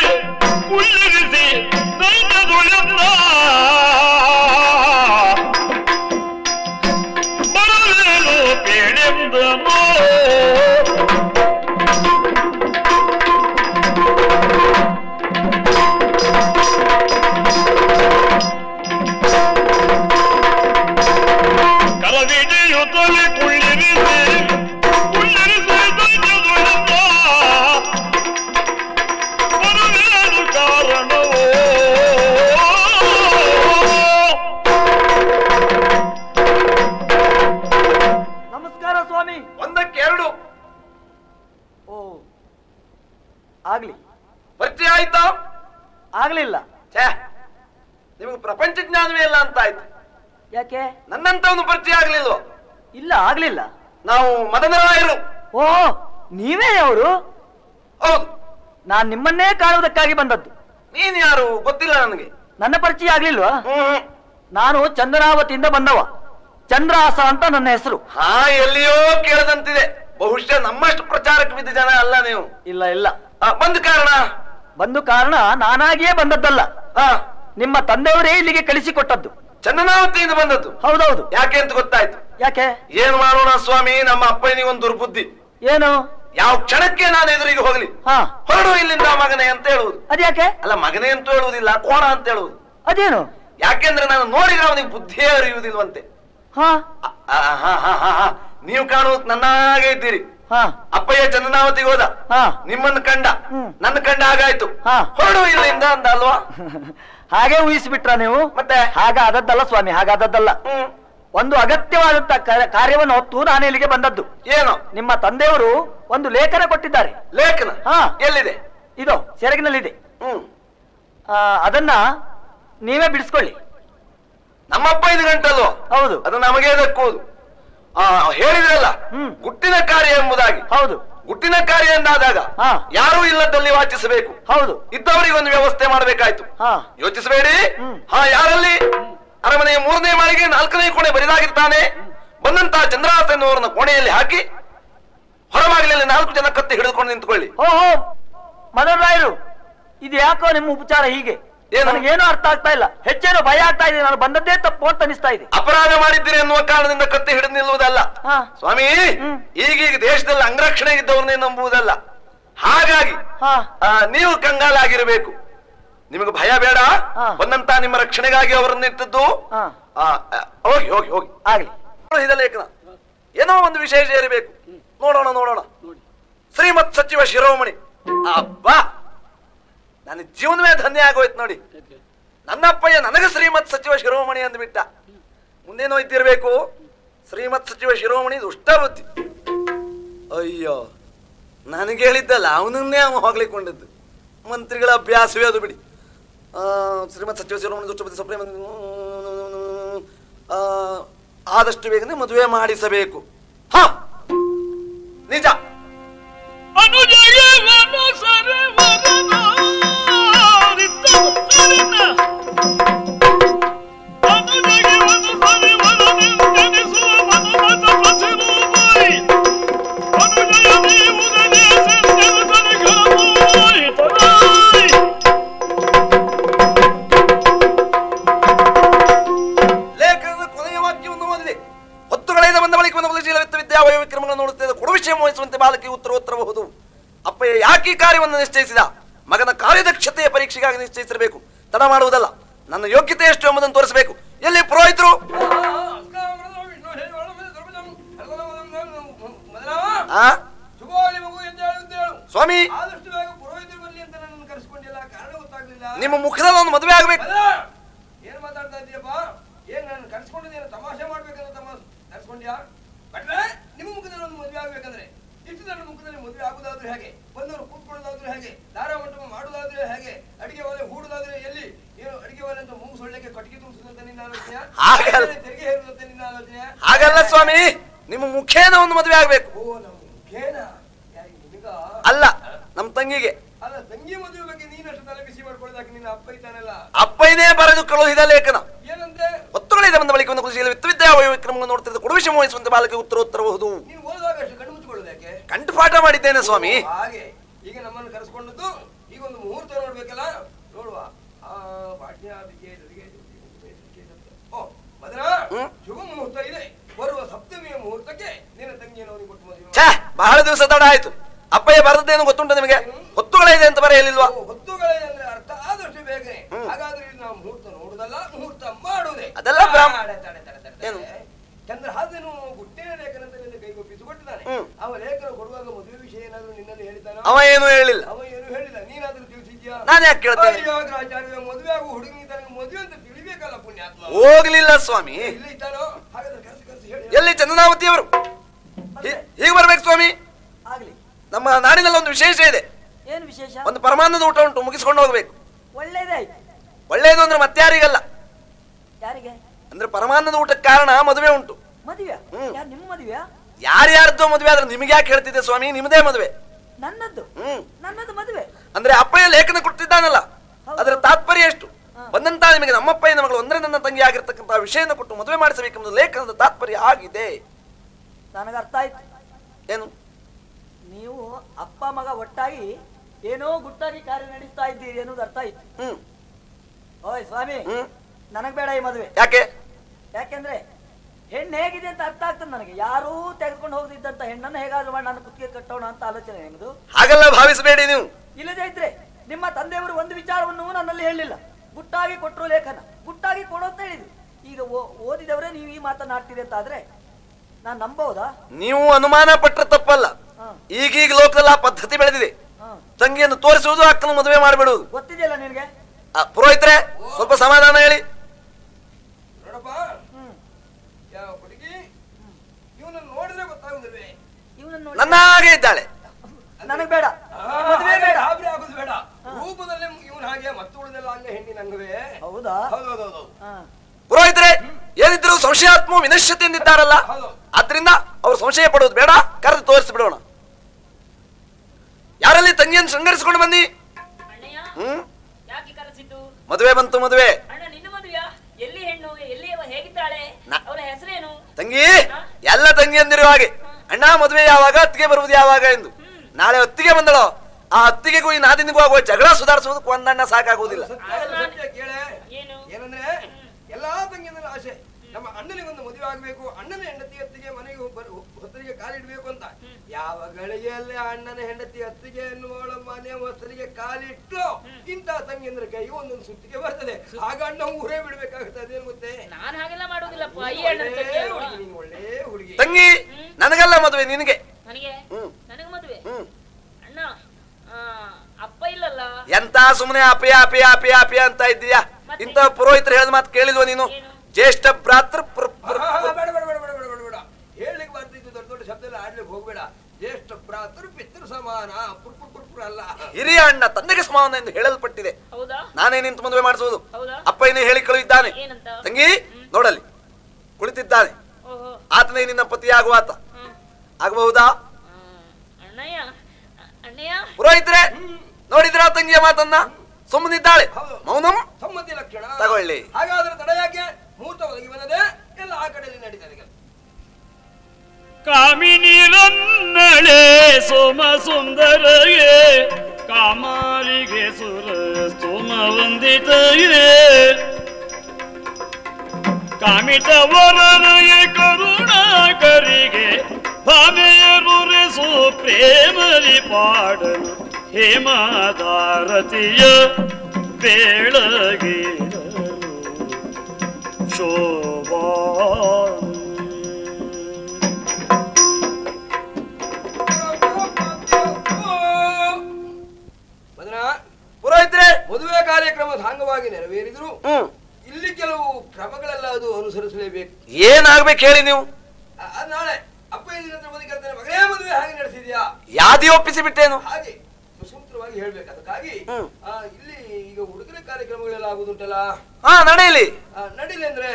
ಓ ನೀವೇ ಅವರು? ಹೌದು. ನಾನ್ ನಿಮ್ಮನ್ನೇ ಕಾಣುವುದಕ್ಕಾಗಿ ಬಂದದ್ದು. ನೀನ್ ಯಾರು? ಗೊತ್ತಿಲ್ಲ ನನಗೆ. ನನ್ನ ಪರಿಚಯ ಆಗ್ಲಿಲ್ವಾ. ನಾನು ಚಂದ್ರಾವತಿಯಿಂದ ಬಂದವ. ಚಂದ್ರಾಸ ಅಂತ ನನ್ನ ಹೆಸರು. ಹಾ ಎಲ್ಲಿಯೋ ಕೇಳದಂತಿದೆ. ಬಹುಶಃ ನಮ್ಮಷ್ಟು ಪ್ರಚಾರಕ್ಕೆ ಬಿದ್ದ ಜನ ಅಲ್ಲ ನೀವು. ಇಲ್ಲ ಇಲ್ಲ. ಬಂದ ಕಾರಣ? ಬಂದು ಕಾರಣ ನಾನಾಗಿಯೇ ಬಂದದ್ದಲ್ಲ. ನಿಮ್ಮ ತಂದೆಯವರೇ ಇಲ್ಲಿಗೆ ಕಳಿಸಿಕೊಟ್ಟದ್ದು. ಚಂದನಾವತಿಯಿಂದ ಬಂದದ್ದು. ಹೌದೌದು. ಯಾಕೆ ಅಂತ ಗೊತ್ತಾಯ್ತು. ಯಾಕೆ? ಏನ್ ಮಾಡೋಣ ಸ್ವಾಮಿ ನಮ್ಮ ಅಪ್ಪನಿಗೊಂದು ದುರ್ಬುದ್ಧಿ. ಏನು? ಯಾವ ಕ್ಷಣಕ್ಕೆ ನಾನು ಎದುರಿಗೆ ಹೋಗ್ಲಿ? ಹಾ. ಹೊರಡು ಇಲ್ಲಿಂದ ಮಗನೇ ಅಂತ ಹೇಳುವುದು. ಅದ್ಯಾಕೆ? ಅಲ್ಲ ಮಗನೇ ಅಂತ ಹೇಳುವುದಿಲ್ಲ ಕೋಣ ಅಂತ ಹೇಳುವುದು. ಅದೇನು? ಯಾಕೆಂದ್ರೆ ನಾನು ನೋಡಿದ್ರೆ ಅವನಿಗೆ ಬುದ್ಧಿಯೇ ಅರಿಯುವುದಿಲ್ವಂತೆ. ನೀವು ಕಾಣುವುದು ನನ್ನಾಗೆ ಇದ್ದೀರಿ. ಹಾ. ಅಪ್ಪಯ್ಯ ಚಂದನಾವತಿಗೆ ಹೋದ. ಹಾ. ನಿಮ್ಮನ್ನು ಕಂಡ. ನನ್ನ ಕಂಡ ಹಾಗಾಯ್ತು. ಹಾ. ಹೊರಡು ಇಲ್ಲಿಂದ ಅಂದ ಅಲ್ವಾ? ಹಾಗೆ ಊಹಿಸಿಬಿಟ್ರ ನೀವು? ಮತ್ತೆ? ಹಾಗಾದದ್ದಲ್ಲ ಸ್ವಾಮಿ ಹಾಗಾದದ್ದಲ್ಲ. ಹ್ಮ್. ಒಂದು ಅಗತ್ಯವಾದಂತಹ ಕಾರ್ಯವನ್ನು ಹೊತ್ತು ನಾನು ಇಲ್ಲಿಗೆ ಬಂದದ್ದು. ಏನು? ನಿಮ್ಮ ತಂದೆಯವರು ಒಂದು ಲೇಖನ ಕೊಟ್ಟಿದ್ದಾರೆ. ಲೇಖನ? ಹಾ. ಎಲ್ಲಿದೆ? ಇದು ಸೆರಗಿನಲ್ಲಿದೆ. ಹ್ಮ್. ಅದನ್ನ ನೀವೇ ಬಿಡಿಸ್ಕೊಳ್ಳಿ. ನಮ್ಮಪ್ಪ ಇದು ಗಂಟಲ್ವ ಹೌದು. ಅದು ನಮಗೆ ಕೂದು ಆ ಹೇಳಿದ್ರಲ್ಲ ಹ್ಮ್. ಗುಟ್ಟಿನ ಕಾರ್ಯ ಎಂಬುದಾಗಿ. ಹೌದು. ಗುಟ್ಟಿನ ಕಾರ್ಯ ಎಂದಾದಾಗ ಯಾರು ಯಾರೂ ಇಲ್ಲದಲ್ಲಿ ವಾಚಿಸಬೇಕು. ಹೌದು. ಇದ್ದವರಿಗೆ ಒಂದು ವ್ಯವಸ್ಥೆ ಮಾಡಬೇಕಾಯ್ತು. ಹಾ. ಯೋಚಿಸಬೇಡಿ. ಹಾ ಯಾರಲ್ಲಿ? ಅರಮನೆಯ ಮೂರನೇ ಮಾಳಿಗೆ ನಾಲ್ಕನೇ ಕೋಣೆ ಬರಿದಾಗಿರ್ತಾನೆ. ಬಂದಂತ ಚಂದ್ರಹಾಸ ಎನ್ನುವರನ್ನ ಕೋಣೆಯಲ್ಲಿ ಹಾಕಿ ಹೊರಬಾಗಿಲಲ್ಲಿ ನಾಲ್ಕು ಜನ ಕತ್ತೆ ಹಿಡಿದುಕೊಂಡು ನಿಂತುಕೊಳ್ಳಿ. ಓಹೋ ಮದನರಾಯರು ಇದು ಯಾಕೋ ನಿಮ್ಮ ಉಪಚಾರ ಹೀಗೆ? ಏನು? ನನಗೇನು ಅರ್ಥ ಆಗ್ತಾ ಇಲ್ಲ. ಹೆಚ್ಚೇನೋ ಭಯ ಆಗ್ತಾ ಇದೆ ನಾನು ಬಂದದ್ದೇ ತಪ್ಪು ಅಂತ ಅನಿಸ್ತಾ ಇದೆ. ಅಪರಾಧ ಮಾಡಿದ್ದೀರಿ ಎನ್ನುವ ಕಾರಣದಿಂದ ಕತ್ತೆ ಹಿಡಿದು ನಿಲ್ಲುವುದಲ್ಲ. ಸ್ವಾಮಿ. ಈಗೀಗ ದೇಶದಲ್ಲಿ ಅಂಗರಕ್ಷಣೆ ಇದ್ದವ್ರನ್ನೇ ನಂಬುವುದಲ್ಲ. ಹಾಗಾಗಿ ನೀವು ಕಂಗಾಲಾಗಿರಬೇಕು. ನಿಮಗೆ ಭಯ ಬೇಡ. ಬಂದಂತ ನಿಮ್ಮ ರಕ್ಷಣೆಗಾಗಿ ಅವರನ್ನು ಇಟ್ಟದ್ದು. ಹೋಗಿ ಹೋಗಿ ಹೋಗಿ. ಆಗ್ಲಿ. ಲೇಖನ. ಏನೋ ಒಂದು ವಿಶೇಷ ಇರಬೇಕು ನೋಡೋಣ ನೋಡೋಣ. ಶ್ರೀಮತ್ ಸಚಿವ ಶಿರೋಮಣಿ. ಅಬ್ಬಾ! ನನ್ನ ಜೀವನವೇ ಧನ್ಯ ಆಗೋಯ್ತು ನೋಡಿ. ನನ್ನಪ್ಪಯ್ಯ ನನಗೆ ಶ್ರೀಮತ್ ಸಚಿವ ಶಿರೋಮಣಿ ಅಂದ್ಬಿಟ್ಟ ಮುಂದೇನೋ ಇದ್ದಿರಬೇಕು? ಶ್ರೀಮತ್ ಸಚಿವ ಶಿರೋಮಣಿ ದುಷ್ಟ ಬುದ್ಧಿ. ಅಯ್ಯೋ ನನಗೆ ಹೇಳಿದ್ದಲ್ಲ ಅವನನ್ನೇ ಅವನು ಹೋಗ್ಲಿಕ್ಕೊಂಡಿದ್ದು ಮಂತ್ರಿಗಳ ಅಭ್ಯಾಸವೇ ಅದು ಬಿಡಿ. ಶ್ರೀಮತ್ ಸಚಿವ ದುಷ್ಟಪತಿ ಸುಪ್ರೀಂ ಆದಷ್ಟು ಬೇಗನೆ ಮದುವೆ ಮಾಡಿಸಬೇಕು. ಹ! ನಿಜ. ಈ ಕಾರ್ಯವನ್ನು ನಿಶ್ಚಯಿಸಿದ. ಮಗನ ಕಾರ್ಯದಕ್ಷತೆಯ ಪರೀಕ್ಷೆಗಾಗಿ ನಿಶ್ಚಯಿಸಿರಬೇಕು. ತಡ ಮಾಡುವುದಲ್ಲ. ನನ್ನ ಯೋಗ್ಯತೆ ಎಷ್ಟು ಎಂಬುದನ್ನು ತೋರಿಸಬೇಕು. ಎಲ್ಲಿ ಪುರೋಹಿತರು ಆ ಶುಭವಾಗಲಿ ಮಗು ಎಂದು ಹೇಳುತ್ತೇಳು ಸ್ವಾಮಿ ಆದಷ್ಟು ಬೇಗ ಪುರೋಹಿತರು ಬರಲಿ ಅಂತ ನನ್ನನ್ನು ಕರೆಸ್ಕೊಂಡಿಲ್ಲ ಕಾರಣ ಗೊತ್ತಾಗ್ಲಿಲ್ಲ ನಿಮ್ಮ ಮುಖದಲ್ಲಿ ಒಂದು ಮದುವೆ ಆಗಬೇಕು ಅಲ್ಲ, ಏನ್ ಮಾತಾಡ್ತಾ ಇದೀಯಪ್ಪ ಏನ್ ನಾನು ಕರ್ಸ್ಕೊಂಡಿದ್ದೇನೆ ತಮಾಷೆ ಮಾಡ್ಬೇಕಂತ ತಮಾಷೆ ಕರ್ಸ್ಕೊಂಡ್ಯಾ ಬಟ್ರೆ ನಿಮ್ಮ ಮುಖದಲ್ಲಿ ಒಂದು ಮದುವೆ ಆಗ್ಬೇಕಂದ್ರೆ ಇಷ್ಟು ನನ್ನ ಮುಖದಲ್ಲಿ ಮದುವೆ ಆಗುದಾದ್ರೆ ಹೇಗೆ ಬಂದವರು ಕೂತ್ಕೊಳ್ಳೋದಾದ್ರೆ ಹೇಗೆ ದಾರ ಮಂಟಪ ಮಾಡುದಾದ್ರೆ ಹೇಗೆ ಅಡಿಗೆ ಒಲೆ ಹೂಡುದಾದ್ರೆ ಎಲ್ಲಿ ಏನು ಅಡಿಗೆ ಒಲೆ ಅಂತ ಮೂಗು ಸೊಳ್ಳೆಗೆ ಕಟ್ಟಿಗೆ ತುಂಬಿಸುದಂತ ನಿನ್ನ ಆಲೋಚನೆ ಹಾಗಲ್ಲ. ತೆರಿಗೆ ಹೇರುದಂತ ನಿನ್ನ ಆಲೋಚನೆ ಹಾಗಲ್ಲ ಸ್ವಾಮಿ ನಿಮ್ಮ ಮುಖೇನ ಒಂದು ಮದುವೆ ಆಗಬೇಕು ಓ ನಮ್ಮ ಮುಖೇನ ಯಾರಿಗೆ ನಿನಗ ಅಲ್ಲ ನಮ್ಮ ತಂಗಿಗೆ ಅಲ್ಲ ತಂಗಿ ಮದುವೆ ಬಗ್ಗೆ ನೀನಷ್ಟು ತಲೆ ಬಿಸಿ ಮಾಡ್ಕೊಳ್ಳೋದಕ್ಕೆ ನಿನ್ನ ಅಪ್ಪ ಇದ್ದಾನಲ್ಲ ಅಪ್ಪಯ್ಯನೇ ಬರೆದು ಕಳುಹಿದ ಲೇಖನ ಏನಂತೆ ಹೊತ್ತುಗಳಿಂದ ಬಂದ ಬಳಿಕ ಒಂದು ಕುಲಶೀಲ ವಿತ್ತ ವಿದ್ಯಾ ವಯ ವಿಕ್ರಮಗಳನ್ನು ನೋಡುತ್ತಿದ್ದ ಕೊಡು ವಿಷಯ ವಹಿಸುವಂತೆ ಬಾಲಕಿ ಉತ್ತರೋತ್ತರಬಹುದು ಕಂಠಪಾಠ ಮಾಡಿದ್ದೇನೆ ಸ್ವಾಮಿ. ಹಾಗೆ. ಈಗ ನಮ್ಮನ್ನು ಕರೆಸ್ಕೊಂಡದ್ದು ಈಗ ಒಂದು ಮುಹೂರ್ತ ನೋಡ್ಬೇಕಲ್ಲ? ನೋಡುವ. ಆ ಪಾಠ್ಯಾದಿಕೆ ಜೊತೆಗೆ ಓ ಹ್ಮ್. ಶುಭ ಮುಹೂರ್ತ ಇದೆ. ಬರುವ ಸಪ್ತಮಿಯ ಮುಹೂರ್ತಕ್ಕೆ ನಿನ್ನ ತಂಗಿಯನ್ನು ಕೊಟ್ಟು ಮದುವೆ ಬಹಳ ದಿವಸ ತಡ ಆಯ್ತು. ಅಪ್ಪಯ್ಯ ಬರದೇನು ಗೊತ್ತುಂಟ ನಿಮಗೆ? ಹೊತ್ತುಗಳಿದೆ ಅಂತ ಬರೆಯಲಿಲ್ವಾ ಓ, ಹೊತ್ತುಗಳೇ ಅಂದ್ರೆ ಅರ್ಥ ಆದಷ್ಟು ಬೇಗನೆ ಹಾಗಾದ್ರೆ ಇಲ್ಲಿ ನಾವು ಮುಹೂರ್ತ ನೋಡುದಲ್ಲ ಮುಹೂರ್ತ ಮಾಡುವುದೇ ಅದೆಲ್ಲ ಬ್ರಾಹ್ಮ- ತಡೆ, ತಡೆ, ತಡೆ, ತಡೆ. ಏನು? ಚಂದ್ರಹಾಸನು ಗುಟ್ಟಿನ ಲೇಖನದಲ್ಲಿ ಕೈಗೊಪ್ಪಿಸಿಕೊಟ್ಟಿದ್ದಾನೆ ಹ್ಮ್. ಅವ ಲೇಖನ ಕೊಡುವಾಗ ಮದುವೆ ವಿಷಯ ಏನಾದ್ರೂ ನಿನ್ನಲ್ಲಿ ಹೇಳಿದ್ದಾನೋ ಅವ ಏನು ಹೇಳಿಲ್ಲ. ಅವ ಏನು ಹೇಳಿಲ್ಲ. ನೀನಾದ್ರೂ ತಿಳಿಸಿದ್ಯಾ? ನಾನ್ ಯಾಕೆ ಕೇಳ್ತೇನೆ? ಅಯ್ಯೋ, ಗ್ರಾಚಾರ್ಯ ಮದುವೆ ಆಗು ಹುಡುಗಿ ತನಗೆ ಮದುವೆ ಅಂತ ತಿಳಿಬೇಕಲ್ಲ ಪುಣ್ಯಾತ್ಮ. ಹೋಗ್ಲಿಲ್ಲ ಸ್ವಾಮಿ. ಎಲ್ಲಿ ಚಂದನಾವತಿ ಅವರು ಹೀಗೆ ಬರ್ಬೇಕು ಸ್ವಾಮಿ. ಆಗ್ಲಿ. ನಮ್ಮ ನಾಡಿನಲ್ಲಿ ಒಂದು ವಿಶೇಷ ಇದೆ. ಏನು ವಿಶೇಷ? ಒಂದು ಪರಮಾನಂದ ಊಟ ಉಂಟು ಮುಗಿಸ್ಕೊಂಡು ಹೋಗ್ಬೇಕು. ಒಳ್ಳೇದೇ. ಅಂದ್ರೆ ಮತ್ತಾರಿಗಲ್ಲ ಯಾರಿಗೆ? ಅಂದ್ರೆ ಪರಮಾನಂದ ಊಟಕ್ಕೆ ಕಾರಣ ಮದುವೆ ಉಂಟು. ಮದುವೆ? ನಿಮ್ಮ ಮದುವೆಯಾ? ಯಾರ್ಯಾರ್ದೋ ಮದುವೆ ಆದ್ರೆ ನಿಮ್ಗೆ ಯಾಕೆ ಹೇಳ್ತಿದ್ದೆ ಸ್ವಾಮಿ? ನಿಮ್ಮದೇ ಮದುವೆ. ನನ್ನದ್ದು. ಹ್ಮ್. ನನ್ನದು ಮದುವೆ. ಅಂದ್ರೆ ಅಪ್ಪಯ್ಯ ಲೇಖನ ಕೊಟ್ಟಿದ್ದಾನಲ್ಲ ಅದರ ತಾತ್ಪರ್ಯ ಎಷ್ಟು. ಬಂದಂತ ನಿಮಗೆ ನಮ್ಮಪ್ಪಯ್ಯ ಮಗಳು ಒಂದ್ರೆ ನನ್ನ ತಂಗಿ ಆಗಿರ್ತಕ್ಕಂತಹ ವಿಷಯನ ಕೊಟ್ಟು ಮದುವೆ ಮಾಡಿಸಬೇಕೆಂಬುದು ಲೇಖನದ ತಾತ್ಪರ್ಯ ಆಗಿದೆ. ನನಗೆ ಅರ್ಥ ಆಯ್ತು. ಏನು? ನೀವು ಅಪ್ಪ ಮಗ ಒಟ್ಟಾಗಿ ಏನೋ ಗುಟ್ಟಾಗಿ ಕಾರ್ಯ ನಡೆಸ್ತಾ ಇದ್ದೀರಿ ಅನ್ನೋದು ಅರ್ಥ ಆಯ್ತು. ಹ್ಮ್. ಓಯ್ ಸ್ವಾಮಿ ಹ್ಮ್. ನನಗ್ ಬೇಡ ಈ ಮದುವೆ. ಯಾಕೆ? ಯಾಕೆಂದ್ರೆ ಹೆಣ್ಣು ಹೇಗಿದೆ ಅಂತ ಅರ್ಥ ಆಗ್ತದೆ ನನಗೆ. ಯಾರೂ ತೆಗೆದುಕೊಂಡು ಹೋಗದಿದ್ದಂತ ಹೆಣ್ಣನ್ನು ಹೇಗಾದ್ರೂ ಮಾಡಿ ನಾನು ಕುತ್ತಿಗೆ ಕಟ್ಟೋಣ ಅಂತ ಆಲೋಚನೆ ನಿಮ್ಮದು ಹಾಗೆಲ್ಲ ಭಾವಿಸಬೇಡಿ ನೀವು. ಇಲ್ಲದೇ ಇದ್ರೆ ನಿಮ್ಮ ತಂದೆಯವರು ಒಂದು ವಿಚಾರವನ್ನು ನನ್ನಲ್ಲಿ ಹೇಳಿಲ್ಲ ಗುಟ್ಟಾಗಿ ಕೊಟ್ಟರು ಲೇಖನ. ಗುಟ್ಟಾಗಿ ಕೊಡು ಅಂತ ಹೇಳಿದ್ರು. ಈಗ ಓದಿದವರೇ ನೀವು ಈ ಮಾತನಾಡ್ತೀರಿ ಅಂತ ಆದ್ರೆ ನಾನು ನಂಬಹುದಾ ನೀವು ಅನುಮಾನ ಪಟ್ಟರೆ ತಪ್ಪಲ್ಲ. ಈಗೀಗ ಲೋಕದಲ್ಲಿ ಆ ಪದ್ಧತಿ ಬೆಳೆದಿದೆ. ತಂಗಿಯನ್ನು ತೋರಿಸುವುದು ಅಕ್ಕನ ಮದುವೆ ಮಾಡಬೇಡುವುದು. ಗೊತ್ತಿದೆಯಲ್ಲ ನಿನಗೆ? ಪುರೋಹಿತರೆ ಸ್ವಲ್ಪ ಸಮಾಧಾನ ಹೇಳಿ ನೋಡಪ್ಪ ಹ್ಮ್ ಯಾವ ಹುಡುಗಿ ಇವನನ್ನು ನೋಡಿದ್ರೆ ಗೊತ್ತಾಗುದಿಲ್ವೇ ಇವನನ್ನು ನೋಡಿ ನನ್ನ ಹಾಗೆ ಇದ್ದಾಳೆ. ನನಗ್ ಬೇಡ. ಮದುವೆ ಬೇಡ. ಗಾಬರಿ ಆಗುದು ಬೇಡ. ರೂಪದಲ್ಲೇ ಇವನ್ ಹಾಗೆ ಮತ್ತು ಉಳಿದೆಲ್ಲ ಹಂಗೆ ಹೆಣ್ಣಿ ನಂಗುವೆ. ಹೌದಾ? ಹೌದೌದೌದು ಹಾ. ಪುರೋಹಿತರೆ ಏನಿದ್ರು ಸಂಶಯಾತ್ಮ ವಿನಶ್ಯತೆಯಿಂದ ಇದ್ದಾರಲ್ಲ. ಆದ್ರಿಂದ ಅವ್ರು ಸಂಶಯ ಪಡೋದು ಬೇಡ ಕರೆದು ತೋರಿಸಿ ಬಿಡೋಣ ಯಾರಲ್ಲಿ ತಂಗಿಯನ್ನು ಶೃಂಗರಿಸಿಕೊಂಡು ಬನ್ನಿ? ಅಣ್ಣಯ್ಯ ಹ್ಮ್? ಯಾಕೆ ಕರೆಸಿದ್ದು? ಮದುವೆ ಬಂತು ಮದುವೆ. ಅಣ್ಣ ನಿನ್ನ ಮದುವೆಯಾ? ಎಲ್ಲಿ ಹೆಣ್ಣು ಎಲ್ಲಿ ಅವ ಹೇಗಿದ್ದಾಳೆ ಹೆಸರೇನು? ತಂಗಿ ಎಲ್ಲ ತಂಗಿಯಂದಿರುವ ಹಾಗೆ. ಅಣ್ಣ ಮದುವೆ ಯಾವಾಗ? ಅತ್ತಿಗೆ ಬರುವುದು ಯಾವಾಗ ಎಂದು. ನಾಳೆ ಅತ್ತಿಗೆ ಬಂದಳೋ? ಆ ಅತ್ತಿಗೆಗೂ ಈ ನಾದಿನಿಗೂ ಆಗುವ ಜಗಳ ಸುಧಾರಿಸುವುದಕ್ಕೆ ಒಂದಣ್ಣ ಸಾಕಾಗುವುದಿಲ್ಲ. ಏನಂದ್ರೆ ಎಲ್ಲಾ ತಂಗಿಯಂದ್ರೆ ಆಸೆ. ನಮ್ಮ ಅಣ್ಣನಿಗೊಂದು ಮದುವೆ ಆಗ್ಬೇಕು ಅಣ್ಣನ ಹೆಂಡತಿ ಅತ್ತಿಗೆ ಮನೆಗೆ ಬರ್- ಹೊತ್ತರಿಗೆ ಕಾಲಿಡ್ಬೇಕು ಅಂತ ಯಾವ ಗಳಿಗೆಯಲ್ಲಿ ಅಣ್ಣನ ಹೆಂಡತಿ ಅತ್ತಿಗೆ ಎನ್ನುವಳ ಮನೆ ಹೊಸರಿಗೆ ಕಾಲಿಟ್ಟು ಇಂಥ ತಂಗಿಂದ್ರ ಕೈ ಒಂದೊಂದು ಸುತ್ತಿಗೆ ಬರ್ತದೆ. ಆಗ ಅಣ್ಣ ಊರೇ ಬಿಡ್ಬೇಕಾಗ್ತದೆ ಗೊತ್ತೆ ಗೊತ್ತೇ? ನಾನು ಹಾಗೆಲ್ಲ ಮಾಡೋದಿಲ್ಲ ಒಳ್ಳೆ ಹುಡುಗಿ, ನೀನು ಒಳ್ಳೆ ಹುಡುಗಿ. ತಂಗಿ ನನಗೆಲ್ಲ ಮದುವೆ ನಿನಗೆ? ನನಗೆ? ಹ್ಮ್. ನನಗೆ ಮದುವೆ? ಅಣ್ಣ ಆ, ಅಪ್ಪ ಇಲ್ಲಲ್ಲ? ಎಂತ ಸುಮ್ಮನೆ ಅಪಿಯ ಅಪಿಯ ಅಪಿಯ ಅಪಿಯ ಅಂತ ಇದ್ದೀಯಾ? ಇಂತ ಇಂಥ ಪುರೋಹಿತರು ಹೇಳಿದ ಮಾತು ಕೇಳಿಲ್ವ ನೀನು? ಜ್ಯೇಷ್ಠ ಭ್ರಾತೃ ಪ್ರ- ಆ, ಪ್ರ- ಬೇಡ ಬೇಡ ಬೇಡ ಬೇಡ ಬೇಡ ಬೇಡ. ಬೇಡ ಹೇಳಲಿಕ್ಕೆ ಬರ್ತಿದ್ದು ದೊಡ್ಡ ದೊಡ್ಡ ಶಬ್ದ ಎಲ್ಲ ಆಡ್ಲಿಕ್ಕೆ ಹೋಗ್ಬೇಡ. ಜ್ಯೇಷ್ಠ ಭ್ರಾತರು ಪಿತೃ ಸಮಾನ. ಅಲ್ಲ. ಹಿರಿಯ ಅಣ್ಣ ತಂದೆಗೆ ಸಮಾನ ಎಂದು ಹೇಳಲ್ಪಟ್ಟಿದೆ. ಹೌದಾ? ನಾನೇ ನಿಂತು ಮದುವೆ ಮಾಡಿಸುವುದು? ಹೌದಾ? ಅಪ್ಪ ಏನೇ ಹೇಳಿ ಕಳುಹಿದ್ದಾನೆ. ಏನಂತ? ತಂಗಿ ನೋಡಲಿ ಕುಳಿತಿದ್ದಾನೆ. ಓಹೋ. ಆತನೇ ನಿನ್ನ ಪತಿಯಾಗುವ ಆತ. ಆಗಬಹುದಾ? ಪುರೋಹಿತರೆ ನೋಡಿದ್ರ ತಂಗಿಯ ಮಾತನ್ನ? ಸುಮ್ಮನಿದ್ದಾಳೆ. ಮೌನಂ? ಸಮ್ಮತಿ ಲಕ್ಷಣ. ತಗೊಳ್ಳಿ. ಹಾಗಾದ್ರೆ ತಡೆಯಾಕೆ ಯಾಕೆ ಮುಹೂರ್ತ ಒದಗಿ ಬಂದದೆ? ಎಲ್ಲ ಆ ಕಡೆಯಲ್ಲಿ ನಡೀತದೆ ಕೆಲಸ. ಕಾಮಿನಿರನ್ನಳೆ ಸೋಮ ಸುಂದರಗೆ ಕಾಮಾಲಿಗೆ ಸುರ ಸೋಮ ವಂದಿತಗೆ ಕಾಮಿತ ವರನಗೆ ಕರುಣಾಕರಿಗೆ ಭಾಮೆಯರುರಿಸು ಪ್ರೇಮಲಿ ಪಾಡಲು ಹೇಮಾದಾರತಿಯ ಬೇಳಗಿರಲು ಶೋಭಾ ಪುರೋಹಿತರೆ ಮದುವೆ ಕಾರ್ಯಕ್ರಮದ ಅಂಗವಾಗಿ ನೆರವೇರಿದ್ರು. ಇಲ್ಲಿ ಕೆಲವು ಕ್ರಮಗಳೆಲ್ಲ ಅದು ಅನುಸರಿಸಲೇಬೇಕು. ಏನಾಗ್ಬೇಕು ಹೇಳಿ ನೀವು? ನಾಳೆ. ಅಪ್ಪ ಹತ್ರ ಬಂದು ಮಗನೇ ಮದುವೆ ಹಾಗೆ ನಡೆಸಿದ್ಯಾ? ಯಾದಿ ಒಪ್ಪಿಸಿ ಬಿಟ್ಟೇನು? ಹಾಗೆ ಸುಸೂತ್ರವಾಗಿ ಹೇಳ್ಬೇಕು. ಅದಕ್ಕಾಗಿ ಇಲ್ಲಿ ಈಗ ಹುಡುಗರ ಕಾರ್ಯಕ್ರಮಗಳೆಲ್ಲ ಆಗುದುಂಟಲ್ಲ? ಹಾ ನಡೆಯಲಿ. ಆ, ನಡೀಲಿ ಅಂದ್ರೆ?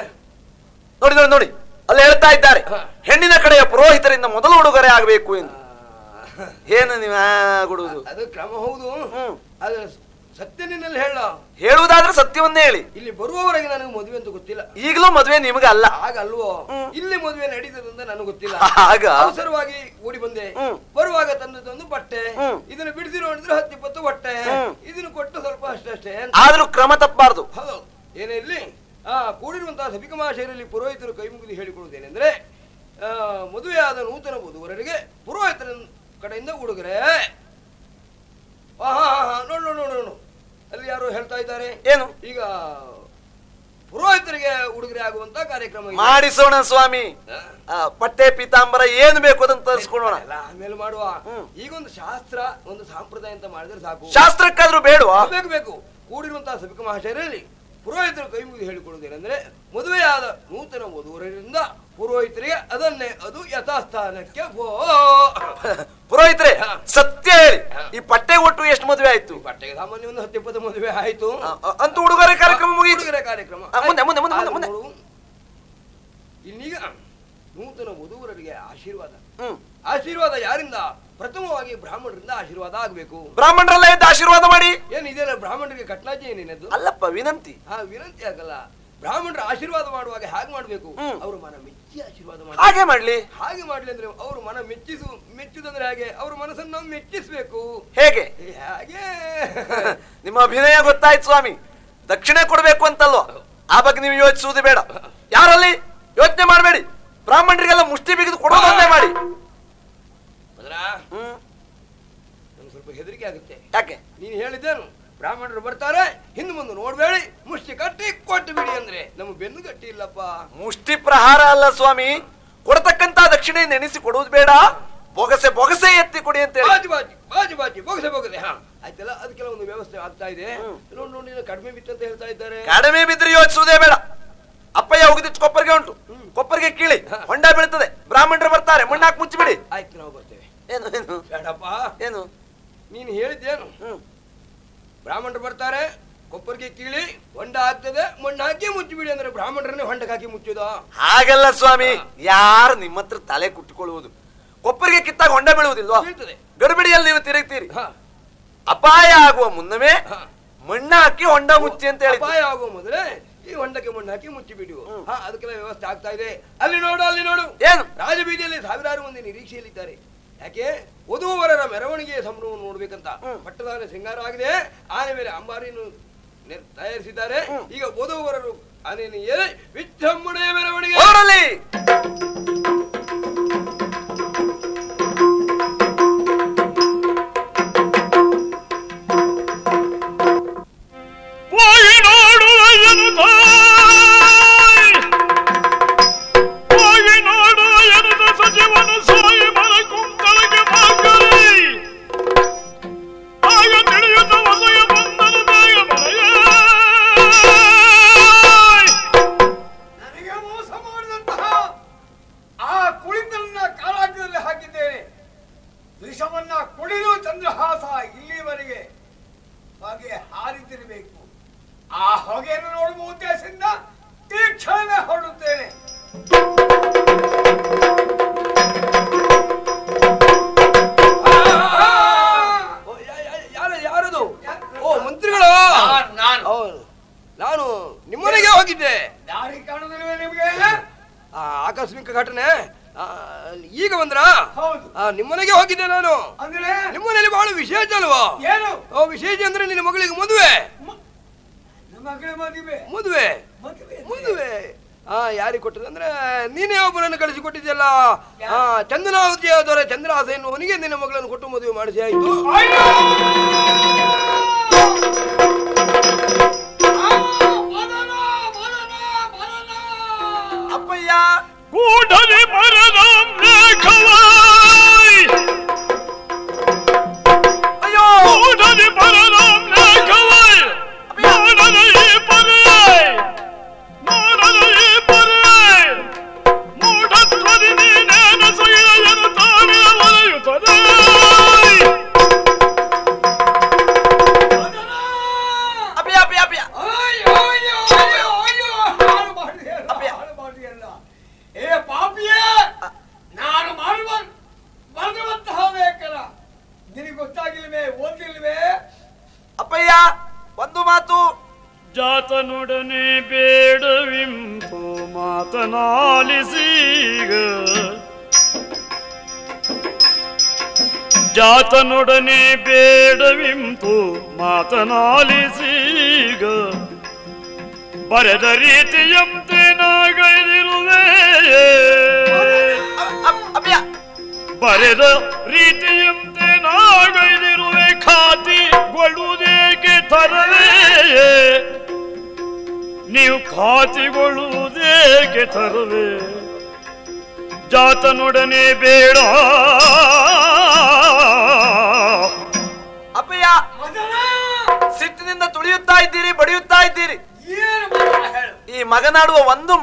ನೋಡಿ ನೋಡಿ ನೋಡಿ. ಅಲ್ಲಿ ಹೇಳ್ತಾ ಇದ್ದಾರೆ. ಹೆಣ್ಣಿನ ಕಡೆಯ ಪುರೋಹಿತರಿಂದ ಮೊದಲು ಉಡುಗೊರೆ ಆಗಬೇಕು ಎಂದು ಏನು ನೀವು ಕೊಡುವುದು ಅದು ಕ್ರಮ ಹೌದು. ಅದು ಸತ್ಯ ನಿನ್ನಲ್ಲಿ ಹೇಳ. ಹೇಳುವುದಾದ್ರೆ ಸತ್ಯವನ್ನೇ ಹೇಳಿ. ಇಲ್ಲಿ ಬರುವವರೆಗೆ ನನಗೆ ಮದುವೆ ಅಂತ ಗೊತ್ತಿಲ್ಲ. ಈಗಲೂ ಮದುವೆ ನಿಮಗೆ ಅಲ್ಲ. ಆಗ ಅಲ್ವೋ? ಇಲ್ಲಿ ಮದುವೆ ನಡೀತದಂತ ನನಗೆ ಗೊತ್ತಿಲ್ಲ. ಆಗ? ಅವಸರವಾಗಿ ಓಡಿ ಬಂದೆ. ಬರುವಾಗ ತಂದದೊಂದು ಬಟ್ಟೆ ಇದನ್ನು ಇದನ್ನು ಅಂದ್ರೆ ಹತ್ತು ಹತ್ತಿಪ್ಪತ್ತು ಬಟ್ಟೆ. ಇದನ್ನು ಕೊಟ್ಟು ಸ್ವಲ್ಪ ಅಷ್ಟೇ ಆದ್ರೂ ಕ್ರಮ ತಪ್ಪಬಾರ್ದು ಹೌದು. ಏನೇ ಇಲ್ಲಿ ಆ ಕೂಡಿರುವಂತಹ ಸಭಿಕಮಾಶಯರಲ್ಲಿ ಪುರೋಹಿತರು ಕೈ ಮುಗಿದು ಹೇಳಿಕೊಳ್ಳುವುದೇನೆಂದ್ರೆ ಆ, ಮದುವೆಯಾದ ನೂತನ ವಧುವರರಿಗೆ ಪುರೋಹಿತರ ಕಡೆಯಿಂದ ಉಡುಗೊರೆ ಆಹಾ, ಹಾ ಹಾ ನೋಡು ನೋಡು ನೋಡು. ಅಲ್ಲಿ ಯಾರು ಹೇಳ್ತಾ ಇದ್ದಾರೆ. ಏನು? ಈಗ ಪುರೋಹಿತರಿಗೆ ಉಡುಗೊರೆ ಆಗುವಂತ ಕಾರ್ಯಕ್ರಮ. ಮಾಡಿಸೋಣ ಸ್ವಾಮಿ. ಪಟ್ಟೆ ಪೀತಾಂಬರ ಏನು ಬೇಕು ಅದನ್ನ ತರಿಸ್ಕೊಳ್ಳೋಣ. ಎಲ್ಲ ಆಮೇಲೆ ಮಾಡುವ. ಈಗ ಒಂದು ಶಾಸ್ತ್ರ ಒಂದು ಸಂಪ್ರದಾಯ ಅಂತ ಮಾಡಿದ್ರೆ ಸಾಕು. ಶಾಸ್ತ್ರಕ್ಕಾದ್ರೂ ಬೇಡವಾ? ಬೇಕು ಬೇಕು. ಕೂಡಿರುವಂತಹ ಸಭಿಕ ಮಹಾಶಯರಲ್ಲಿ ಪುರೋಹಿತರು ಕೈ ಮುಗಿದು ಹೇಳಿಕೊಳ್ಳುವುದೇನೆಂದ್ರೆ ಮದುವೆಯಾದ ನೂತನ ವಧುವರರಿಂದ ಪುರೋಹಿತರಿಗೆ ಅದನ್ನೇ ಅದು ಯಥಾಸ್ಥಾನಕ್ಕೆ ಹೋ. ಪುರೋಹಿತರೆ. ಸತ್ಯ ಹೇಳಿ. ಈ ಪಟ್ಟೆ ಒಟ್ಟು ಎಷ್ಟು ಮದುವೆ ಆಯ್ತು? ಪಟ್ಟೆಗೆ ಸಾಮಾನ್ಯ ಒಂದು ಹತ್ತು ಇಪ್ಪತ್ತು ಮದುವೆ ಆಯ್ತು. ಅಂತ ಉಡುಗೊರೆ ಕಾರ್ಯಕ್ರಮ ಮುಗಿಯಿತು. ಕಾರ್ಯಕ್ರಮ. ಮುಂದೆ, ಮುಂದೆ, ಮುಂದೆ, ಆದ್ರೆ ಮುಂದೆ. ಇನ್ನೀಗ ನೂತನ ವಧುವರರಿಗೆ ಆಶೀರ್ವಾದ. ಆಶೀರ್ವಾದ ಯಾರಿಂದ? ಪ್ರಥಮವಾಗಿ ಬ್ರಾಹ್ಮಣರಿಂದ ಆಶೀರ್ವಾದ ಆಗಬೇಕು. ಬ್ರಾಹ್ಮಣರಲ್ಲ ಎದ್ದು ಆಶೀರ್ವಾದ ಮಾಡಿ. ಏನು ಇದೆಲ್ಲ ಬ್ರಾಹ್ಮಣರಿಗೆ ಕಟ್ನಾಜಿ ಏನೇನದು ಅಲ್ಲಪ್ಪ ವಿನಂತಿ. ಹಾ ವಿನಂತಿ ಆಗಲ್ಲ. ಬ್ರಾಹ್ಮಣರ ಆಶೀರ್ವಾದ ಮಾಡುವಾಗ ಹೇಗೆ ಮಾಡಬೇಕು. ಅವರು ಮನ ಮೆಚ್ಚಿ ಆಶೀರ್ವಾದ ಮಾಡಿ. ಹಾಗೆ ಮಾಡ್ಲಿ. ಹಾಗೆ ಮಾಡ್ಲಿ ಅಂದ್ರೆ ಅವರು ಮನ ಮೆಚ್ಚಿಸು ಮೆಚ್ಚುದಂದ್ರೆ ಹಾಗೆ ಅವ್ರ ಮನಸ್ಸನ್ನು ನಾವು ಮೆಚ್ಚಿಸ್ಬೇಕು. ಹೇಗೆ? ಹಾಗೆ. ನಿಮ್ಮ ಅಭಿನಯ ಗೊತ್ತಾಯ್ತು ಸ್ವಾಮಿ. ದಕ್ಷಿಣೆ ಕೊಡ್ಬೇಕು ಅಂತಲ್ವ. ಆ ಬಗ್ಗೆ ನೀವು ಯೋಚಿಸುವುದು ಬೇಡ. ಯಾರಲ್ಲಿ? ಯೋಚನೆ ಮಾಡಬೇಡಿ. ಬ್ರಾಹ್ಮಣರಿಗೆಲ್ಲ ಮುಷ್ಟಿ ಬಿಗಿದು ಕೊಡೋದನ್ನೇ ಮಾಡಿ. ಸ್ವಲ್ಪ ಹೆದರಿಕೆ ಆಗುತ್ತೆ. ಯಾಕೆ? ನೀನು ಹೇಳಿದ್ದೇನು? ಬ್ರಾಹ್ಮಣರು ಬರ್ತಾರೆ ಹಿಂದ್ ಮುಂದೆ ನೋಡ್ಬೇಡಿ ಮುಷ್ಟಿ ಕಟ್ಟಿ ಕೊಟ್ಟು ಬಿಡಿ ಅಂದ್ರೆ ನಮ್ಮ ಬೆನ್ನು ಗಟ್ಟಿ ಇಲ್ಲಪ್ಪ. ಮುಷ್ಟಿ ಪ್ರಹಾರ ಅಲ್ಲ ಸ್ವಾಮಿ. ಕೊಡತಕ್ಕಂತ ದಕ್ಷಿಣೆ ನೆನೆಸಿ ಕೊಡುವುದು ಬೇಡ. ಬೊಗಸೆ ಬೊಗಸೆ ಎತ್ತಿ ಕೊಡಿ ಅಂತ ಹೇಳಿ. ಬಾಜಿ ಬಾಜಿ ಬಾಜಿ ಬಾಜಿ ಬೊಗಸೆ ಬೊಗಸೆ ಹಾ. ಆಯ್ತಲ್ಲ ಅದಕ್ಕೆಲ್ಲ ಒಂದು ವ್ಯವಸ್ಥೆ ಆಗ್ತಾ ಇದೆ. ನೋಡಿ ನೋಡಿ ಕಡಿಮೆ ಬಿತ್ತಂತ ಹೇಳ್ತಾ ಇದ್ದಾರೆ. ಕಡಿಮೆ ಬಿದ್ರೆ ಯೋಚಿಸುವುದೇ ಬೇಡ. ಅಪ್ಪಯ್ಯ ಹೋಗಿದ್ದು ಕೊಪ್ಪರಿಗೆ ಉಂಟು. ಕೊಪ್ಪರಿಗೆ ಕೀಳಿ. ಹೊಂಡ ಬೀಳ್ತದೆ. ಬ್ರಾಹ್ಮಣರು ಬರ್ತಾರೆ. ಮಣ್ಣಾಕ್ ಮುಚ್ಚಿಬಿಡಿ. ಆಯ್ತು ನಾವು ಬರ್ತೇವೆ. ಏನು ಏನು? ಬೇಡಪ್ಪ. ಏನು? ನೀನು ಹೇಳಿದ್ದೇನು? ಬ್ರಾಹ್ಮಣರು ಬರ್ತಾರೆ ಕೊಪ್ಪರಿಗೆ ಕೀಳಿ ಹೊಂಡ ಹಾಕ್ತದೆ ಮಣ್ಣು ಹಾಕಿ ಮುಚ್ಚಿಬಿಡಿ ಅಂದ್ರೆ ಬ್ರಾಹ್ಮಣರನ್ನೇ ಹೊಂಡಕ್ಕೆ ಹಾಕಿ ಮುಚ್ಚಿದ? ಹಾಗಲ್ಲ ಸ್ವಾಮಿ ಯಾರು ನಿಮ್ಮ ಹತ್ರ ತಲೆ ಕುಟ್ಟಿಕೊಳ್ಳುವುದು ಕೊಪ್ಪರಿಗೆ ಕಿತ್ತಾಗ ಹೊಂಡ ಬೀಳುವುದಿಲ್ವಾ? ಗಡಿಬಿಡಿಯಲ್ಲಿ ನೀವು ತಿರುಗ್ತೀರಿ. ಅಪಾಯ ಆಗುವ ಮುನ್ನವೇ ಮಣ್ಣ ಹಾಕಿ ಹೊಂಡ ಮುಚ್ಚಿ ಅಂತ ಹೇಳಿ ಅಪಾಯ ಆಗುವ ಮೊದಲೇ ಈ ಹೊಂಡಕ್ಕೆ ಮಣ್ಣು ಹಾಕಿ ಮುಚ್ಚಿಬಿಡುವ? ಹಾ ಅದಕ್ಕೆಲ್ಲ ವ್ಯವಸ್ಥೆ ಆಗ್ತಾ ಇದೆ. ಅಲ್ಲಿ ನೋಡು ಅಲ್ಲಿ ನೋಡು. ಏನು? ರಾಜಬೀದಿಯಲ್ಲಿ ಸಾವಿರಾರು ಮಂದಿ ನಿರೀಕ್ಷೆಯಲ್ಲಿದ್ದಾರೆ. ಯಾಕೆ? ವಧುವರರ ಮೆರವಣಿಗೆಯ ಸಂಭ್ರಮವನ್ನು ನೋಡ್ಬೇಕಂತ ಪಟ್ಟದಾನ ಸಿಂಗಾರ ಆಗಿದೆ. ಆನೆ ಮೇಲೆ ಅಂಬಾರಿಯನ್ನು ತಯಾರಿಸಿದ್ದಾರೆ. ಈಗ ವಧುವರರು ಆನೆಯನ್ನು ಏನೇ ವಿಜೃಂಭಣೆಯ ಮೆರವಣಿಗೆ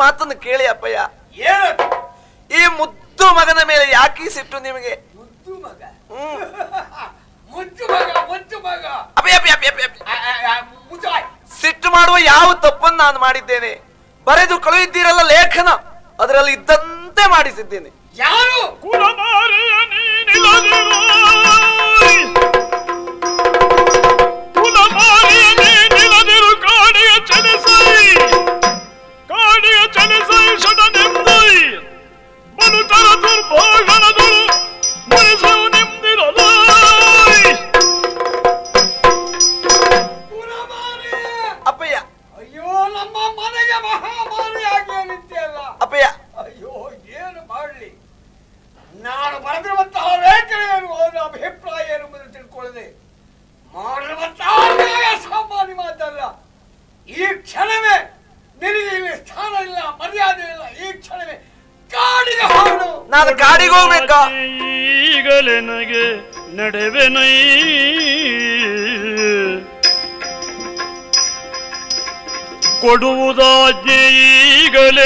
ಮಾತನ್ನು ಕೇಳಿ ಅಪ್ಪಯ್ಯ. ಏನು? ಈ ಮುದ್ದು ಮಗನ ಮೇಲೆ ಯಾಕೆ ಸಿಟ್ಟು ನಿಮಗೆ? ಸಿಟ್ಟು ಮಾಡುವ ಯಾವ ತಪ್ಪನ್ನು ನಾನು ಮಾಡಿದ್ದೇನೆ? ಬರೆದು ಕಳುಹಿದ್ದೀರಲ್ಲ ಲೇಖನ? ಅದರಲ್ಲಿ ಇದ್ದಂತೆ ಮಾಡಿಸಿದ್ದೇನೆ.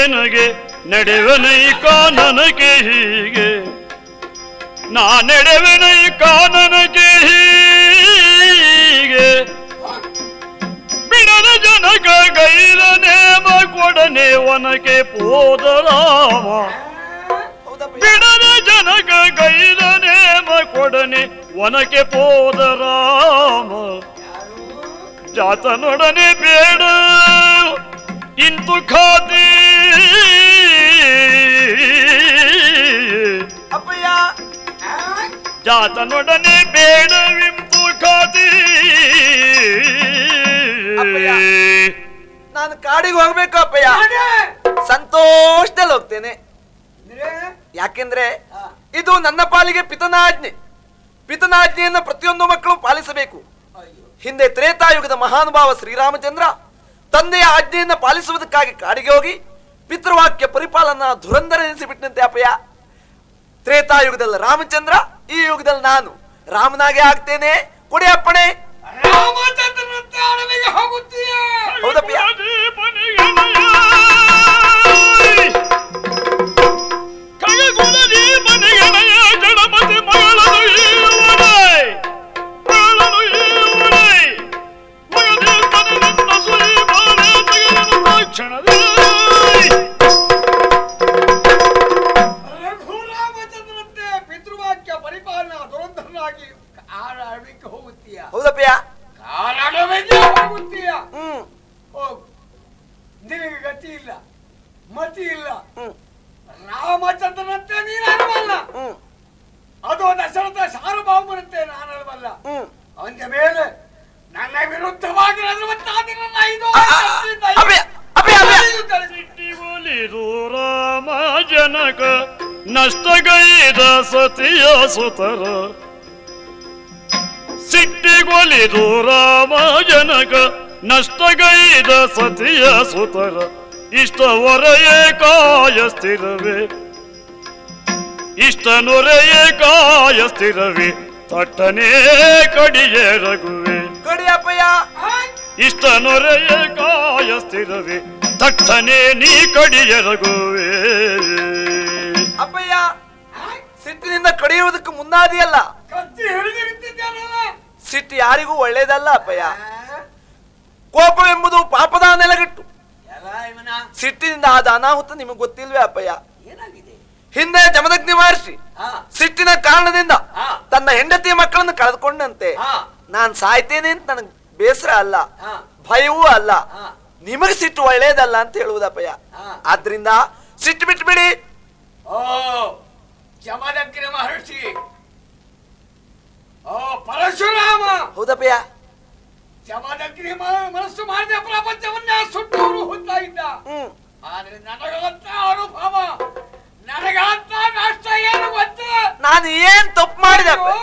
ನನಗೆ ನಡೆವನೈಕಾ ನನಗೆ ಹೀಗೆ. ನಾ ನಡೆವನೈಕಾ ನನಗೆ ಹೀಗೆ. ಬಿಡದ ಜನಕ ಗೈರನೇ ಕೊಡನೆ ಒನಕೆ ಪೋದರಾಮ ಬಿಡದ ಜನಕ ಗೈರನೇ ಕೊಡನೆ ಒನಕೆ ಪೋದರಾಮ ಜಾತನೊಡನೆ ಬೇಡ ಇಂತು ಖಾತ ಜಾತನೊಡನೆ ಖಾತಿ. ಅಪ್ಪಯ್ಯ. ನಾನು ಕಾಡಿಗೆ ಹೋಗ್ಬೇಕು ಅಪ್ಪಯ್ಯ. ಸಂತೋಷದಲ್ಲಿ ಹೋಗ್ತೇನೆ. ಯಾಕೆಂದ್ರೆ ಇದು ನನ್ನ ಪಾಲಿಗೆ ಪಿತನಾಜ್ಞೆ. ಪಿತನಾಜ್ಞೆಯನ್ನು ಪ್ರತಿಯೊಂದು ಮಕ್ಕಳು ಪಾಲಿಸಬೇಕು. ಹಿಂದೆ ತ್ರೇತಾಯುಗದ ಮಹಾನುಭಾವ ಶ್ರೀರಾಮಚಂದ್ರ ತಂದೆಯ ಆಜ್ಞೆಯನ್ನು ಪಾಲಿಸುವುದಕ್ಕಾಗಿ ಕಾಡಿಗೆ ಹೋಗಿ ಪಿತೃವಾಕ್ಯ ಪರಿಪಾಲನ ಧುರಂಧರೆನಿಸಿಬಿಟ್ಟಂತೆ ಅಪ್ಪಯ್ಯ. ತ್ರೇತಾಯುಗದಲ್ಲಿ ರಾಮಚಂದ್ರ ಈ ಯುಗದಲ್ಲಿ ನಾನು ರಾಮನಾಗೆ ಆಗ್ತೇನೆ. ಕೊಡಿ ಅಪ್ಪಣೆ. ಸುತರ. ಸಿಟ್ಟಿಗೊಲಿದು ರಾಮ ಜನಕ ನಷ್ಟಗೈದ ಸತಿಯ ಸುತರ. ಇಷ್ಟವರೆಯೇ ಕಾಯ ಸ್ಥಿರವೇ. ಇಷ್ಟನೊರೆಯೇ ಕಾಯ ಸ್ಥಿರವೇ. ತಟ್ಟನೇ ಕಡಿಯೇ ರಘುವೆ. ಕಡಿ ಅಪ್ಪಯ್ಯ ಇಷ್ಟ ನೊರೆಯ ಕಾಯ ಸ್ಥಿರವೇ. ತಟ್ಟನೆ ನೀ ಕಡಿಯರಗುವೆ ಅಪ್ಪಯ್ಯ! ಸಿಟ್ಟಿನಿಂದ ಕಡಿಯುವುದಕ್ಕೆ ನಿಂತಿದ್ದಾನಲ್ಲ ಸಿಟ್ಟು ಯಾರಿಗೂ ಒಳ್ಳೇದಲ್ಲ ಅಪ್ಪಯ್ಯ. ಕೋಪವೆಂಬುದು ಪಾಪದ ನೆಲಗಟ್ಟು. ಸಿಟ್ಟಿನಿಂದ ಆದ ಅನಾಹುತ ನಿಮಗೆ ಗೊತ್ತಿಲ್ವೇ ಅಪ್ಪಯ್ಯ? ಹಿಂದೆ ಜಮದಗ್ನಿ ಮಹರ್ಷಿ ಸಿಟ್ಟಿನ ಕಾರಣದಿಂದ ತನ್ನ ಹೆಂಡತಿ ಮಕ್ಕಳನ್ನು ಕಳೆದುಕೊಂಡಂತೆ. ನಾನ್ ಸಾಯ್ತೇನೆ ಅಂತ ನನಗೆ ಬೇಸರ ಅಲ್ಲ. ಭಯವೂ ಅಲ್ಲ. ನಿಮಗೆ ಸಿಟ್ಟು ಒಳ್ಳೇದಲ್ಲ ಅಂತ ಹೇಳುವುದಪ್ಪಯ್ಯ. ಆದ್ರಿಂದ ಸಿಟ್ಟು ಬಿಟ್ಬಿಡಿ. ಓ ಜಮದಗ್ನಿ ಮಹರ್ಷಿ. ಪರಶುರಾಮ! ಹೌದಪ್ಪಯ್ಯ. ಜಮದಗ್ನಿ ಮನಸ್ಸು ಮಾಡಿದ ಪ್ರಪಂಚವನ್ನ ಸುಟ್ಟವರು ಹುತ್ತಾ ಇದ್ದ. ಆದ್ರೆ ನನಗಂತ ಅನುಭವ ನನಗಂತ ನಷ್ಟ ಏನು ಗೊತ್ತು? ನಾನು ಏನ್ ತಪ್ಪು ಮಾಡಿದೆ ಓ,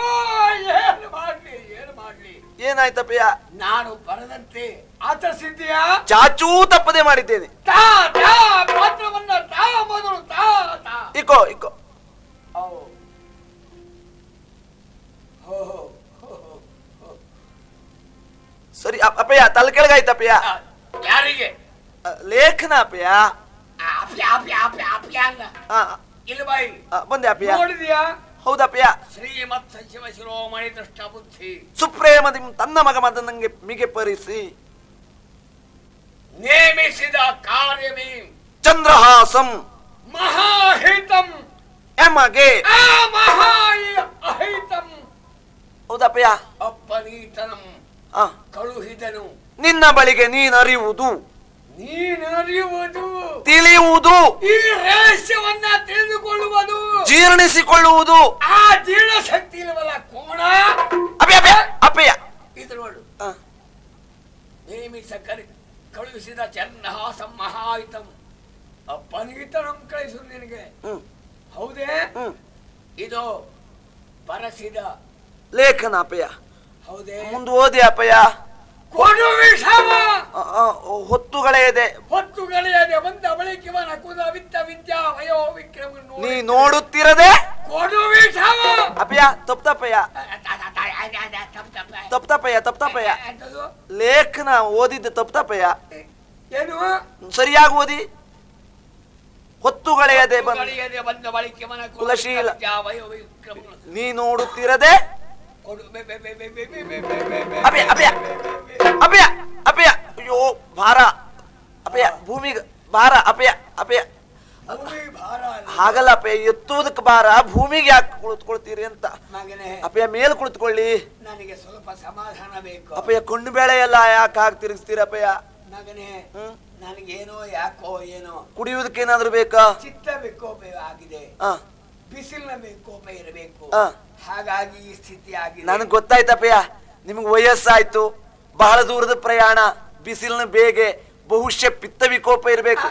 ಏನು ಮಾಡ್ಲಿ ಏನು ಮಾಡ್ಲಿ? ಏನಾಯ್ತಪ್ಪಯ್ಯ? ನಾನು ಬರದಂತೆ ಆಚರಿಸಿದ್ದೀಯಾ ಚಾಚೂ ತಪ್ಪದೆ ಮಾಡಿದ್ದೇನೆ. ತಾ ತಾ ಪಾತ್ರವನ್ನ ತಾ ಮೊದಲು ತಾ ತಾ. Eco eco. ಓ ಸರಿ ಅಪ್- ಅಪ್ಪಯ್ಯ ತಲೆ ಕೆಳಗಾಯ್ತಪ್ಪಯ್ಯ ಅಪ್ಪಯ್ಯ. ಯಾರಿಗೆ? ಲೇಖನ ಅಪ್ಪಯ್ಯ. ಬಂದೆ ಅಪ್ಪಯ್ಯ. ನೋಡಿದ್ಯಾ? ಹೌದಪ್ಪಯ್ಯ ಶ್ರೀಮತ್ ಸಚಿವ ಶಿರೋಮಣಿ ದೃಷ್ಟ ಬುದ್ಧಿ ಸುಪ್ರೇಮದಿ ತನ್ನ ಮಗ ಮದನಂಗೆ ಮಿಗೆ ಪರಿಸಿ. ನೇಮಿಸಿದ ಕಾರ್ಯವೇ ಚಂದ್ರಹಾಸಂ. ಮಹಾಹಿತಂ. ಎಮಗೆ ಆ ಮಹಾ ಅಹಿತಂ ಹೌದಪ್ಪಯ್ಯ? ಅಪ್ಪನೀತನಂ ಕಳುಹಿದನು ನಿನ್ನ ಬಳಿಗೆ ನೀನರಿಯುವುದು. ನೀನರಿಯುವುದು. ತಿಳಿಯುವುದು. ಈ ರಹಸ್ಯವನ್ನ ತಿಳಿದುಕೊಳ್ಳುವುದು. ಜೀರ್ಣಿಸಿಕೊಳ್ಳುವುದು. ಆ ಜೀರ್ಣ ಶಕ್ತಿ ಇಲ್ಲವಲ್ಲ ಕೋಣ ಅಪ್ಪಯ್ಯ ಅಪ್ಪಯ್ಯ ಇದು ನೋಡು. ನೇಮಿಸ ಕರಿ ಕಳುಹಿಸಿದ ಚನ್ನಹಾಸಂ ಮಹಾಯಿತಂ. ಅಪ್ಪನಿಗಿತನಂ ಕಳಿಸು ನಿನಗೆ. ಹೌದೇ? ಇದು ಬರಸಿದ ಲೇಖನ ಅಪಯ. ಮುಂದೆ ಓದಿ ಅಪಯ ಕೊಡು ವಿತ್ತ ವಿದ್ಯಾ ನೀ ನೋಡುತ್ತಿರದೆ? ಕೊಡು ಅಪಯ ತಪ್ತಪಯ. ಲೇಖನ ಓದಿದ್ದು ತಪ್ತಪಯ. ಏನು? ಸರಿಯಾಗಿ ಓದಿ. ಹೊತ್ತುಗಳೆಯದೆ ಬಂದ. ಕುಲಶೀಲ. ನೀ ನೋಡುತ್ತಿರದೆ? ಅಭಯ ಅಭಯ ಅಭಯ ಅಭಯ ಅಯ್ಯೋ ಭಾರ. ಅಭಯ ಭೂಮಿಗೆ ಭಾರ ಅಭಯ ಅಭಯ ಹಾಗಲ್ಲ ಅಪ್ಪೆ ಎತ್ತುವುದಕ್ಕೆ ಬಾರ ಭೂಮಿಗೆ ಯಾಕೆ ಕುಳಿತುಕೊಳ್ತೀರಿ ಅಂತ. ಅಪ್ಪೆಯ ಮೇಲೆ ಕುಳಿತುಕೊಳ್ಳಿ. ನನಗೆ ಸ್ವಲ್ಪ ಸಮಾಧಾನ ಬೇಕು. ಅಪ್ಪೆಯ ಕೊಂಡು ಬೇಳೆ ಎಲ್ಲ ಯಾಕೆ ಹಾಕಿ ತಿರುಗಿಸ್ತೀರ ಅಪ್ಪೆಯ ಮಗನೇ ನನಗೇನೋ ಯಾಕೋ ಏನೋ. ಕುಡಿಯುವುದಕ್ಕೆ ಏನಾದ್ರೂ ಬೇಕಾ? ಚಿತ್ತ ವಿಕೋಪ ಆಗಿದೆ. ಬಿಸಿಲಿನ ಕೋಪ ಇರಬೇಕು. ಹಾಗಾಗಿ ಈ ಸ್ಥಿತಿ ಆಗಿದೆ. ನನಗೆ ಗೊತ್ತಾಯ್ತಪ್ಪಯ್ಯ ನಿಮ್ಗೆ ವಯಸ್ಸಾಯ್ತು ಬಹಳ ದೂರದ ಪ್ರಯಾಣ ಬಿಸಿಲಿನ ಬೇಗೆ ಬಹುಶಃ ಪಿತ್ತ ವಿಕೋಪ ಇರಬೇಕು.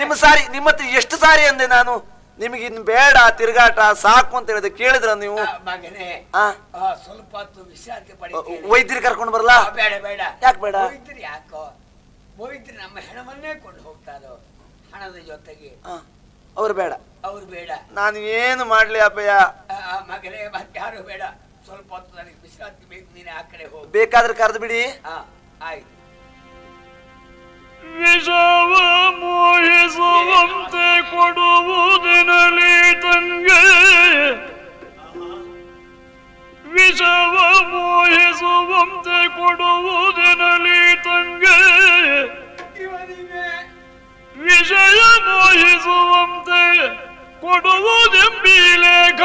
ನಿಮ್ಮ ಸಾರಿ ನಿಮ್ಮ ಹತ್ರ ಎಷ್ಟು ಸಾರಿ ಅಂದೆ ನಾನು? ನಿಮಗೆ ಇನ್ ಬೇಡ ತಿರುಗಾಟ ಸಾಕು ಅಂತ ಹೇಳಿದ್ರೆ ಕೇಳಿದ್ರ ನೀವು? ಆ, ಮಗನೇ ಸ್ವಲ್ಪ ಹೊತ್ತು ವಿಶ್ರಾಂತಿ ಪಡಿತೀನಿ. ವೈದ್ಯರು ಕರ್ಕೊಂಡು ಬರಲಾ ಬೇಡ ಬೇಡ. ಯಾಕೆ ಬೇಡ? ವೈದ್ಯರು ಯಾಕೋ? ವೈದ್ಯರು ನಮ್ಮ ಹೆಣವನ್ನೇ ಕೊಂಡು ಹೋಗ್ತಾರೋ? ಹಣದ ಜೊತೆಗೆ. ಅವ್ರು ಬೇಡ. ಅವ್ರು ಬೇಡ. ನಾನು ಏನು ಮಾಡ್ಲಿ ಅಪ್ಪಯ್ಯ? ಮಗನೇ ಮತ್ತಾರು ಬೇಡ. ಸ್ವಲ್ಪ ಹೊತ್ತು ನನಗೆ ವಿಶ್ರಾಂತಿ ಬೇಕು ನೀನೆ ಆ ಕಡೆ ಹೋಗಿ. ಬೇಕಾದ್ರೆ ಕರೆದು ಬಿಡಿ. ಹಾ ಆಯ್ತು. ವಿಷವ ಮೋಹಿಸುವಂತೆ ಕೊಡುವುದಿನಲಿ ತಂಗೆ. ವಿಷವ ಮೋಹಿಸುವಂತೆ ಕೊಡುವುದಿನಲಿ ತಂಗೆ. ಇವನಿಗೆ ವಿಷಯ ಮೋಹಿಸುವಂತೆ ಕೊಡುವುದೆಂಬಿ ಲೇಖ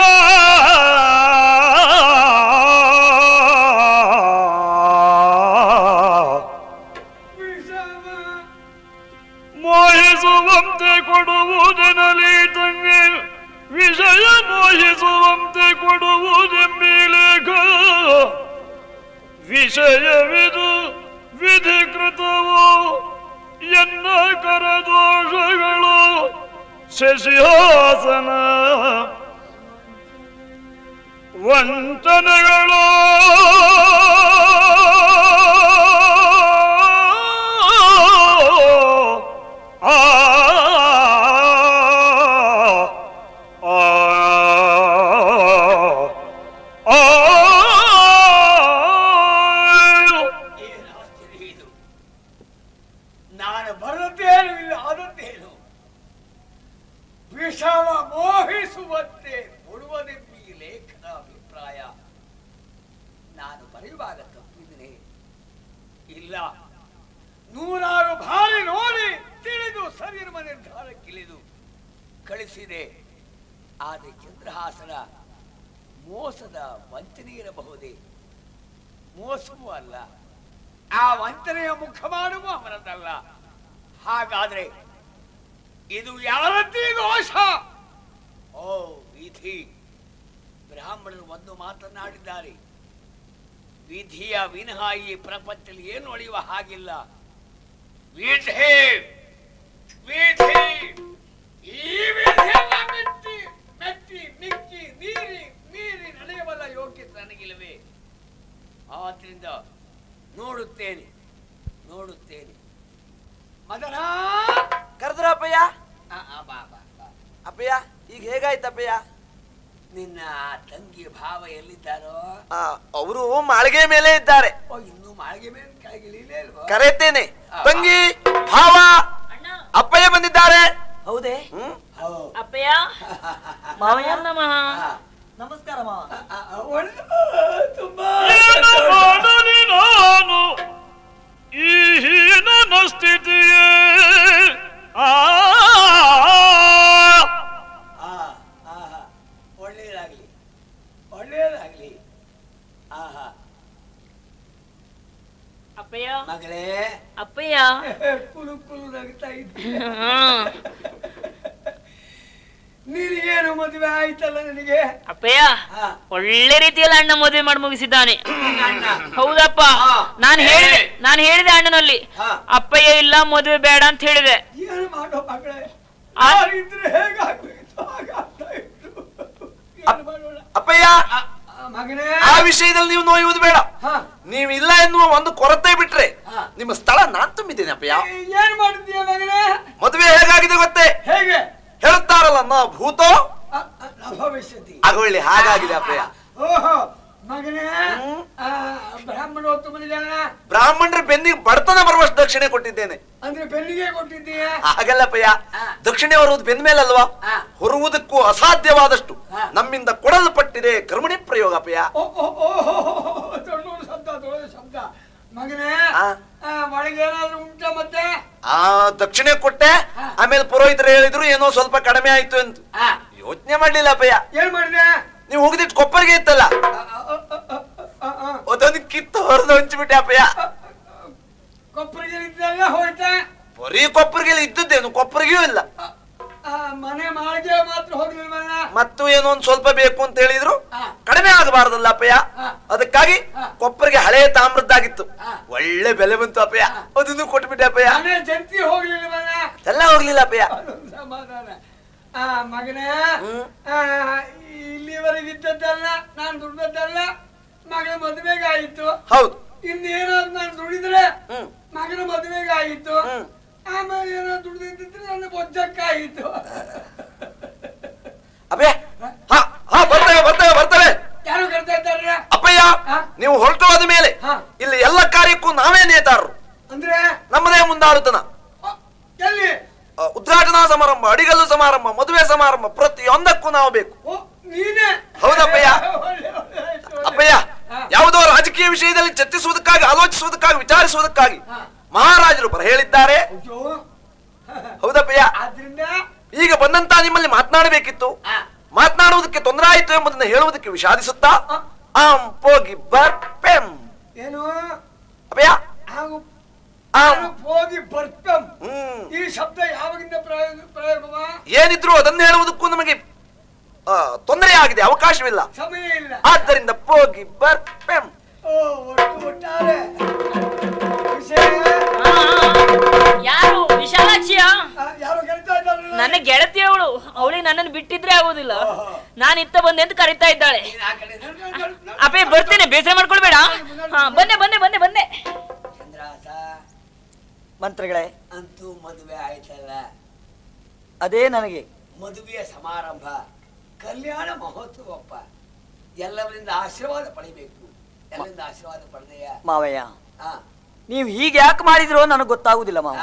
ವಿಷವ ಮೋಹಿಸುವಂತೆ ಕೊಡುವುದೆನಲಿ ತಂಗೆ ವಿಷಯ ಮೋಹಿಸುವಂತೆ ಕೊಡುವುದೆಂಬಿ ಲೇಖ ವಿಷಯವಿದು ವಿಧಿಕೃತವು ಎನ್ನ ಕರದೋಷಗಳು ಶಶಿಹಾಸನ. ವಂಚನೆಗಳು. ಮೋಸದ ವಂಚನೆ ಇರಬಹುದೇ? ಮೋಸವೂ ಅಲ್ಲ. ಆ ವಂಚನೆಯ ಮುಖ ಮಾಡುವ ಅವರದಲ್ಲ ಹಾಗಾದ್ರೆ ಇದು ಯಾರದ್ದೇ ದೋಷ? ಓ, ವಿಧಿ. ಬ್ರಾಹ್ಮಣರು ಒಂದು ಮಾತನಾಡಿದ್ದಾರೆ ವಿಧಿಯ ವಿನಃ ಈ ಪ್ರಪಂಚದಲ್ಲಿ ಏನು ಅಳಿಯುವ ಹಾಗಿಲ್ಲ. ವಿಧಿ ವಿಧಿ. ಈ ವಿಧಿ ಮೆಟ್ಟಿ ಮೆಟ್ಟಿ ಮಿಕ್ಕಿ, ಮೀರಿ ಮೀರಿ ನಡೆಯಬಲ್ಲ ಯೋಗ್ಯತೆ ನನಗಿಲ್ಲವೇ? ಆದ್ರಿಂದ ನೋಡುತ್ತೇನೆ ನೋಡುತ್ತೇನೆ. ಮದನ? ಕರೆದ್ರ ಅಪ್ಪಯ್ಯ? ಆ, ಆ, ಬಾ ಬಾ ಬಾ. ಅಪ್ಪಯ್ಯ ಈಗ ಹೇಗಾಯ್ತು ಅಪ್ಪಯ್ಯ? ನಿನ್ನ ತಂಗಿ ಭಾವ ಎಲ್ಲಿದ್ದಾರೋ? ಅವರು ಮಾಳಿಗೆ ಮೇಲೆ ಇದ್ದಾರೆ. ಓ ಇನ್ನೂ ಮಾಳಿಗೆ ಮೇಲೆ ಕರೆಯುತ್ತೇನೆ. ತಂಗಿ ಭಾವ ಅಣ್ಣ. ಅಪ್ಪಯ್ಯ ಬಂದಿದ್ದಾರೆ. ಹೌದೇ. ಅಪ್ಪಯ್ಯ? ಮಾವಯ್ಯ ನಮಃ. ಆ, ನಮಸ್ಕಾರ ತುಂಬಾ ನಾನು ಈ ಹೀನ ಸ್ಥಿತಿಯೇ. ಆ. ಒಳ್ಳೆಯದಾಗ್ಲಿ ಒಳ್ಳೆಯದಾಗ್ಲಿ. ಆಹಾ ಅಪ್ಪಯ್ಯ. ಮಗಳೇ. ಅಪ್ಪಯ್ಯ. ಕುಲು ಕುಲು ನಗ್ತಾ ಇದ್ದೆ. ನಿನಗೇನು ಮದುವೆ ಆಯ್ತಲ್ಲ ನನಗೆ? ಅಪ್ಪಯ್ಯ ಒಳ್ಳೆ ರೀತಿಯಲ್ಲಿ ಅಣ್ಣ ಮದುವೆ ಮಾಡಿ ಮುಗಿಸಿದ್ದಾನೆ. ಹೌದಪ್ಪ. ನಾನು ಹೇಳಿದೆ ನಾನು ಹೇಳಿದೆ ಅಣ್ಣನಲ್ಲಿ. ಅಪ್ಪಯ್ಯ ಇಲ್ಲ ಮದುವೆ ಬೇಡ ಅಂತ ಹೇಳಿದೆ. ಏನು ಮಾಡೋ ಮಗಳೇ? ಅಪ್ಪಯ್ಯ ಆ, ಆ, ಮಗನೇ. ಆ ವಿಷಯದಲ್ಲಿ ನೀವು ನೋಯುವುದು ಬೇಡ. ಹಾ. ನೀವು ಇಲ್ಲ ಎನ್ನುವ ಒಂದು ಕೊರತೆ ಬಿಟ್ರೆ ನಿಮ್ಮ ಸ್ಥಳ ನಾನ್ ತುಂಬಿದ್ದೇನೆ ಅಪ್ಪಯ್ಯ. ಏನ್ ಮಾಡಿದ್ದೀಯ ಮಗನೇ? ಮದುವೆ ಹೇಗಾಗಿದೆ ಗೊತ್ತೇ? ಹೇಗೆ? ಹೇಳುತ್ತಾರಲ್ಲ ನ ಭೂತೋ ಭವಿಷ್ಯತಿ ಹಾಗಾಗಿದೆ ಅಪ್ಪಯ್ಯ ಓಹೋ ಮಗನೇ ಬ್ರಾಹ್ಮಣರ ಬೆನ್ನಿಗೆ ಬಡತನ ಬರುವಷ್ಟು ದಕ್ಷಿಣೆ ಕೊಟ್ಟಿದ್ದೇನೆ ಅಂದ್ರೆ ಬೆನ್ನಿಗೆ ಕೊಟ್ಟಿದ್ದೀಯ ಹಾಗಲ್ಲಪ್ಪಯ್ಯ. ದಕ್ಷಿಣೆ ಹೊರುವುದು ಬೆಂದ ಮೇಲಲ್ವಾ. ಹೊರುವುದಕ್ಕೂ ಅಸಾಧ್ಯವಾದಷ್ಟು. ನಮ್ಮಿಂದ ಕೊಡಲ್ಪಟ್ಟಿದೆ ಕರ್ಮಣಿ ಪ್ರಯೋಗ ಅಪ್ಪಯ್ಯ ಓಹೋ ಶಬ್ದ ಶಬ್ದ ಆ. ದಕ್ಷಿಣೆ ಕೊಟ್ಟೆ. ಆಮೇಲೆ ಪುರೋಹಿತರು ಹೇಳಿದ್ರು ಏನೋ ಸ್ವಲ್ಪ ಕಡಿಮೆ ಆಯ್ತು ಅಂತ ಯೋಚನೆ ಮಾಡ್ಲಿಲ್ಲ ಅಪ್ಪಯ್ಯ ಏನ್ ಮಾಡಿದೆ? ನೀವು ಹೋಗಿದಿಟ್ಟು ಕೊಪ್ಪರಿಗೆ ಇತ್ತಲ್ಲ? ಅದೊಂದು ಕಿತ್ತು ಹೊರದು ಹಂಚಿಬಿಟ್ಟೆ ಅಪ್ಪಯ್ಯ ಕೊಪ್ಪರಿಗೆ ಬರೀ ಕೊಪ್ಪರಿಗೆ ಇದ್ದದ್ದೇನು? ಕೊಪ್ಪರಿಗೂ ಇಲ್ಲ. ಮನೆ ಮಾಳಿಗೆ ಮಾತ್ರ ಹೋಗ್ಲಿಲ್ವಲ್ಲ ಮತ್ತು ಏನೋ ಒಂದ್ ಸ್ವಲ್ಪ ಬೇಕು ಅಂತ ಹೇಳಿದ್ರು. ಕಡಿಮೆ ಆಗಬಾರ್ದಲ್ಲ ಅಪ್ಪಯ್ಯ. ಅದಕ್ಕಾಗಿ. ಕೊಪ್ಪರಿಗೆ ಹಳೆ ತಾಮ್ರದ್ದಾಗಿತ್ತು. ಒಳ್ಳೆ ಬೆಲೆ ಬಂತು ಅಪ್ಪಯ್ಯ. ಅದನ್ನು ಕೊಟ್ಬಿಟ್ಟೆ ಅಪ್ಪಯ್ಯ. ಜಂತಿ ಹೋಗ್ಲಿಲ್ವಲ್ಲ ಎಲ್ಲ ಹೋಗ್ಲಿಲ್ಲ ಅಪ್ಪಯ್ಯ. ಮಗನೇ. ಇಲ್ಲಿವರೆಗೆ ಇದ್ದದ್ದಲ್ಲ ನಾನು ದುಡ್ದದ್ದಲ್ಲ ಮಗನ ಮದುವೆಗೆ ಆಯಿತು ಹೌದು. ಇನ್ನೇನಾದ್ರು ನಾನು ದುಡಿದ್ರೆ ಮಗನ ಮದುವೆಗೆ ಆಯಿತು ಹ್ಮ್. ಆಮೇಲೆ ಏನೋ ದುಡ್ದಿದ್ರೆ ನನ್ನ ಬೊಜ್ಜಕ್ಕಾಯಿತು. ಅಪ್ಪಯ್ಯ ಹಾ? ಹಾ ಬರ್ತೇವೆ ಬರ್ತೇವೆ ಬರ್ತೇವೆ ಯಾರು ಕರ್ತಾ ಇದ್ದಾರೆ ಅಪ್ಪಯ್ಯ ನೀವು ಹೊರಟು ಹೋದ ಮೇಲೆ ಇಲ್ಲಿ ಎಲ್ಲ ಕಾರ್ಯಕ್ಕೂ ನಾವೇ ನೇತಾರರು. ಅಂದ್ರೆ? ನಮ್ಮದೇ ಮುಂದಾಳುತನ. ಎಲ್ಲಿ? ಉದ್ಘಾಟನಾ ಸಮಾರಂಭ ಅಡಿಗಲ್ಲು ಸಮಾರಂಭ ಮದುವೆ ಸಮಾರಂಭ ಪ್ರತಿಯೊಂದಕ್ಕೂ ನಾವು ಬೇಕು. ಹೌದಪ್ಪಯ್ಯ. ಅಪ್ಪಯ್ಯ ಯಾವುದೋ ರಾಜಕೀಯ ವಿಷಯದಲ್ಲಿ ಚರ್ಚಿಸುವುದಕ್ಕಾಗಿ ಆಲೋಚಿಸುವುದಕ್ಕಾಗಿ ವಿಚಾರಿಸುವುದಕ್ಕಾಗಿ. ಮಹಾರಾಜರು ಬರ ಹೇಳಿದ್ದಾರೆ. ಹೌದಪ್ಪಯ್ಯ ಈಗ ಬಂದಂತ ನಿಮ್ಮಲ್ಲಿ ಮಾತನಾಡಬೇಕಿತ್ತು. ಮಾತನಾಡುವುದಕ್ಕೆ ತೊಂದರೆ ಆಯಿತು ಎಂಬುದನ್ನು ಹೇಳುವುದಕ್ಕೆ ವಿಷಾದಿಸುತ್ತಾ? ಆಂ. ಪೋಗಿ ಬರ್ಪೆಂ. ಏನು? ಅಪ್ಪಯ್ಯ ಹಾಗೂ ಬರ್ಪಂ. ಈ ಶಬ್ದ ಯಾವಾಗಿಂದ ಪ್ರಯೋಗವ? ಏನಿದ್ರು ಅದನ್ನು ಹೇಳುವುದಕ್ಕೂ ನಮಗೆ ತೊಂದರೆ ಆಗಿದೆ ಅವಕಾಶವಿಲ್ಲ. ಸಮಯ ಇಲ್ಲ. ಆದ್ದರಿಂದ ಪೋಗಿ ಬರ್ಪೆಂ. ಓ ಒಟ್ಟು ಒಟ್ಟಾರೆ. ಯಾರು? ವಿಶಾಲಾಕ್ಷಿಯ ನನ್ನ ಗೆಳತಿ ಅವಳು. ಅವಳಿಗೆ ನನ್ನನ್ನು ಬಿಟ್ಟಿದ್ರೆ ಆಗೋದಿಲ್ಲ. ನಾನು ಇತ್ತ ಬಂದೆ ಅಂತ ಕರಿತಾ ಇದ್ದಾಳೆ. ಅಪ್ಪೇ ಬರ್ತೇನೆ. ಬೇಸರ ಮಾಡ್ಕೊಳ್ಬೇಡ. ಹಾ ಬಂದೆ ಬಂದೆ ಬಂದೆ ಬಂದೆ ಮಂತ್ರಗಳೇ ಮಂತ್ರಿಗಳೇ. ಅಂತೂ ಮದುವೆ ಆಯ್ತಲ್ಲ. ಅದೇ ನನಗೆ. ಮದುವೆಯ ಸಮಾರಂಭ. ಕಲ್ಯಾಣ ಮಹೋತ್ಸವಪ್ಪ. ಎಲ್ಲವರಿಂದ ಆಶೀರ್ವಾದ ಪಡಿಬೇಕು. ಎಲ್ಲರಿಂದ ಆಶೀರ್ವಾದ ಪಡೆದೆಯ? ಮಾವಯ್ಯ. ಹಾ ನೀವು ಹೀಗೆ ಯಾಕೆ ಮಾಡಿದ್ರೋ ನನಗೆ ಗೊತ್ತಾಗುವುದಿಲ್ಲ ಮಾವ.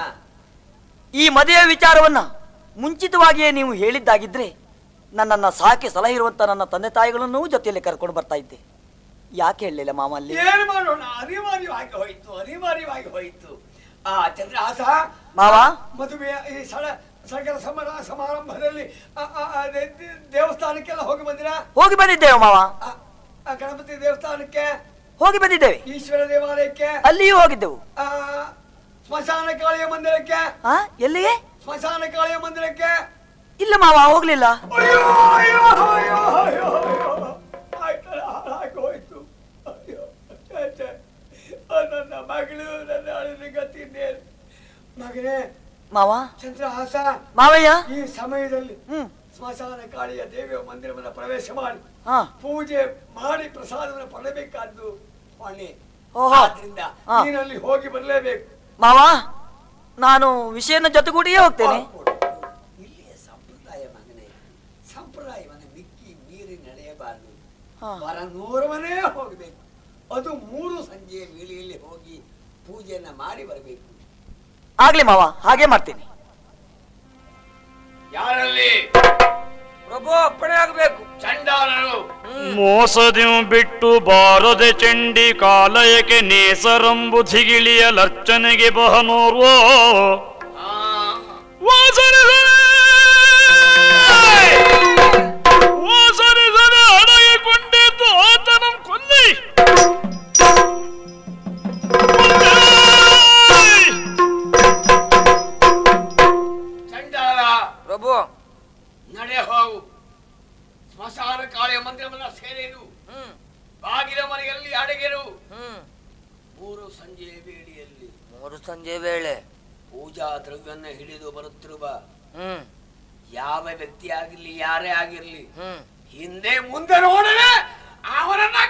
ಈ ಮದುವೆ ವಿಚಾರವನ್ನ ಮುಂಚಿತವಾಗಿಯೇ ನೀವು ಹೇಳಿದ್ದಾಗಿದ್ರೆ ನನ್ನನ್ನು ಸಾಕಿ ಇರುವಂಥ ನನ್ನ ತಂದೆ ತಾಯಿಗಳನ್ನು ಜೊತೆಯಲ್ಲಿ ಕರ್ಕೊಂಡು ಬರ್ತಾ ಇದ್ದೆ. ಯಾಕೆ ಹೇಳಲಿಲ್ಲ ಮಾಮ ಅಲ್ಲಿ? ಏನು ಮಾಡೋಣ ಅನಿವಾರ್ಯವಾಗಿ ಹೋಯ್ತು ಅನಿವಾರ್ಯವಾಗಿ ಹೋಯ್ತು. ಆ ಮಾವ? ಮದುವೆಯ ಈ ಸಳ ಸಕಲ ಸಮರ ಸಮಾರಂಭದಲ್ಲಿ ದೇವಸ್ಥಾನಕ್ಕೆಲ್ಲ ಹೋಗಿ ಬಂದಿರಾ? ಹೋಗಿ ಬಂದಿದ್ದೇವೆ ಮಾವ. ಗಣಪತಿ ದೇವಸ್ಥಾನಕ್ಕೆ? ಹೋಗಿ ಬಂದಿದ್ದೇವೆ. ಈಶ್ವರ ದೇವಾಲಯಕ್ಕೆ ಅಲ್ಲಿಯೂ ಹೋಗಿದ್ದೆವು. ಆ, ಸ್ಮಶಾನ ಕಾಳಿಯ ಮಂದಿರಕ್ಕೆ. ಆ ಎಲ್ಲಿಗೆ? ಸ್ಮಶಾನ ಕಾಳಿಯ ಮಂದಿರಕ್ಕೆ. ಇಲ್ಲ ಮಾವ ಹೋಗ್ಲಿಲ್ಲ. ಅಯ್ಯೋ ಅಯ್ಯೋ ಅಯ್ಯೋ ಅಯ್ಯೋ ಅಯ್ಯೋ ಆಯ್ತಲ್ಲ ಹಾಳಾಗಿ ಹೋಯ್ತು ಅಯ್ಯೋ ಛೆ, ಛೆ. ಆ, ನನ್ನ ಮಗಳು ನನ್ನ ಇನ್ನೇನು? ಮಗನೇ ಮಾವ. ಚಂದ್ರಹಾಸ ಮಾವಯ್ಯ. ಈ ಸಮಯದಲ್ಲಿ ಸ್ಮಶಾನ ಕಾಳಿಯ ದೇವಿಯ ಮಂದಿರವನ್ನು ಪ್ರವೇಶ ಮಾಡಿ. ಪೂಜೆ ಮಾಡಿ ಪ್ರಸಾದವನ್ನು ಪಡಬೇಕಾದ್ದು ಪಾಣಿ. ಆದ್ರಿಂದ. ನೀನಲ್ಲಿ ಹೋಗಿ ಬರಲೇಬೇಕು. ಮಾವ ನಾನು ವಿಷಯನ ಜೊತೆಗೂಡಿಯೇ ಹೋಗ್ತೇನೆ. ಇಲ್ಲಿಯ ಸಂಪ್ರದಾಯ ಮಗನೇ. ಸಂಪ್ರದಾಯವನ್ನು ಮಿಕ್ಕಿ ಮೀರಿ ನಡೆಯಬಾರದು. ಹಾ. ಹೊರನೂರವನೇ ಹೋಗಬೇಕು. ಅದು ಮೂರು ಸಂಜೆ ವೇಳೆಯಲ್ಲಿ ಹೋಗಿ ಪೂಜೆಯನ್ನ ಮಾಡಿ ಬರಬೇಕು. ಆಗ್ಲಿ ಮಾವ ಹಾಗೆ ಮಾಡ್ತೀನಿ. ಯಾರಲ್ಲಿ? ಪ್ರಭು ಅಪ್ಪಣೆ ಆಗಬೇಕು. ಚಂಡಾಲರು. ಮೋಸದಿ ಬಿಟ್ಟು ಬಾರದೆ ಚಂಡಿ ಕಾಲಯಕ್ಕೆ ನೇಸರಂಬುಧಿಗಿಳಿಯ ಲರ್ಚನೆಗೆ ಬಹನೋರ್ವ? ಅಡಗಿಕೊಂಡಿದ್ದು ಸಂಜೆಯ ವೇಳೆಯಲ್ಲಿ. ಮೂರು ಸಂಜೆ ವೇಳೆ. ಪೂಜಾ ದ್ರವ್ಯವನ್ನ ಹಿಡಿದು ಬರುತ್ತಿರುವ ಹ್ಮ್. ಯಾವ ವ್ಯಕ್ತಿ ಆಗಿರ್ಲಿ ಯಾರೇ ಆಗಿರ್ಲಿ ಹ್ಮ್. ಹಿಂದೆ ಮುಂದೆ ನೋಡದೆ ಅವರನ್ನ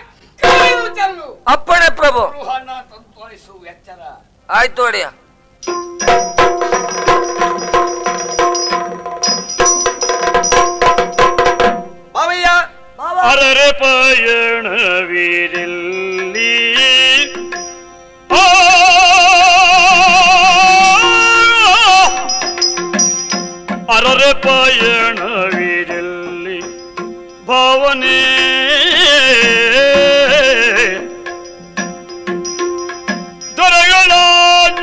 ಚೆಲ್ಲು. ಅಪ್ಪಣೆ ಪ್ರಭು. ತೋರಿಸು ತಂತೊಳಿಸು ಎಚ್ಚರ. ಆಯ್ತು ಅಡಿಯ ಅರೆ ಪಾಯಣ ಅರರೆ ಆ ಅರರೆ ಪಯಣವಿರಲಿ ಭಾವನೆ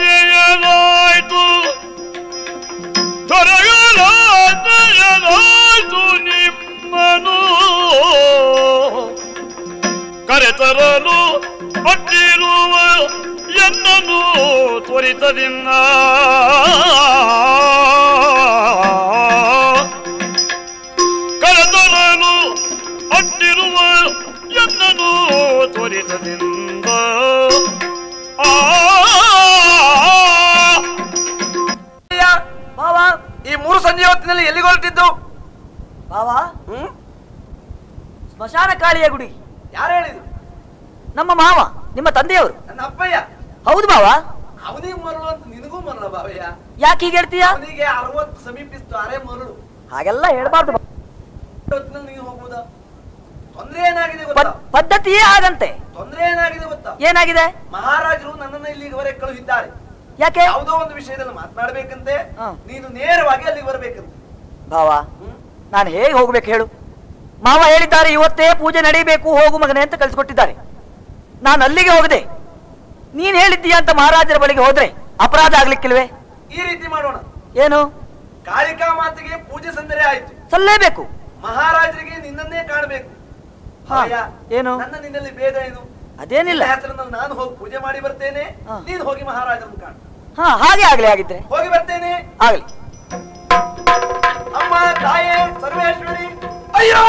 ದೊರೆಗಳಾಜ್ಞೆಯದಾಯ್ತು ದೊರೆಗಳಾಜ್ಞೆಯದಾಯ್ತು ನಿಮ್ಮನು ಕರೆತರಲು ಹೊಟ್ಟಿರುವ ಜನ್ನನು ತ್ವರಿತದಿಂದ. ಕಳೆದನು ಅಟ್ಟಿರುವ ಜನ್ನನು ತ್ವರಿತದಿಂದ. ಬಾವ ಈ ಮೂರು ಸಂಜೆ ಹೊತ್ತಿನಲ್ಲಿ ಎಲ್ಲಿಗೆ ಬಾವ ಹ್ಮ್? ಸ್ಮಶಾನ ಕಾಳಿಯ ಗುಡಿ. ಯಾರು ಹೇಳಿದ್ರು ನಮ್ಮ ಮಾವ ನಿಮ್ಮ ತಂದೆಯವರು. ನನ್ನ ಅಪ್ಪಯ್ಯ. ಹೌದು ಬಾವ. ಅವನಿಗೆ ಮರಳು ಅಂತ ನಿನಗೂ ಮರಳ ಬಾವಯ್ಯ. ಯಾಕೆ ಹೀಗೆ ಹೇಳ್ತೀಯ? ಅವನಿಗೆ ಅರವತ್ತು ಸಮೀಪಿಸ್ತು ಅರೆ ಮರಳು. ಹಾಗೆಲ್ಲ ಹೇಳ್ಬಾರ್ದು ನೀವು ಹೋಗ್ಬೋದಾ? ತೊಂದ್ರೆ ಏನಾಗಿದೆ ಗೊತ್ತಾ? ಪದ್ಧತಿಯೇ ಆಗಂತೆ. ತೊಂದ್ರೆ ಏನಾಗಿದೆ ಗೊತ್ತಾ? ಏನಾಗಿದೆ? ಮಹಾರಾಜರು ನನ್ನನ್ನ ಇಲ್ಲಿಗೆ ಹೊರಗೆ ಕಳುಹಿದ್ದಾರೆ ಯಾಕೆ? ಯಾವುದೋ ಒಂದು ವಿಷಯದಲ್ಲಿ ಮಾತನಾಡ್ಬೇಕಂತೆ. ನೀನು ನೇರವಾಗಿ ಅಲ್ಲಿಗೆ ಬರ್ಬೇಕಂತೆ. ಭಾವ ಹ್ಮ್? ನಾನು ಹೇಗೆ ಹೋಗ್ಬೇಕು ಹೇಳು. ಮಾವ ಹೇಳಿದ್ದಾರೆ ಇವತ್ತೇ ಪೂಜೆ ನಡೀಬೇಕು ಹೋಗು ಮಗನೇ ಅಂತ ಕಳಿಸ್ಕೊಟ್ಟಿದ್ದಾರೆ. ನಾನು ಅಲ್ಲಿಗೆ ಹೋಗದೆ. ನೀನ್ ಹೇಳಿದ್ದೀಯ ಅಂತ ಮಹಾರಾಜರ ಬಳಿಗೆ ಹೋದ್ರೆ ಅಪರಾಧ ಆಗ್ಲಿಕ್ಕಿಲ್ವೇ? ಈ ರೀತಿ ಮಾಡೋಣ. ಏನು? ಕಾಳಿಕಾ ಮಾತಿಗೆ ಪೂಜೆ ಸಂದರೆ ಆಯ್ತು. ಸಲ್ಲೇಬೇಕು. ಮಹಾರಾಜರಿಗೆ ನಿನ್ನನ್ನೇ ಕಾಣಬೇಕು. ಏನು? ನನ್ನ ನಿನ್ನಲ್ಲಿ ಭೇದ ಏನು? ಅದೇನಿಲ್ಲ. ನಾನು ಹೋಗಿ ಪೂಜೆ ಮಾಡಿ ಬರ್ತೇನೆ. ನೀನ್ ನೀನು ಹೋಗಿ ಮಹಾರಾಜರನ್ನು ಕಾಣು. ಹಾ ಹಾಗೆ ಆಗ್ಲಿ ಆಗಿದ್ರೆ ಹೋಗಿ ಬರ್ತೇನೆ. ಆಗ್ಲಿ. ಅಮ್ಮ ತಾಯೇ ಸರ್ವೇಶ್ವರಿ ಅಯ್ಯೋ!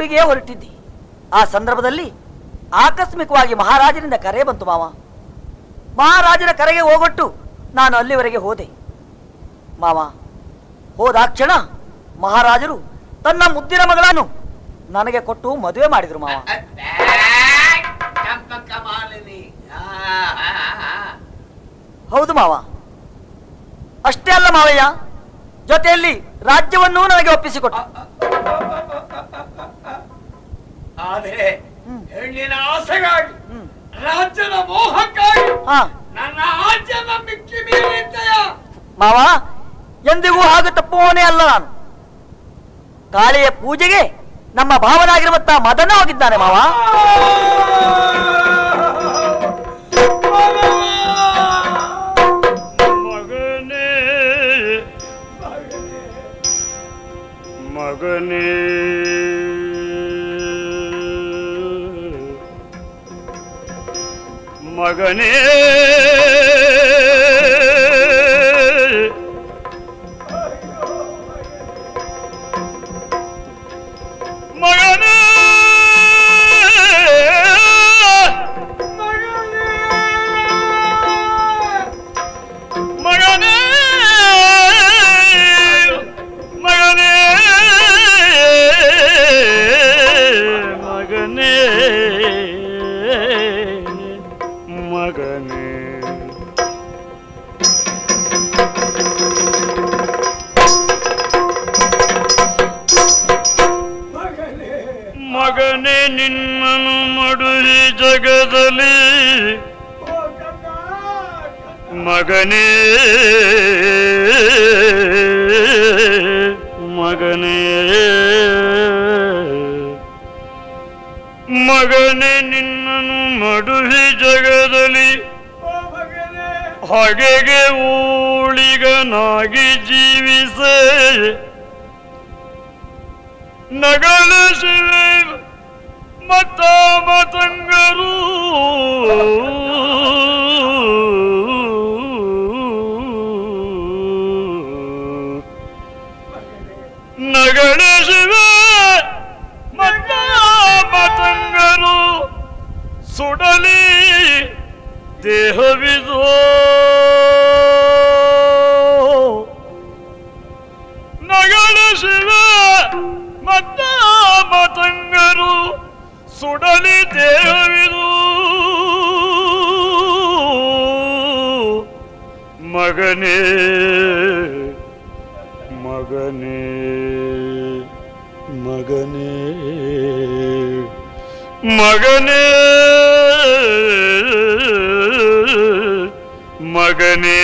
ನಾನು ಹೊರಟಿದ್ದಿ. ಆ ಸಂದರ್ಭದಲ್ಲಿ ಆಕಸ್ಮಿಕವಾಗಿ ಮಹಾರಾಜನಿಂದ ಕರೆ ಬಂತು ಮಾವ. ಮಹಾರಾಜನ ಕರೆಗೆ ಹೋಗೊಟ್ಟು ನಾನು ಅಲ್ಲಿವರೆಗೆ ಹೋದೆ. ಮಾವ ಹೋದಾಕ್ಷಣ ಮಹಾರಾಜರು ತನ್ನ ಮುದ್ದಿನ ಮಗಳನ್ನು ನನಗೆ ಕೊಟ್ಟು ಮದುವೆ ಮಾಡಿದ್ರು ಮಾವ. ಹೌದು ಮಾವ. ಅಷ್ಟೇ ಅಲ್ಲ ಮಾವಯ್ಯ, ಜೊತೆಯಲ್ಲಿ ರಾಜ್ಯವನ್ನೂ ನನಗೆ ಒಪ್ಪಿಸಿಕೊಟ್ಟು. ಆದರೆ ಹೆಣ್ಣಿನ ಆಸೆಗಾಗಿ ರಾಜ್ಯದ ಮೋಹಕ್ಕಾಗಿ ನನ್ನ ಆಜ್ಯನ ಮಿಕ್ಕಿ ಮೀರಿದ್ದೆಯ ಮಾವ ಎಂದಿಗೂ ಹಾಗೆ ತಪ್ಪುವವನೇ ಅಲ್ಲ ನಾನು. ಕಾಳಿಯ ಪೂಜೆಗೆ ನಮ್ಮ ಭಾವನಾಗಿರುವಂತಹ ಮದನ ಹೋಗಿದ್ದಾನೆ ಮಾವ. ಮಗನೇ. ಮಗನೇ ಮಗನೇ ಮಗನೇ ಮಗನೇ ಮಗನೇ ನಿನ್ನನು ಮಡುಹಿ ಜಗದಲ್ಲಿ ಹಾಗೆಗೆ ಊಳಿಗನಾಗಿ ಜೀವಿಸೆ. ನಗಲ ಶಿವ ಮತ ಮತಂಗರು ಸುಡಲಿ ದೇಹವಿದೋ ಶಿವ ಮತ್ತ ಮತಂಗರು ಸುಡಲಿ ದೇಹವಿದು ಮಗನೇ ಮಗನೇ ಮಗನೇ ಮಗನೇ. மகனே.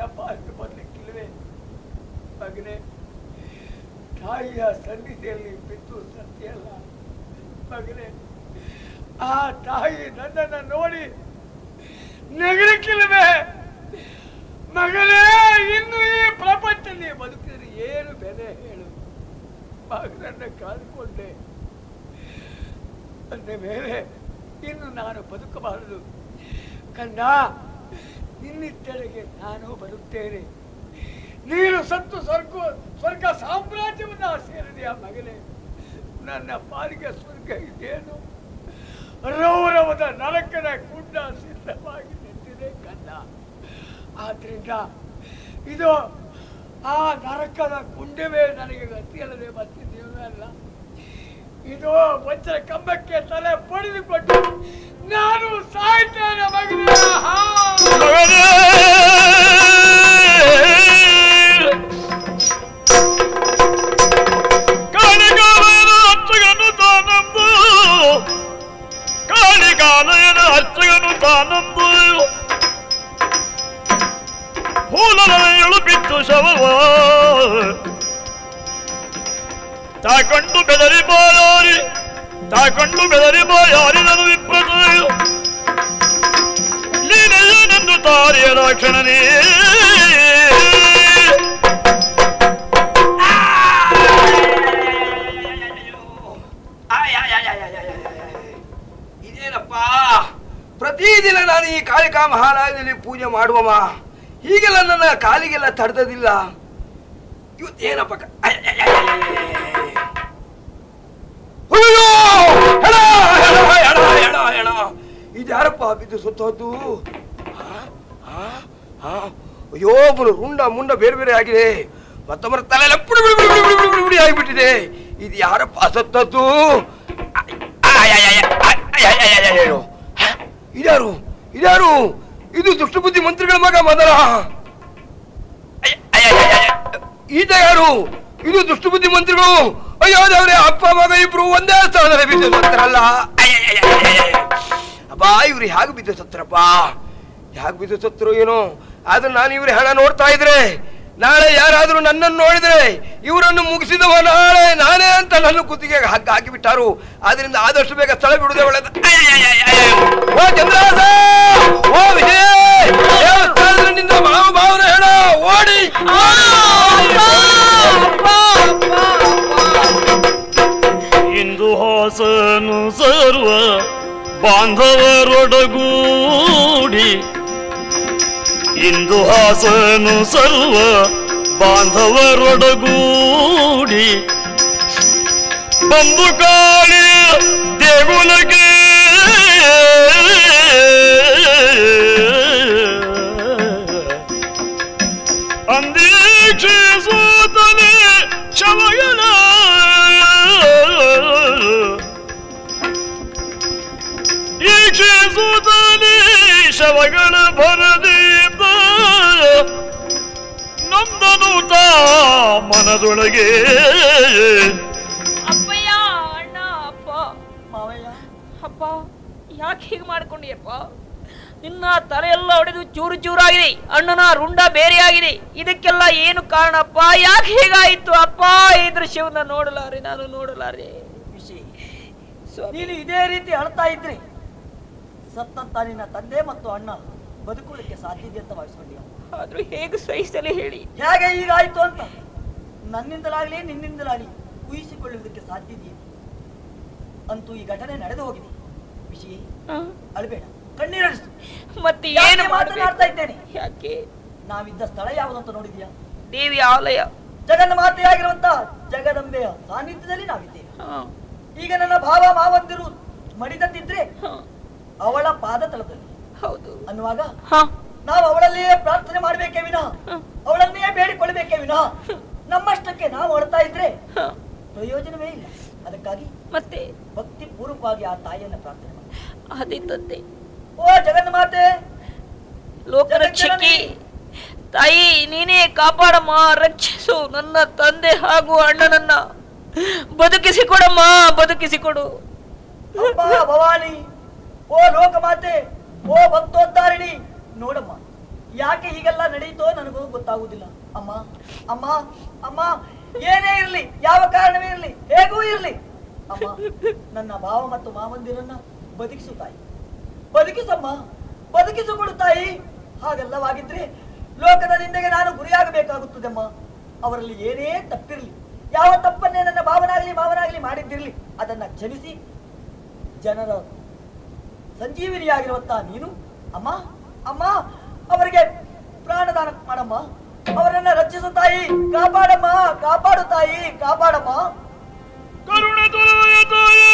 ಅಪವಾದ ಅಷ್ಟು ಬರ್ಲಿಕ್ಕಿಲ್ವೆ? ಮಗನೇ ತಾಯಿಯ ಸನ್ನಿಧಿಯಲ್ಲಿ ಬಿದ್ದು ಸತ್ಯಲ್ಲ. ಮಗನೇ ಆ ತಾಯಿ ನನ್ನನ್ನು ನೋಡಿ ನಗರಕ್ಕಿಲ್ವೇ ಮಗನೇ ಇನ್ನು ಈ ಪ್ರಪಂಚದಲ್ಲಿ ಬದುಕಿದ್ರೆ ಏನು ಬೆಲೆ ಹೇಳು? ಮಗನನ್ನ ಕಾದುಕೊಂಡೆ. ಅಂದ ಮೇಲೆ ಇನ್ನು ನಾನು ಬದುಕಬಾರದು. ಕಣ್ಣ ನಿನ್ನಿದ್ದೆಡೆಗೆ ನಾನು ಬರುತ್ತೇನೆ. ನೀನು ಸತ್ತು ಸ್ವರ್ಗ ಸ್ವರ್ಗ ಸಾಮ್ರಾಜ್ಯವನ್ನ ಸೇರಿದೆಯ ಮಗನೇ? ನನ್ನ ಪಾಲಿಗೆ ಸ್ವರ್ಗ ಇದೇನು? ರೌರವದ ನರಕದ ಕುಂಡ ಸಿದ್ಧವಾಗಿ ನಿಂತಿದೆ ಕಂದ. ಆದ್ರಿಂದ ಇದು ಆ ನರಕದ ಕುಂಡವೇ ನನಗೆ ಗತಿಯಲ್ಲದೆ ಮತ್ತಿದ್ದೇವೇ ಅಲ್ಲ? ಇದು ವಜ್ರ ಕಂಬಕ್ಕೆ ತಲೆ ಪಡೆದುಕೊಂಡು ನಾನು ಸಾಯ್ತೇನೆ ಮಗನೇ! ಮಗನೇ! ಕಾಳಿಗಾಲಯನ ಅಚ್ಚಗನು ತಾನಂದು ಕಾಳಿಗಾಲಯನ ಅಚ್ಚಗನು ತಾನಂದು ಹೂಲನೆಯಳು ಬಿದ್ದು ಶವವ. ತಾಕೊಂಡು ಬೆದರಿ ಬಾಯಾರಿ ತಾಕೊಂಡು ಬೆದರಿ ಬಾಯಾರಿದನು ನೀನೆಯನೆಂದು ತಾರಿಯ ರಾಕ್ಷಣನೇ ಇದೇನಪ್ಪ ಪ್ರತಿದಿನ ನಾನು ಈ ಕಾಳಿಕಾ ಮಹಾರಾಜನಲ್ಲಿ ಪೂಜೆ ಮಾಡುವಮ್ಮ ಹೀಗೆಲ್ಲ ನನ್ನ ಕಾಲಿಗೆಲ್ಲ ತಡೆದಿಲ್ಲ ಇವತ್ತೇನಪ್ಪ ಇದ್ಯಾರಪ್ಪ ಬಿದ್ದು ಅಯ್ಯ, ಅಯ್ಯೋ ಒಬ್ಬನು ರುಂಡ ಮುಂಡ ಬೇರೆ ಬೇರೆ ಆಗಿದೆ ಮತ್ತೊಬ್ಬರ ತಲೆಲ್ಲ ಪುಡಿ ಪುಡಿ ಪುಡಿ ಪುಡಿ ಪುಡಿ ಆಗಿಬಿಟ್ಟಿದೆ ಇದು ಯಾರಪ್ಪ ಸತ್ತದ್ದು ಇದಾರು ಇದಾರು ಇದು ದುಷ್ಟಬುದ್ಧಿ ಮಂತ್ರಿಗಳ ಮಗ ಮದರ ಈತ ಯಾರು ಇದು ದುಷ್ಟಬುದ್ಧಿ ಮಂತ್ರಿಗಳು ಅಯ್ಯೋ ದೇವ್ರೆ ಅಪ್ಪ ಮಗ ಇಬ್ರು ಒಂದೇ ಸ್ಥಳದಲ್ಲಿ ಬಿದ್ದು ಸತ್ತರಲ್ಲ ಅಬ್ಬಾ ಇವ್ರು ಹೇಗೆ ಬಿದ್ದು ಸತ್ತರಪ್ಪ ಹೇಗೆ ಬಿದ್ದು ಸತ್ತರು ಏನೋ ಆದ್ರೆ ನಾನು ಇವ್ರ ಹಣ ನೋಡ್ತಾ ಇದ್ರೆ, ನಾಳೆ ಯಾರಾದರೂ ನನ್ನನ್ನು ನೋಡಿದ್ರೆ ಇವರನ್ನು ಮುಗಿಸಿದವ ನಾಳೆ, ನಾನೇ ಅಂತ ನನ್ನ ಕುತ್ತಿಗೆ ಹಗ್ಗ ಹಾಕಿಬಿಟ್ಟಾರು. ಆದ್ರಿಂದ ಆದಷ್ಟು ಬೇಗ ಸ್ಥಳ ಬಿಡುದೇ ಒಳ್ಳೆದು. ಓ ಚಂದ್ರಾಸ! ಓ ವಿಜಯ! ದೇವಸ್ಥಾನದಿಂದ ಮಾವ ಭಾವನೆ ಹೇಳ ಓಡಿ! ಇಂದು ಹಾಸನು ಸರ್ವ ಬಾಂಧವರೊಡಗೂಡಿ ಇಂದು ಹಾಸನು ಸರ್ವ ಬಾಂಧವರೊಡಗೂಡಿ ಬಂದು ಕಾಳಿ ದೇಗುಲಗೆ ಅಂದೀಕ್ಷಿಸುತ್ತಲೇ ಶವಗಳ ಈಕ್ಷಿಸುತ್ತಲೇ ಶವಗಳ ಭರದೀಪ ನೊಂದನುತ ಮನದೊಳಗೆ. ಅಪ್ಪಯ್ಯ ಅಣ್ಣ ಅಪ್ಪ. ಮಾವಯ್ಯ ಅಪ್ಪ ಯಾಕೆ ಹೀಗೆ ಮಾಡ್ಕೊಂಡಿಯಪ್ಪ? ನಿನ್ನ ತಲೆಯೆಲ್ಲ ಎಲ್ಲ ಹೊಡೆದು ಚೂರು ಚೂರಾಗಿದೆ. ಅಣ್ಣನ ರುಂಡ ಬೇರೆಯಾಗಿದೆ. ಇದಕ್ಕೆಲ್ಲ ಏನು ಕಾರಣಪ್ಪ? ಯಾಕೆ ಹೀಗಾಯಿತು ಅಪ್ಪ? ಈ ದೃಶ್ಯವನ್ನ ನೋಡಲಾರೆ ನಾನು ನೋಡಲಾರೆ. ನೀನು ಇದೇ ರೀತಿ ಅಳ್ತಾ ಇದ್ರಿ. ಸತ್ತಂತ ನಿನ್ನ ತಂದೆ ಮತ್ತು ಅಣ್ಣ ಬದುಕುವುದಕ್ಕೆ ಸಾಧ್ಯ ಇದೆ ಅಂತ ಭಾವಿಸ್ಕೊಂಡ್ಯ ಆದ್ರೂ ಹೇಗೆ ಸಹಿಸಲಿ ಹೇಳಿ. ಹೇಗೆ ಹೀಗಾಯ್ತು ಅಂತ? ನನ್ನಿಂದಲಾಗ್ಲಿ ನಿನ್ನಿಂದಲಾಗ್ಲಿ ಊಹಿಸಿಕೊಳ್ಳುವುದಕ್ಕೆ ಸಾಧ್ಯ ಇದೆಯೇ? ಅಂತೂ ಈ ಘಟನೆ ನಡೆದು ಹೋಗಿದೆ. ವಿಷಯ? ಅಳಬೇಡ. ಕಣ್ಣೀರಡಿಸು ಮತ್ತೆ ಏನು ಮಾತನಾಡ್ತಾ ಇದ್ದೇನೆ? ಯಾಕೆ? ನಾವಿದ್ದ ಸ್ಥಳ ಯಾವುದು ಅಂತ ನೋಡಿದ್ಯಾ ದೇವಿ ಆಲಯ. ಜಗನ್ನ ಮಾತೆಯಾಗಿರುವಂತ ಜಗದಂಬೆಯ ಸಾನ್ನಿಧ್ಯದಲ್ಲಿ ನಾವಿದ್ದೇವೆ. ಈಗ ನನ್ನ ಭಾವ ಮಾವಂದಿರು ಮಡಿದಂತಿದ್ರೆ ಅವಳ ಪಾದ ತಳದಲ್ಲಿ ಹೌದು. ಅನ್ನುವಾಗ? ನಾವು ಅವಳಲ್ಲಿಯೇ ಪ್ರಾರ್ಥನೆ ಮಾಡಬೇಕೇ ವಿನಃ? ಅವಳನ್ನೇ ಬೇಡಿಕೊಳ್ಳಬೇಕೇ ವಿನಃ? ನಮ್ಮಷ್ಟಕ್ಕೆ ನಾವು ಅಳ್ತಾ ಇದ್ರೆ. ಪ್ರಯೋಜನವೇ ಇಲ್ಲ. ಅದಕ್ಕಾಗಿ ಮತ್ತೆ? ಭಕ್ತಿ ಪೂರ್ವಕವಾಗಿ ಆ ತಾಯಿಯನ್ನ ಪ್ರಾರ್ಥನೆ ಮಾಡಿ. ತಂದೆ. ಓ ಜಗನ್ ಮಾತೆ! ಲೋಕರಕ್ಷಕಿ ತಾಯಿ ನೀನೇ ಕಾಪಾಡಮ್ಮ ರಕ್ಷಿಸು ನನ್ನ ತಂದೆ ಹಾಗೂ ಅಣ್ಣನನ್ನ. ಬದುಕಿಸಿಕೊಡಮ್ಮ ಬದುಕಿಸಿಕೊಡು. ಭವಾನಿ! ಓ ಲೋಕಮಾತೆ! ಓ ಭಕ್ತೋದ್ಧಾರಿಣಿ! ನೋಡಮ್ಮ, ಯಾಕೆ ಹೀಗೆಲ್ಲ ನಡೆಯಿತೋ ನನಗೂ ಗೊತ್ತಾಗುದಿಲ್ಲ ಅಮ್ಮ ಅಮ್ಮ ಅಮ್ಮ, ಏನೇ ಇರಲಿ, ಯಾವ ಕಾರಣವೇ ಇರಲಿ, ಹೇಗೂ ಇರಲಿ. ಅಮ್ಮ, ನನ್ನ ಭಾವ ಮತ್ತು ಮಾವಂದಿರನ್ನ ಬದುಕಿಸು ತಾಯಿ. ಬದುಕಿಸಮ್ಮ, ಬದುಕಿಸಿಕೊಡು ತಾಯಿ. ಹಾಗೆಲ್ಲವಾಗಿದ್ರೆ ಲೋಕದ ನಿಂದೆಗೆ ನಾನು ಗುರಿಯಾಗಬೇಕಾಗುತ್ತದೆಮ್ಮ. ಅವರಲ್ಲಿ ಏನೇ ತಪ್ಪಿರಲಿ, ಯಾವ ತಪ್ಪನ್ನೇ ನನ್ನ ಭಾವನಾಗ್ಲಿ, ಮಾವನಾಗ್ಲಿ ಮಾಡಿದ್ದಿರಲಿ, ಅದನ್ನ ಕ್ಷಮಿಸಿ. ಜನರ ಸಂಜೀವಿನಿಯಾಗಿರುವಂತ ನೀನು, ಅಮ್ಮ. ಅಮ್ಮ, ಅವರಿಗೆ ಪ್ರಾಣದಾನ ಮಾಡಮ್ಮ. ಅವರನ್ನ ರಕ್ಷಿಸು ತಾಯಿ, ಕಾಪಾಡಮ್ಮ, ಕಾಪಾಡು ತಾಯಿ, ಕಾಪಾಡಮ್ಮ. ಕರುಣೆ ತೊಲಯ ತಾಯೇ!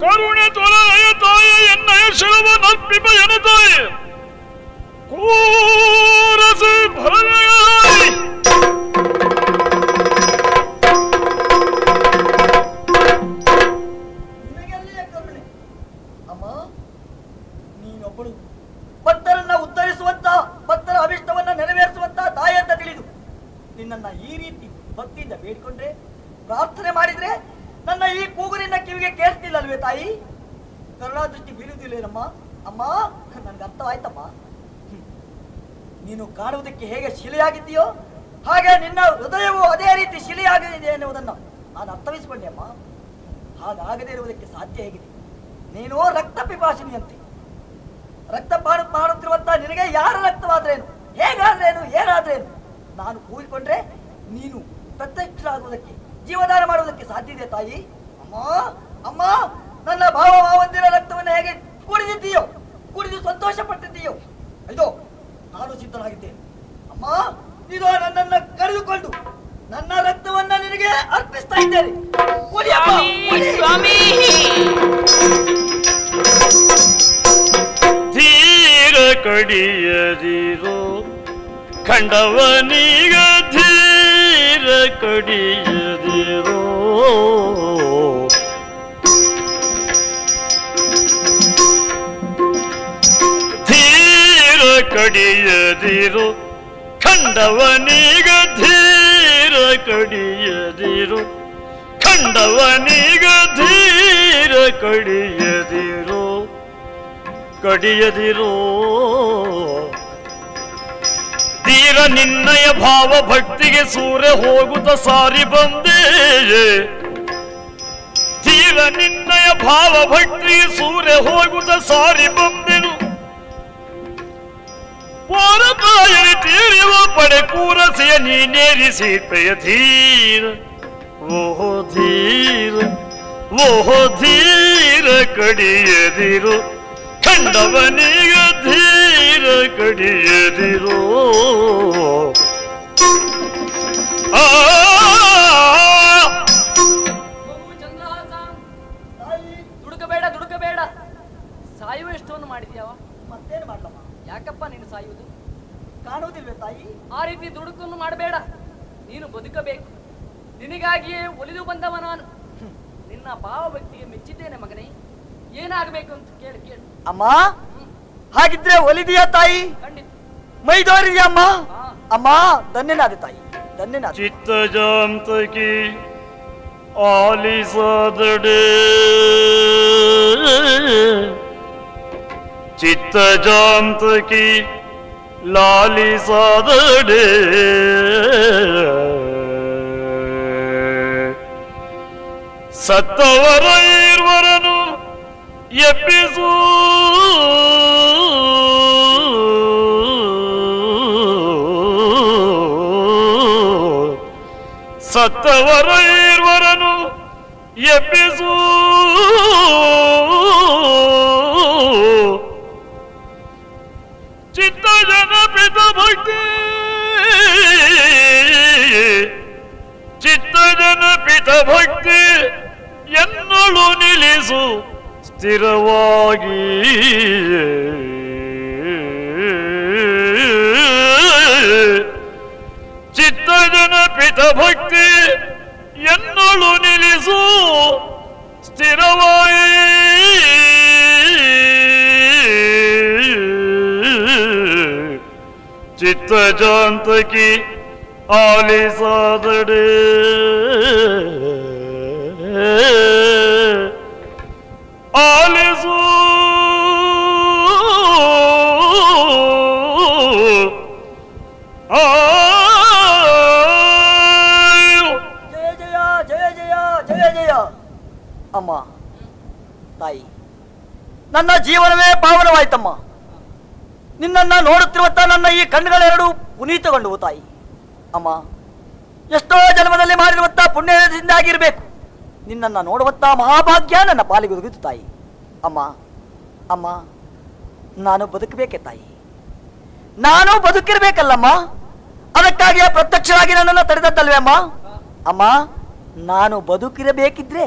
ಕರುಣೆ ತೊಲಯ ತಾಯಿ ಎನ್ನಯ ಶಿಳವ ನಪ್ಪಿಪ ಎನ ತಾಯಿ ಕೂರಸಿ ಬೀಳುವುದಿಲ್ಲೇನಮ್ಮ ಅಮ್ಮ ನನ್ಗೆ ಅರ್ಥವಾಯ್ತಮ್ಮ. ನೀನು ಕಾಣುವುದಕ್ಕೆ ಹೇಗೆ ಶಿಲೆಯಾಗಿದ್ದೀಯೋ, ಹಾಗೆ ನಿನ್ನ ಹೃದಯವು ಅದೇ ರೀತಿ ಶಿಲೆಯಾಗಿದೆ ಎನ್ನುವುದನ್ನು ನಾನು ಅರ್ಥವಿಸಿಕೊಂಡೆ ಅಮ್ಮ. ಹಾಗಾಗದೇ ಇರುವುದಕ್ಕೆ ಸಾಧ್ಯ ಹೇಗಿದೆ. ನೀನು ರಕ್ತ ಪಿಪಾಸಿನಿಯಂತೆ. ರಕ್ತಪಾನ ಮಾಡುತ್ತಿರುವಂತ ನಿನಗೆ ಯಾರ ರಕ್ತವಾದ್ರೇನು? ಹೇಗಾದ್ರೇನು? ಏನಾದ್ರೇನು? ನಾನು ಕೂಗಿಕೊಂಡ್ರೆ ನೀನು ಪ್ರತ್ಯಕ್ಷರಾಗುವುದಕ್ಕೆ, ಜೀವದಾನ ಮಾಡುವುದಕ್ಕೆ ಸಾಧ್ಯ ಇದೆ ತಾಯಿ? ಅಮ್ಮ ಅಮ್ಮ, ನನ್ನ ಭಾವ ಭಾವಂದಿರ ರಕ್ತವನ್ನು ಹೇಗೆ ಕುಡಿದಿದ್ದೀಯೋ? ಕುಡಿದು ಸಂತೋಷ ಪಟ್ಟಿದ್ದೀಯೋ ಅಯ್ಯೋ ನಾನು ಸಿದ್ಧನಾಗಿದ್ದೇನೆ ಅಮ್ಮ ಇದು ನನ್ನನ್ನ ಕರೆದುಕೊಂಡು ನನ್ನ ರಕ್ತವನ್ನ ನಿನಗೆ ಅರ್ಪಿಸ್ತಾ ಇದ್ದೇನೆ. ಸ್ವಾಮಿ ಧೀರ ಕಡಿಯದಿರೋ ಕಂಡವನೀಗ ಧೀರ ಕಡಿಯದಿರೋ ಕಡಿಯದಿರೋ ಖಂಡವನಿಗ ಧೀರ ಕಡಿಯದಿರು, ಕಂಡವನೀಗ ಧೀರ ಕಡಿಯದಿರು ಕಡಿಯದಿರು. ತೀರ ನಿನ್ನಯ ಭಾವ ಭಕ್ತಿಗೆ ಸೂರ್ಯ ಹೋಗುತ್ತ ಸಾರಿ ಬಂದೇ ತೀರ ನಿನ್ನಯ ಭಾವ ಭಕ್ತಿಗೆ ಸೂರ್ಯ ಹೋಗುತ್ತ ಸಾರಿ ಬಂದೆನು? ಪೋರಕಾಯರಿ ತೀರಿವ ಪಡೆ ಕೂರಸೆಯ ನೀನೇರಿಸಿ ಪ್ರಯ ಧೀರ. ಓಹೋ ಧೀರ ಓಹೋ ಧೀರ, ಕಡಿಯದಿರು. ಕಂಡವನಿಗ ಧೀರ, ಕಡಿಯದಿರು. ಆ ಸಾಯುವುದು? ಕಾಣುವುದಿಲ್ವೇ ತಾಯಿ? ಆ ರೀತಿ ದುಡುಕನ್ನು ಮಾಡಬೇಡ. ನೀನು ಬದುಕಬೇಕು. ನಿನಗಾಗಿಯೇ ಒಲಿದು ಬಂದವ ನಾನು. ನಿನ್ನ ಭಾವಭಕ್ತಿಗೆ ಮೆಚ್ಚಿದ್ದೇನೆ ಮಗನೇ. ಏನಾಗಬೇಕು ಅಂತ ಕೇಳಿ ಕೇಳು. ಅಮ್ಮ ಹಾಗಿದ್ರೆ ಒಲಿದೀಯ ತಾಯಿ? ಖಂಡಿತ. ಮೈದೋರಿದೆಯಾ ಅಮ್ಮ. ಅಮ್ಮ ಧನ್ಯನಾದ ತಾಯಿ ಧನ್ಯನಾದೆ. ಚಿತ್ತಜಾಂತಕಿ ಆಲಿಸದಡೆ. ಚಿತ್ತಜಾಂತಕಿ ಲಾಲಿಸದಡೆ ಸತ್ತವರ ಇರುವರನು ಎಬ್ಬಿಸೂ ಸತ್ತವರ ಇರುವರನು ಎಬ್ಬಿಸೂ ಜನಪಿತ ಭಕ್ತಿ ಚಿತ್ತ ಭಕ್ತಿ ಎನ್ನಳು ನಿಲ್ಲಿಸು ಸ್ಥಿರವಾಗಿ. ಚಿತ್ತ ಜನಪಿತ ಭಕ್ತಿ ಎನ್ನಳು ನಿಲ್ಲಿಸು ಸ್ಥಿರವಾಗಿ. ಚಿತ್ತ ಜಾಂತಕಿ ಆಲಿಸಾದಡೆ. ಆಲಿಸು. ಅಮ್ಮ ತಾಯಿ ನನ್ನ ಜೀವನವೇ ಪಾವನವಾಯ್ತಮ್ಮ. ನಿನ್ನನ್ನ ನೋಡುತ್ತಿರುವತ್ತ ನನ್ನ ಈ ಕಣ್ಣುಗಳೆರಡು ಪುನೀತಗೊಂಡವು ತಾಯಿ ಅಮ್ಮ ಎಷ್ಟೋ ಜನ್ಮದಲ್ಲಿ ಮಾಡಿರುವತ್ತ ಪುಣ್ಯದಿಂದಾಗಿರ್ಬೇಕು. ನಿನ್ನನ್ನ ನೋಡುವತ್ತ ಮಹಾಭಾಗ್ಯ ನನ್ನ ಪಾಲಿಗೆ ಒದಗಿತು ತಾಯಿ. ಅಮ್ಮ ಅಮ್ಮ ನಾನು ಬದುಕಬೇಕೆ ತಾಯಿ? ನಾನು ಬದುಕಿರ್ಬೇಕಲ್ಲಮ್ಮ? ಅದಕ್ಕಾಗಿ ಪ್ರತ್ಯಕ್ಷವಾಗಿ ನನ್ನನ್ನು ತಡೆದದ್ದಲ್ವೇ ಅಮ್ಮ? ಅಮ್ಮ ನಾನು ಬದುಕಿರಬೇಕಿದ್ರೆ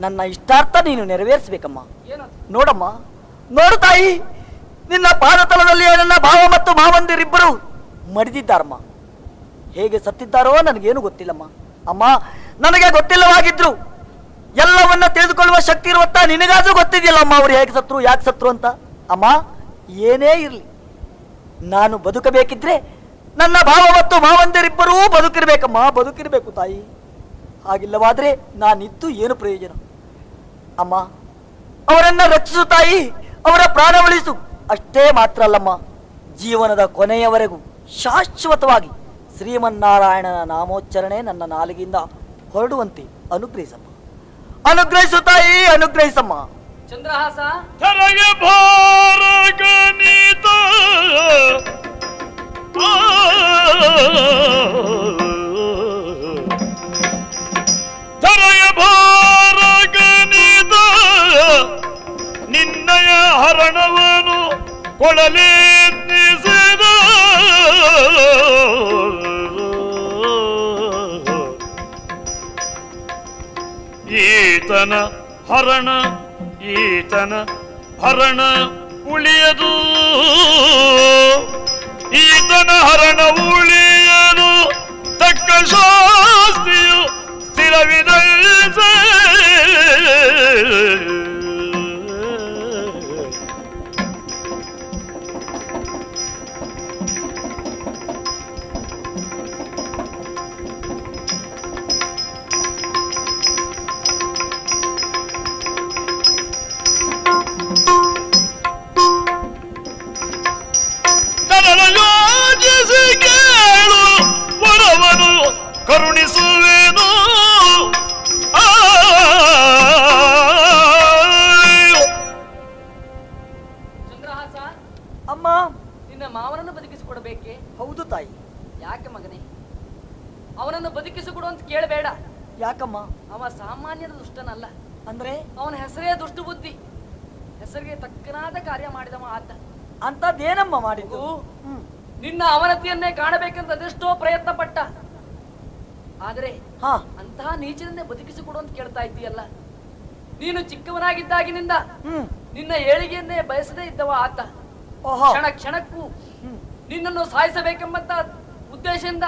ನನ್ನ ಇಷ್ಟಾರ್ಥ ನೀನು ನೆರವೇರಿಸಬೇಕಮ್ಮ. ನೋಡಮ್ಮ ನೋಡು ತಾಯಿ. ನಿನ್ನ ಪಾದತಲದಲ್ಲಿ ನನ್ನ ಭಾವ ಮತ್ತು ಮಾವಂದಿರಿಬ್ಬರು ಮಡಿದಿದ್ದಾರಮ್ಮ. ಹೇಗೆ ಸತ್ತಿದ್ದಾರೋ ನನಗೇನು ಗೊತ್ತಿಲ್ಲಮ್ಮ. ಅಮ್ಮ, ನನಗೆ ಗೊತ್ತಿಲ್ಲವಾಗಿದ್ರು ಎಲ್ಲವನ್ನ ತಿಳಿದುಕೊಳ್ಳುವ ಶಕ್ತಿ ಇರುವಂತ ನಿನಗಾದ್ರೂ ಗೊತ್ತಿದೆಯಲ್ಲಮ್ಮ ಅವ್ರು ಹೇಗೆ ಸತ್ರು, ಯಾಕೆ ಸತ್ರು ಅಂತ. ಅಮ್ಮ, ಏನೇ ಇರಲಿ, ನಾನು ಬದುಕಬೇಕಿದ್ರೆ ನನ್ನ ಭಾವ ಮತ್ತು ಮಾವಂದಿರಿಬ್ಬರೂ ಬದುಕಿರ್ಬೇಕಮ್ಮ, ಬದುಕಿರ್ಬೇಕು ತಾಯಿ. ಹಾಗಿಲ್ಲವಾದ್ರೆ ನಾನಿತ್ತು ಏನು ಪ್ರಯೋಜನ? ಅಮ್ಮ, ಅವರನ್ನ ರಕ್ಷಿಸು ತಾಯಿ, ಅವರ ಪ್ರಾಣ ಉಳಿಸು. ಅಷ್ಟೇ ಮಾತ್ರ ಅಲ್ಲಮ್ಮ ಜೀವನದ ಕೊನೆಯವರೆಗೂ ಶಾಶ್ವತವಾಗಿ ಶ್ರೀಮನ್ನಾರಾಯಣನ ನಾಮೋಚ್ಚರಣೆ ನನ್ನ ನಾಲಿಗೆಯಿಂದ ಹೊರಡುವಂತೆ ಅನುಗ್ರಹಿಸಮ್ಮ. ಅನುಗ್ರಹಿಸು ತಾಯಿ ಅನುಗ್ರಹಿಸಮ್ಮ. ಚಂದ್ರಹಾಸ. ಭಾರಗಣಿತ. ನಿನ್ನಯ ಕೊಡಲೆತ್ನಿಸಿದ ಈತನ ಹರಣ ಈತನ ಹರಣ ಉಳಿಯದು. ಈತನ ಹರಣ ಉಳಿಯದು. ತಕ್ಕ ಶಾಸ್ತಿಯು ಸ್ಥಿರವಿದೆ. ಕರುಣಿಸುವೆನು ಕರುಣಿಸುವೇನು ಚಂದ್ರಹಾಸ ಅಮ್ಮ ನಿನ್ನ ಮಾವನನ್ನು ಬದುಕಿಸಿಕೊಡಬೇಕೆ ಹೌದು ತಾಯಿ ಯಾಕೆ ಮಗನೇ ಅವನನ್ನು ಬದುಕಿಸಿಕೊಡು ಅಂತ ಕೇಳಬೇಡ ಯಾಕಮ್ಮ ಅವ ಸಾಮಾನ್ಯದ ದುಷ್ಟನಲ್ಲ ಅಂದ್ರೆ ಅವನ ಹೆಸರೇ ದುಷ್ಟು ಬುದ್ಧಿ ಹೆಸರಿಗೆ ತಕ್ಕನಾದ ಕಾರ್ಯ ಮಾಡಿದವ ಆತ ಅಂತದ್ದೇನಮ್ಮ ಮಾಡಿದ್ದು ನಿನ್ನ ಅವನತಿಯನ್ನೇ ಕಾಣಬೇಕೆಂದು ಅದೆಷ್ಟೋ ಪ್ರಯತ್ನ ಪಟ್ಟ ಆದರೆ ಹಾ. ಅಂತಹ ನೀಚನನ್ನೇ ಬದುಕಿಸಿಕೊಡು ಅಂತ ಕೇಳ್ತಾ ಇದ್ದೀಯಲ್ಲ. ನೀನು ಚಿಕ್ಕವನಾಗಿದ್ದಾಗಿನಿಂದ ನಿನ್ನ ಏಳಿಗೆಯನ್ನೇ ಬಯಸದೇ ಇದ್ದವ ಆತ. ಕ್ಷಣ ಕ್ಷಣಕ್ಕೂ ನಿನ್ನನ್ನು ಸಾಯಿಸಬೇಕೆಂಬಂತ ಉದ್ದೇಶದಿಂದ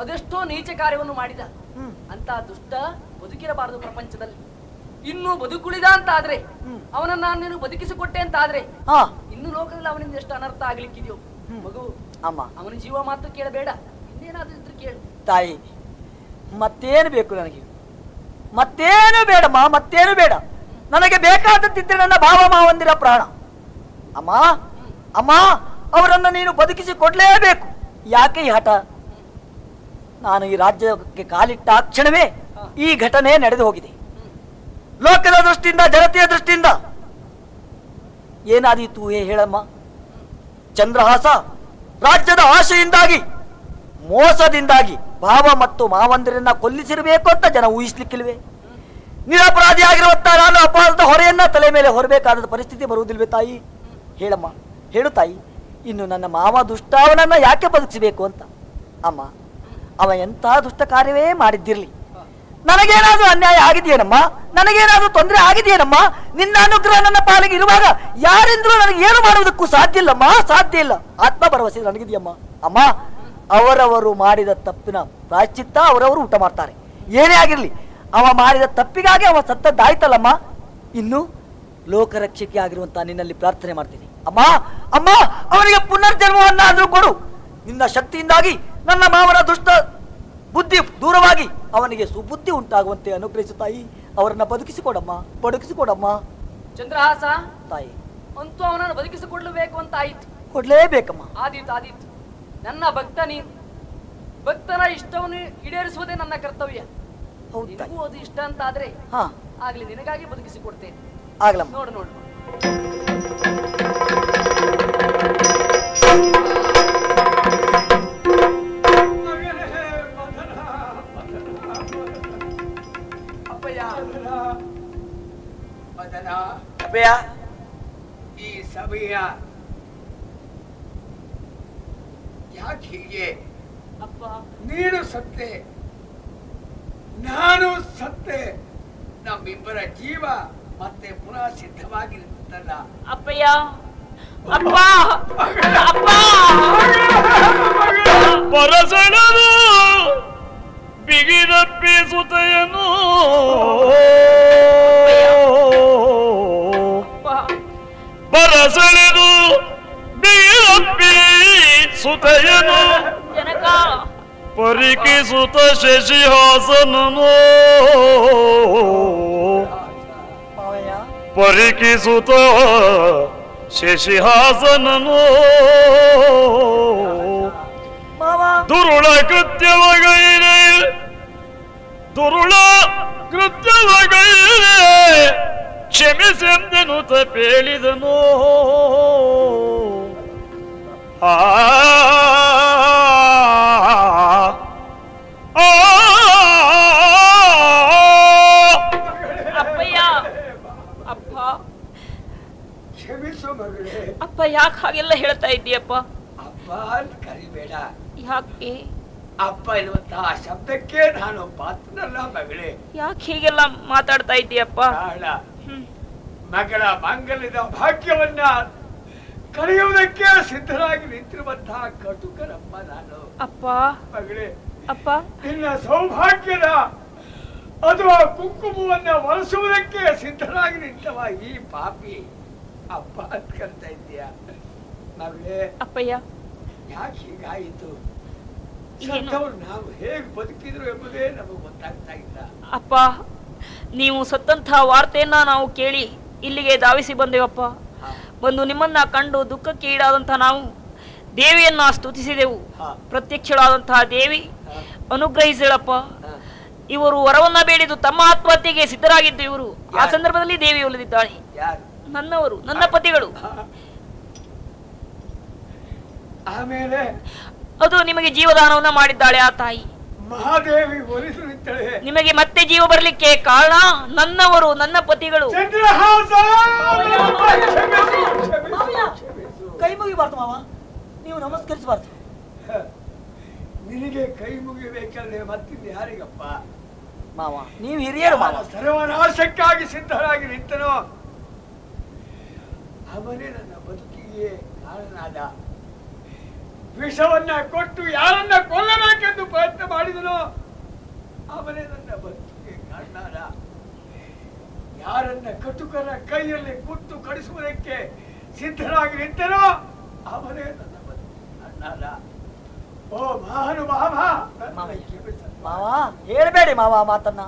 ಅದೆಷ್ಟೋ ನೀಚ ಕಾರ್ಯವನ್ನು ಮಾಡಿದ. ಅಂತ ದುಷ್ಟ ಬದುಕಿರಬಾರದು ಪ್ರಪಂಚದಲ್ಲಿ. ಇನ್ನು ಬದುಕುಳಿದ ಅಂತ ಆದ್ರೆ ಅವನನ್ನ ನಾನು ಬದುಕಿಸಿಕೊಟ್ಟೆ ಅಂತ ಆದ್ರೆ ಇನ್ನು ಲೋಕದಲ್ಲಿ ಅವನಿಂದ ಎಷ್ಟು ಅನರ್ಥ ಆಗ್ಲಿಕ್ಕಿದೆಯೋ. ಮಗು ಅಮ್ಮ ಅವನ ಜೀವ ಮಾತ್ರ ಕೇಳಬೇಡ. ಇನ್ನೇನಾದ್ರೂ ಇದ್ರೆ ಕೇಳು. ತಾಯಿ ಮತ್ತೇನು ಬೇಕು ನನಗೆ? ಮತ್ತೇನು ಬೇಡಮ್ಮ ಮತ್ತೇನು ಬೇಡ. ನನಗೆ ಬೇಕಾದದ್ದಿದ್ರೆ ನನ್ನ ಭಾವ ಮಾವಂದಿರ ಪ್ರಾಣ. ಅಮ್ಮ ಅಮ್ಮ ಅವರನ್ನು ನೀನು ಬದುಕಿಸಿ ಕೊಡ್ಲೇಬೇಕು. ಯಾಕೆ ಈ ಹಠ? ನಾನು ಈ ರಾಜ್ಯಕ್ಕೆ ಕಾಲಿಟ್ಟ ಕ್ಷಣವೇ ಈ ಘಟನೆ ನಡೆದು ಹೋಗಿದೆ. ಲೋಕದ ದೃಷ್ಟಿಯಿಂದ ಜನತೆಯ ದೃಷ್ಟಿಯಿಂದ. ಏನಾದೀತು ಹೇ ಹೇಳಮ್ಮ? ಚಂದ್ರಹಾಸ ರಾಜ್ಯದ ಆಶೆಯಿಂದಾಗಿ ಮೋಸದಿಂದಾಗಿ ಭಾವ ಮತ್ತು ಮಾವಂದಿರನ್ನ ಕೊಲ್ಲಿಸಿರಬೇಕು ಅಂತ ಜನ ಊಹಿಸ್ಲಿಕ್ಕಿಲ್ವೇ? ನಿರಪರಾಧಿಯಾಗಿರುವಂತ ನಾನು ಅಪರಾಧದ ಹೊರೆಯನ್ನ ತಲೆ ಮೇಲೆ ಹೊರಬೇಕಾದ ಪರಿಸ್ಥಿತಿ ಬರುವುದಿಲ್ವೇ ತಾಯಿ? ಹೇಳಮ್ಮ, ಹೇಳು ತಾಯಿ, ಇನ್ನು ನನ್ನ ಮಾವ ದುಷ್ಟ, ಅವನನ್ನ ಯಾಕೆ ಬದುಕಿಸಬೇಕು ಅಂತ? ಅಮ್ಮ, ಅವ ಎಂತಹ ದುಷ್ಟ ಕಾರ್ಯವೇ ಮಾಡಿದ್ದಿರ್ಲಿ. ನನಗೇನಾದ್ರೂ ಅನ್ಯಾಯ ಆಗಿದೆಯೇನಮ್ಮ? ನನಗೇನಾದ್ರೂ ತೊಂದರೆ ಆಗಿದೆಯೇನಮ್ಮ? ನಿನ್ನ ಅನುಗ್ರಹ ನನ್ನ ಪಾಲಿಗೆ ಇರುವಾಗ ಯಾರಿಂದ್ರೂ ನನಗೆ ಏನು ಮಾಡುವುದಕ್ಕೂ ಸಾಧ್ಯ ಇಲ್ಲಮ್ಮ. ಸಾಧ್ಯ ಇಲ್ಲ. ಆತ್ಮ ಭರವಸೆ ನನಗಿದೆಯಮ್ಮ. ಅಮ್ಮ, ಅವರವರು ಮಾಡಿದ ತಪ್ಪಿನ ಪ್ರಾಶ್ಚಿತ್ತ ಅವರವರು ಊಟ ಮಾಡ್ತಾರೆ. ಏನೇ ಆಗಿರ್ಲಿ, ಅವ ಮಾಡಿದ ತಪ್ಪಿಗಾಗಿ ಅವ ಸತ್ತದ್ದಾಯ್ತಲ್ಲಮ್ಮ. ಇನ್ನು ಲೋಕರಕ್ಷಕಿ ಆಗಿರುವಂತ ನಿನ್ನಲ್ಲಿ ಪ್ರಾರ್ಥನೆ ಮಾಡ್ತೀನಿ. ಅಮ್ಮ ಅಮ್ಮ, ಅವನಿಗೆ ಪುನರ್ಜನ್ಮವನ್ನಾದ್ರೂ ಕೊಡು. ನಿನ್ನ ಶಕ್ತಿಯಿಂದಾಗಿ ನನ್ನ ಮಾವನ ದುಷ್ಟ ಬುದ್ಧಿ ದೂರವಾಗಿ ಅವನಿಗೆ ಸುಬುದ್ಧಿ ಉಂಟಾಗುವಂತೆ ಅನುಗ್ರಹಿಸು ತಾಯಿ. ಅವರನ್ನ ಬದುಕಿಸಿಕೊಡಮ್ಮ ಬದುಕಿಸಿಕೊಡಮ್ಮ. ಚಂದ್ರಹಾಸ ತಾಯಿ. ಅಂತೂ ಅವನನ್ನು ಬದುಕಿಸಿಕೊಳ್ಳಬೇಕು ಅಂತ ಆಯ್ತು. ಕೊಡ್ಲೇಬೇಕಮ್ಮ. ಆದೀತು ಆದೀತು. ನನ್ನ ಭಕ್ತ ನೀನು. ಭಕ್ತನ ಇಷ್ಟವನ್ನು ಈಡೇರಿಸುವುದೇ ನನ್ನ ಕರ್ತವ್ಯ. ಹೌದು ನಿನಗೂ ಅದು ಇಷ್ಟ ಅಂತ ಆದ್ರೆ ಹಾ. ಆಗ್ಲಿ ನಿನಗಾಗಿ ಬದುಕಿಸಿಕೊಡ್ತೇನೆ. ಆಗ್ಲಮ್ಮ. ನೋಡು ನೋಡು. ಅಪ್ಪಯ್ಯ ಈ ಸಭೆಯ ಯಾಕೆ ಹೀಗೆ? ಅಪ್ಪ. ನೀನು ಸತ್ತೆ. ನಾನು ಸತ್ತೆ. ನಮ್ಮಿಬ್ಬರ ಜೀವ ಮತ್ತೆ ಪುನಃ ಸಿದ್ಧವಾಗಿರುತ್ತಲ್ಲ. ಅಪ್ಪಯ್ಯ. ಅಪ್ಪ. ಅಪ್ಪ. ಪರಸೆಳೆದು ಬಿಗಿದಪ್ಪಿಸುತ್ತೆಯನು ಅಪ್ಪ ಪರಸೆಳೆದು ಬಿಗಿದಪ್ಪಿಸುತ್ತೆಯನು ಜನಕ. ಪರಿಕಿಸುತ ಶಶಿಹಾಸನನು. ಮಾವಯ್ಯ. ಪರಿಕಿಸುತ್ತ ಶಶಿಹಾಸನನು. ದುರುಳ ಕೃತ್ಯವಗೈರೆ ದುರುಳ ಕೃತ್ಯವಗೈರೆ ಕ್ಷಮಿಸೆಂದೆನು ತಪೇಳಿದನು ಆ ಆ ಅಪ್ಪಯ್ಯ ಅಪ್ಪ ಕ್ಷಮಿಸು ಮಗಳೇ ಅಪ್ಪ ಯಾಕೆ ಹಾಗೆಲ್ಲ ಹೇಳ್ತಾ ಇದ್ದೀಯಪ್ಪ? ಅಪ್ಪ ಅಂತ ಕರಿಬೇಡ. ಯಾಕೆ? ಅಪ್ಪ ಎನ್ನುವಂತಹ ಶಬ್ದಕ್ಕೆ ನಾನು ಪಾತ್ರನಲ್ಲ ಮಗಳೇ. ಯಾಕೆ ಹೀಗೆಲ್ಲ ಮಾತಾಡ್ತಾ ಇದ್ದೀಯಪ್ಪ. ಮಗಳ ಮಾಂಗಲ್ಯದ ಭಾಗ್ಯವನ್ನ ಕರೆಯುವುದಕ್ಕೆ ಸಿದ್ಧರಾಗಿ ನಿಂತಿರುವಂತಹ ಕಟುಕರಪ್ಪ ನಾನು. ಅಪ್ಪ. ಮಗಳೇ ಅಪ್ಪ. ನಿನ್ನ ಸೌಭಾಗ್ಯದ ಅಥವಾ ಕುಂಕುಮವನ್ನ ಒಲಿಸುವುದಕ್ಕೆ ಸಿದ್ಧರಾಗಿ ನಿಂತವ ಈ ಪಾಪಿ. ಅಪ್ಪ ಅಂತ ಕರಿತಾ ಇದ್ದೀಯ? ಮಗಳೇ ಅಪ್ಪಯ್ಯ. ಯಾಕೆ ಹೀಗಾಯಿತು? ನಾವು ಹೇಗೆ ಬದುಕಿದ್ರು ಎಂಬುದೇ ನಮಗೆ ಗೊತ್ತಾಗ್ತಾ ಇಲ್ಲ. ಅಪ್ಪ ನೀವು ಸತ್ತಂತಹ ವಾರ್ತೆಯನ್ನ ನಾವು ಕೇಳಿ ಇಲ್ಲಿಗೆ ಧಾವಿಸಿ ಬಂದೇವಪ್ಪ. ಬಂದು ನಿಮ್ಮನ್ನ ಕಂಡು ದುಃಖಕ್ಕೆ ಈಡಾದಂತಹ ನಾವು ದೇವಿಯನ್ನ ಸ್ತುತಿಸಿದೆವು. ಪ್ರತ್ಯಕ್ಷಳಾದಂತಹ ದೇವಿ ಅನುಗ್ರಹಿಸಳಪ್ಪ ಇವರು ವರವನ್ನ ಬೇಡಿದ್ದು ತಮ್ಮ ಆತ್ಮಹತ್ಯೆಗೆ ಸಿದ್ಧರಾಗಿದ್ದು ಇವರು. ಆ? ಸಂದರ್ಭದಲ್ಲಿ ದೇವಿ ಒಲಿದಿದ್ದಾಳೆ ಯಾರು? ನನ್ನವರು ನನ್ನ ಪತಿಗಳು. ಆಮೇಲೆ? ಅದು ನಿಮಗೆ ಜೀವದಾನವನ್ನ ಮಾಡಿದ್ದಾಳೆ ಆ ತಾಯಿ. ಮಹಾದೇವಿ ಒಲಿಸು ನಿಂತಳೆ. ನಿಮಗೆ ಮತ್ತೆ ಜೀವ ಬರಲಿಕ್ಕೆ ಕಾರಣ ನನ್ನವರು ನನ್ನ ಪತಿಗಳು. ಚಂದ್ರಹಾಸ. ಕೈ ಮುಗಿಬಾರ್ದು ಮಾವ. ನೀವು ನಮಸ್ಕರಿಸಬಾರ್ದು ನಿನಗೆ ಕೈ ಮುಗಿಬೇಕಲ್ಲ ಮತ್ತಿಂದ ಯಾರಿಗಪ್ಪ? ಮಾವ ನೀವು ಹಿರಿಯರು ಮಾವ. ಸರ್ವನಾಶಕ್ಕಾಗಿ ಸಿದ್ಧರಾಗಿ ನಿಂತನೋ ಅವನೇ ನನ್ನ ಬದುಕಿಗೆ ಕಾರಣನಾದ. ವಿಷವನ್ನ ಕೊಟ್ಟು ಯಾರನ್ನ ಕೊಲ್ಲಬೇಕೆಂದು ಪ್ರಯತ್ನ ಮಾಡಿದನೋ ಅವನೇ ನನ್ನ ಬದುಕಿಗೆ ಕಾರಣ ಯಾರನ್ನ ಕಟುಕರ ಕೈಯಲ್ಲಿ ಕುಟ್ಟು ಕಡಿಸುವುದಕ್ಕೆ ಸಿದ್ಧರಾಗಿ ನಿಂತನೋ ಅವನೇ ನನ್ನ ಬದುಕಿಗೆ ಓ ಮಹಾನು ಮಾವ ಹೇಳ್ಬೇಡಿ ಮಾವ ಮಾತನ್ನ.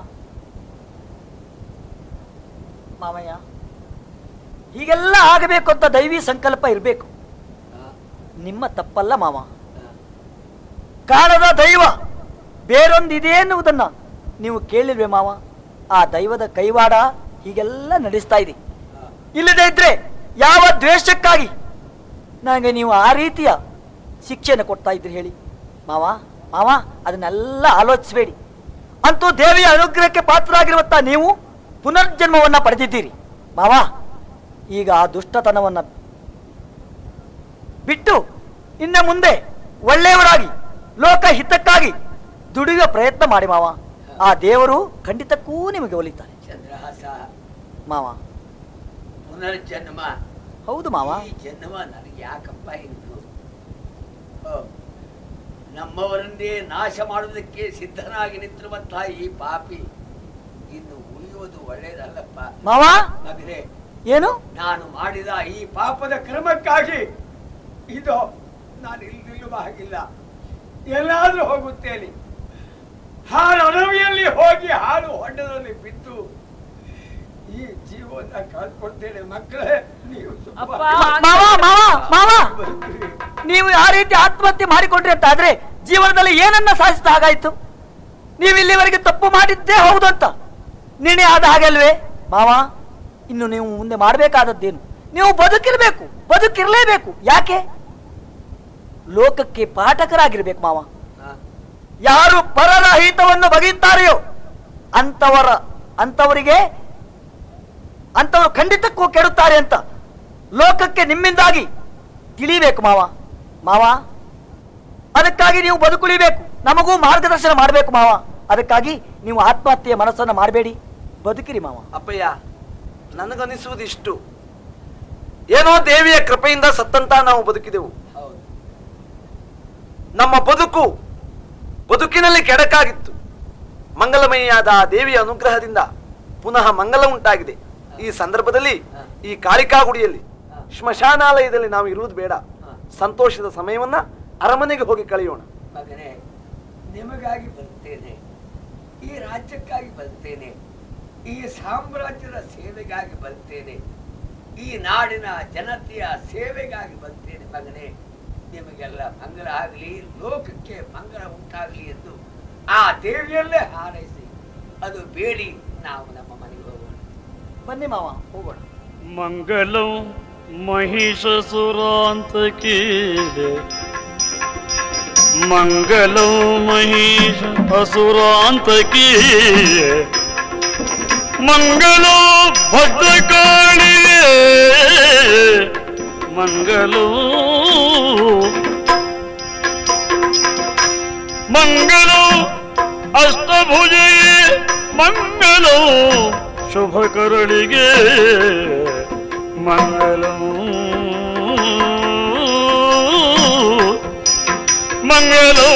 ಮಾವಯ್ಯ ಹೀಗೆಲ್ಲ ಆಗಬೇಕು ಅಂತ ದೈವಿ ಸಂಕಲ್ಪ ಇರಬೇಕು. ನಿಮ್ಮ ತಪ್ಪಲ್ಲ ಮಾವ. ಕಾಣದ ದೈವ ಬೇರೊಂದಿದೆ ಎನ್ನುವುದನ್ನ ನೀವು ಕೇಳಿಲ್ವೇ ಮಾವ? ಆ ದೈವದ ಕೈವಾಡ ಹೀಗೆಲ್ಲ ನಡೆಸ್ತಾ ಇದೆ. ಇಲ್ಲದೆ ಇದ್ರೆ ಯಾವ ದ್ವೇಷಕ್ಕಾಗಿ ನನಗೆ ನೀವು ಆ ರೀತಿಯ ಶಿಕ್ಷೆಯನ್ನು ಕೊಡ್ತಾ ಇದ್ರಿ ಹೇಳಿ. ಮಾವ ಮಾವ, ಅದನ್ನೆಲ್ಲ ಆಲೋಚಿಸಬೇಡಿ. ಅಂತೂ ದೇವಿಯ ಅನುಗ್ರಹಕ್ಕೆ ಪಾತ್ರರಾಗಿರುವಂತ ನೀವು ಪುನರ್ಜನ್ಮವನ್ನ ಪಡೆದಿದ್ದೀರಿ. ಮಾವ, ಈಗ ಆ ದುಷ್ಟತನವನ್ನ ಬಿಟ್ಟು ಇನ್ನ ಮುಂದೆ ಒಳ್ಳೆಯವರಾಗಿ ಲೋಕ ಹಿತಕ್ಕಾಗಿ ದುಡಿಯುವ ಪ್ರಯತ್ನ ಮಾಡಿ ಮಾವ. ಆ ದೇವರು ಖಂಡಿತಕ್ಕೂ ನಿಮಗೆ ಒಲಿತಾನೆ. ಚಂದ್ರಹಾಸ. ಮಾವ. ಪುನರ್ಜನ್ಮ. ಹೌದು ಮಾವ. ಈ ಜನ್ಮ ನನಗೆ ಯಾಕಪ್ಪ ಓ, ನಮ್ಮವರನ್ನೇ ನಾಶ ಮಾಡುವುದಕ್ಕೆ ಸಿದ್ಧನಾಗಿ ನಿಂತಿರುವಂತಹ ಈ ಪಾಪಿ ಇನ್ನು ಉಳಿಯುವುದು ಒಳ್ಳೆಯದಲ್ಲಪ್ಪ. ಮಾವ. ಏನು? ನಾನು ಮಾಡಿದ ಈ ಪಾಪದ ಕ್ರಮಕ್ಕಾಗಿ ಇದು ನಾನು ಇಲ್ಲಿ ನಿಲ್ಲುವ ಹಾಗಿಲ್ಲ ಎಲ್ಲಾದ್ರೂ ಹೋಗುತ್ತೇನೆ. ಹಾಲು ಅಣವಿಯಲ್ಲಿ ಹೋಗಿ ಹಾಲು ಹೊಂಡದಲ್ಲಿ ಬಿದ್ದು ಈ ಜೀವನ ಕಳ್ಕೊಳ್ತೇನೆ ಮಕ್ಕಳೇ ನೀವು ನೀವು ಆ ರೀತಿ ಆತ್ಮಹತ್ಯೆ ಮಾಡಿಕೊಂಡ್ರಿ ಅಂತ ಆದ್ರೆ ಜೀವನದಲ್ಲಿ ಏನನ್ನ ಸಾಧಿಸಿದ ಹಾಗಾಯ್ತು? ನೀವು ಇಲ್ಲಿವರೆಗೆ ತಪ್ಪು ಮಾಡಿದ್ದೇ ಹೌದು ಅಂತ. ನಿರ್ಣಯ ಆದ ಹಾಗಲ್ವೇ? ಮಾವ ಇನ್ನು ನೀವು ಮುಂದೆ ಮಾಡಬೇಕಾದದ್ದೇನು? ನೀವು ಬದುಕಿರ್ಬೇಕು ಬದುಕಿರ್ಲೇಬೇಕು. ಯಾಕೆ? ಲೋಕಕ್ಕೆ ಪಾಠಕರಾಗಿರ್ಬೇಕು ಮಾವ. ಯಾರು ಪರರ ಹಿತವನ್ನು ಬಗೆಯುತ್ತಾರೆಯೋ ಅಂತವರ ಅಂತವರಿಗೆ ಅಂತವರು ಖಂಡಿತಕ್ಕೂ ಕೆಡುತ್ತಾರೆ ಅಂತ ಲೋಕಕ್ಕೆ ನಿಮ್ಮಿಂದಾಗಿ ತಿಳಿಬೇಕು ಮಾವ. ಮಾವ ಅದಕ್ಕಾಗಿ ನೀವು ಬದುಕುಳಿಬೇಕು. ನಮಗೂ ಮಾರ್ಗದರ್ಶನ ಮಾಡಬೇಕು ಮಾವ. ಅದಕ್ಕಾಗಿ ನೀವು ಆತ್ಮಹತ್ಯೆಯ ಮನಸ್ಸನ್ನ ಮಾಡಬೇಡಿ. ಬದುಕಿರಿ ಮಾವ. ಅಪ್ಪಯ್ಯ ನನಗನಿಸುವುದಿಷ್ಟು. ಏನೋ ದೇವಿಯ ಕೃಪೆಯಿಂದ ಸತ್ತಂತ ನಾವು ಬದುಕಿದೆವು. ನಮ್ಮ ಬದುಕು ಬದುಕಿನಲ್ಲಿ ಕೆಡಕಾಗಿತ್ತು. ಮಂಗಲಮಯಿಯಾದ ದೇವಿಯ ಅನುಗ್ರಹದಿಂದ ಪುನಃ ಮಂಗಲ ಉಂಟಾಗಿದೆ. ಈ ಸಂದರ್ಭದಲ್ಲಿ ಈ ಕಾಳಿಕಾ ಗುಡಿಯಲ್ಲಿ ಶ್ಮಶಾನಾಲಯದಲ್ಲಿ ನಾವು ಇರುವುದು ಬೇಡ. ಸಂತೋಷದ ಸಮಯವನ್ನ ಅರಮನೆಗೆ ಹೋಗಿ ಕಳೆಯೋಣ. ನಿಮಗಾಗಿ ಬರ್ತೇನೆ ಈ ರಾಜ್ಯಕ್ಕಾಗಿ ಬರ್ತೇನೆ ಈ ಸಾಮ್ರಾಜ್ಯದ ಸೇವೆಗಾಗಿ ಬರ್ತೇನೆ ಈ ನಾಡಿನ ಜನತೆಯ ಸೇವೆಗಾಗಿ ಬರ್ತೇನೆ ಮಗನೇ. ನಿಮಗೆಲ್ಲ ಮಂಗಲ ಆಗಲಿ, ಲೋಕಕ್ಕೆ ಮಂಗಲ ಉಂಟಾಗಲಿ ಎಂದು ಆ ದೇವಿಯಲ್ಲೇ ಹಾರೈಸಿ, ಅದು ಬೇಡಿ, ನಾವು ನಮ್ಮ ಮನೆಗೆ ಹೋಗೋಣ. ಬನ್ನಿ ಮಾವ, ಹೋಗೋಣ. ಮಂಗಲಂ ಕೇಳಿ ಮಂಗಲ ಮಹಿಷ ಅಸುರಾಂತಕೀ ಮಂಗಲೋ ಭದ್ರಕಾಳಿಯೇ. ಮಂಗಲೋ. ಮಂಗಲೋ ಅಷ್ಟಭುಜಯೇ ಮಂಗಲೋ ಶುಭಕರಳಿಗೆ ಮಂಗಳೂ ಮಂಗಲೋ.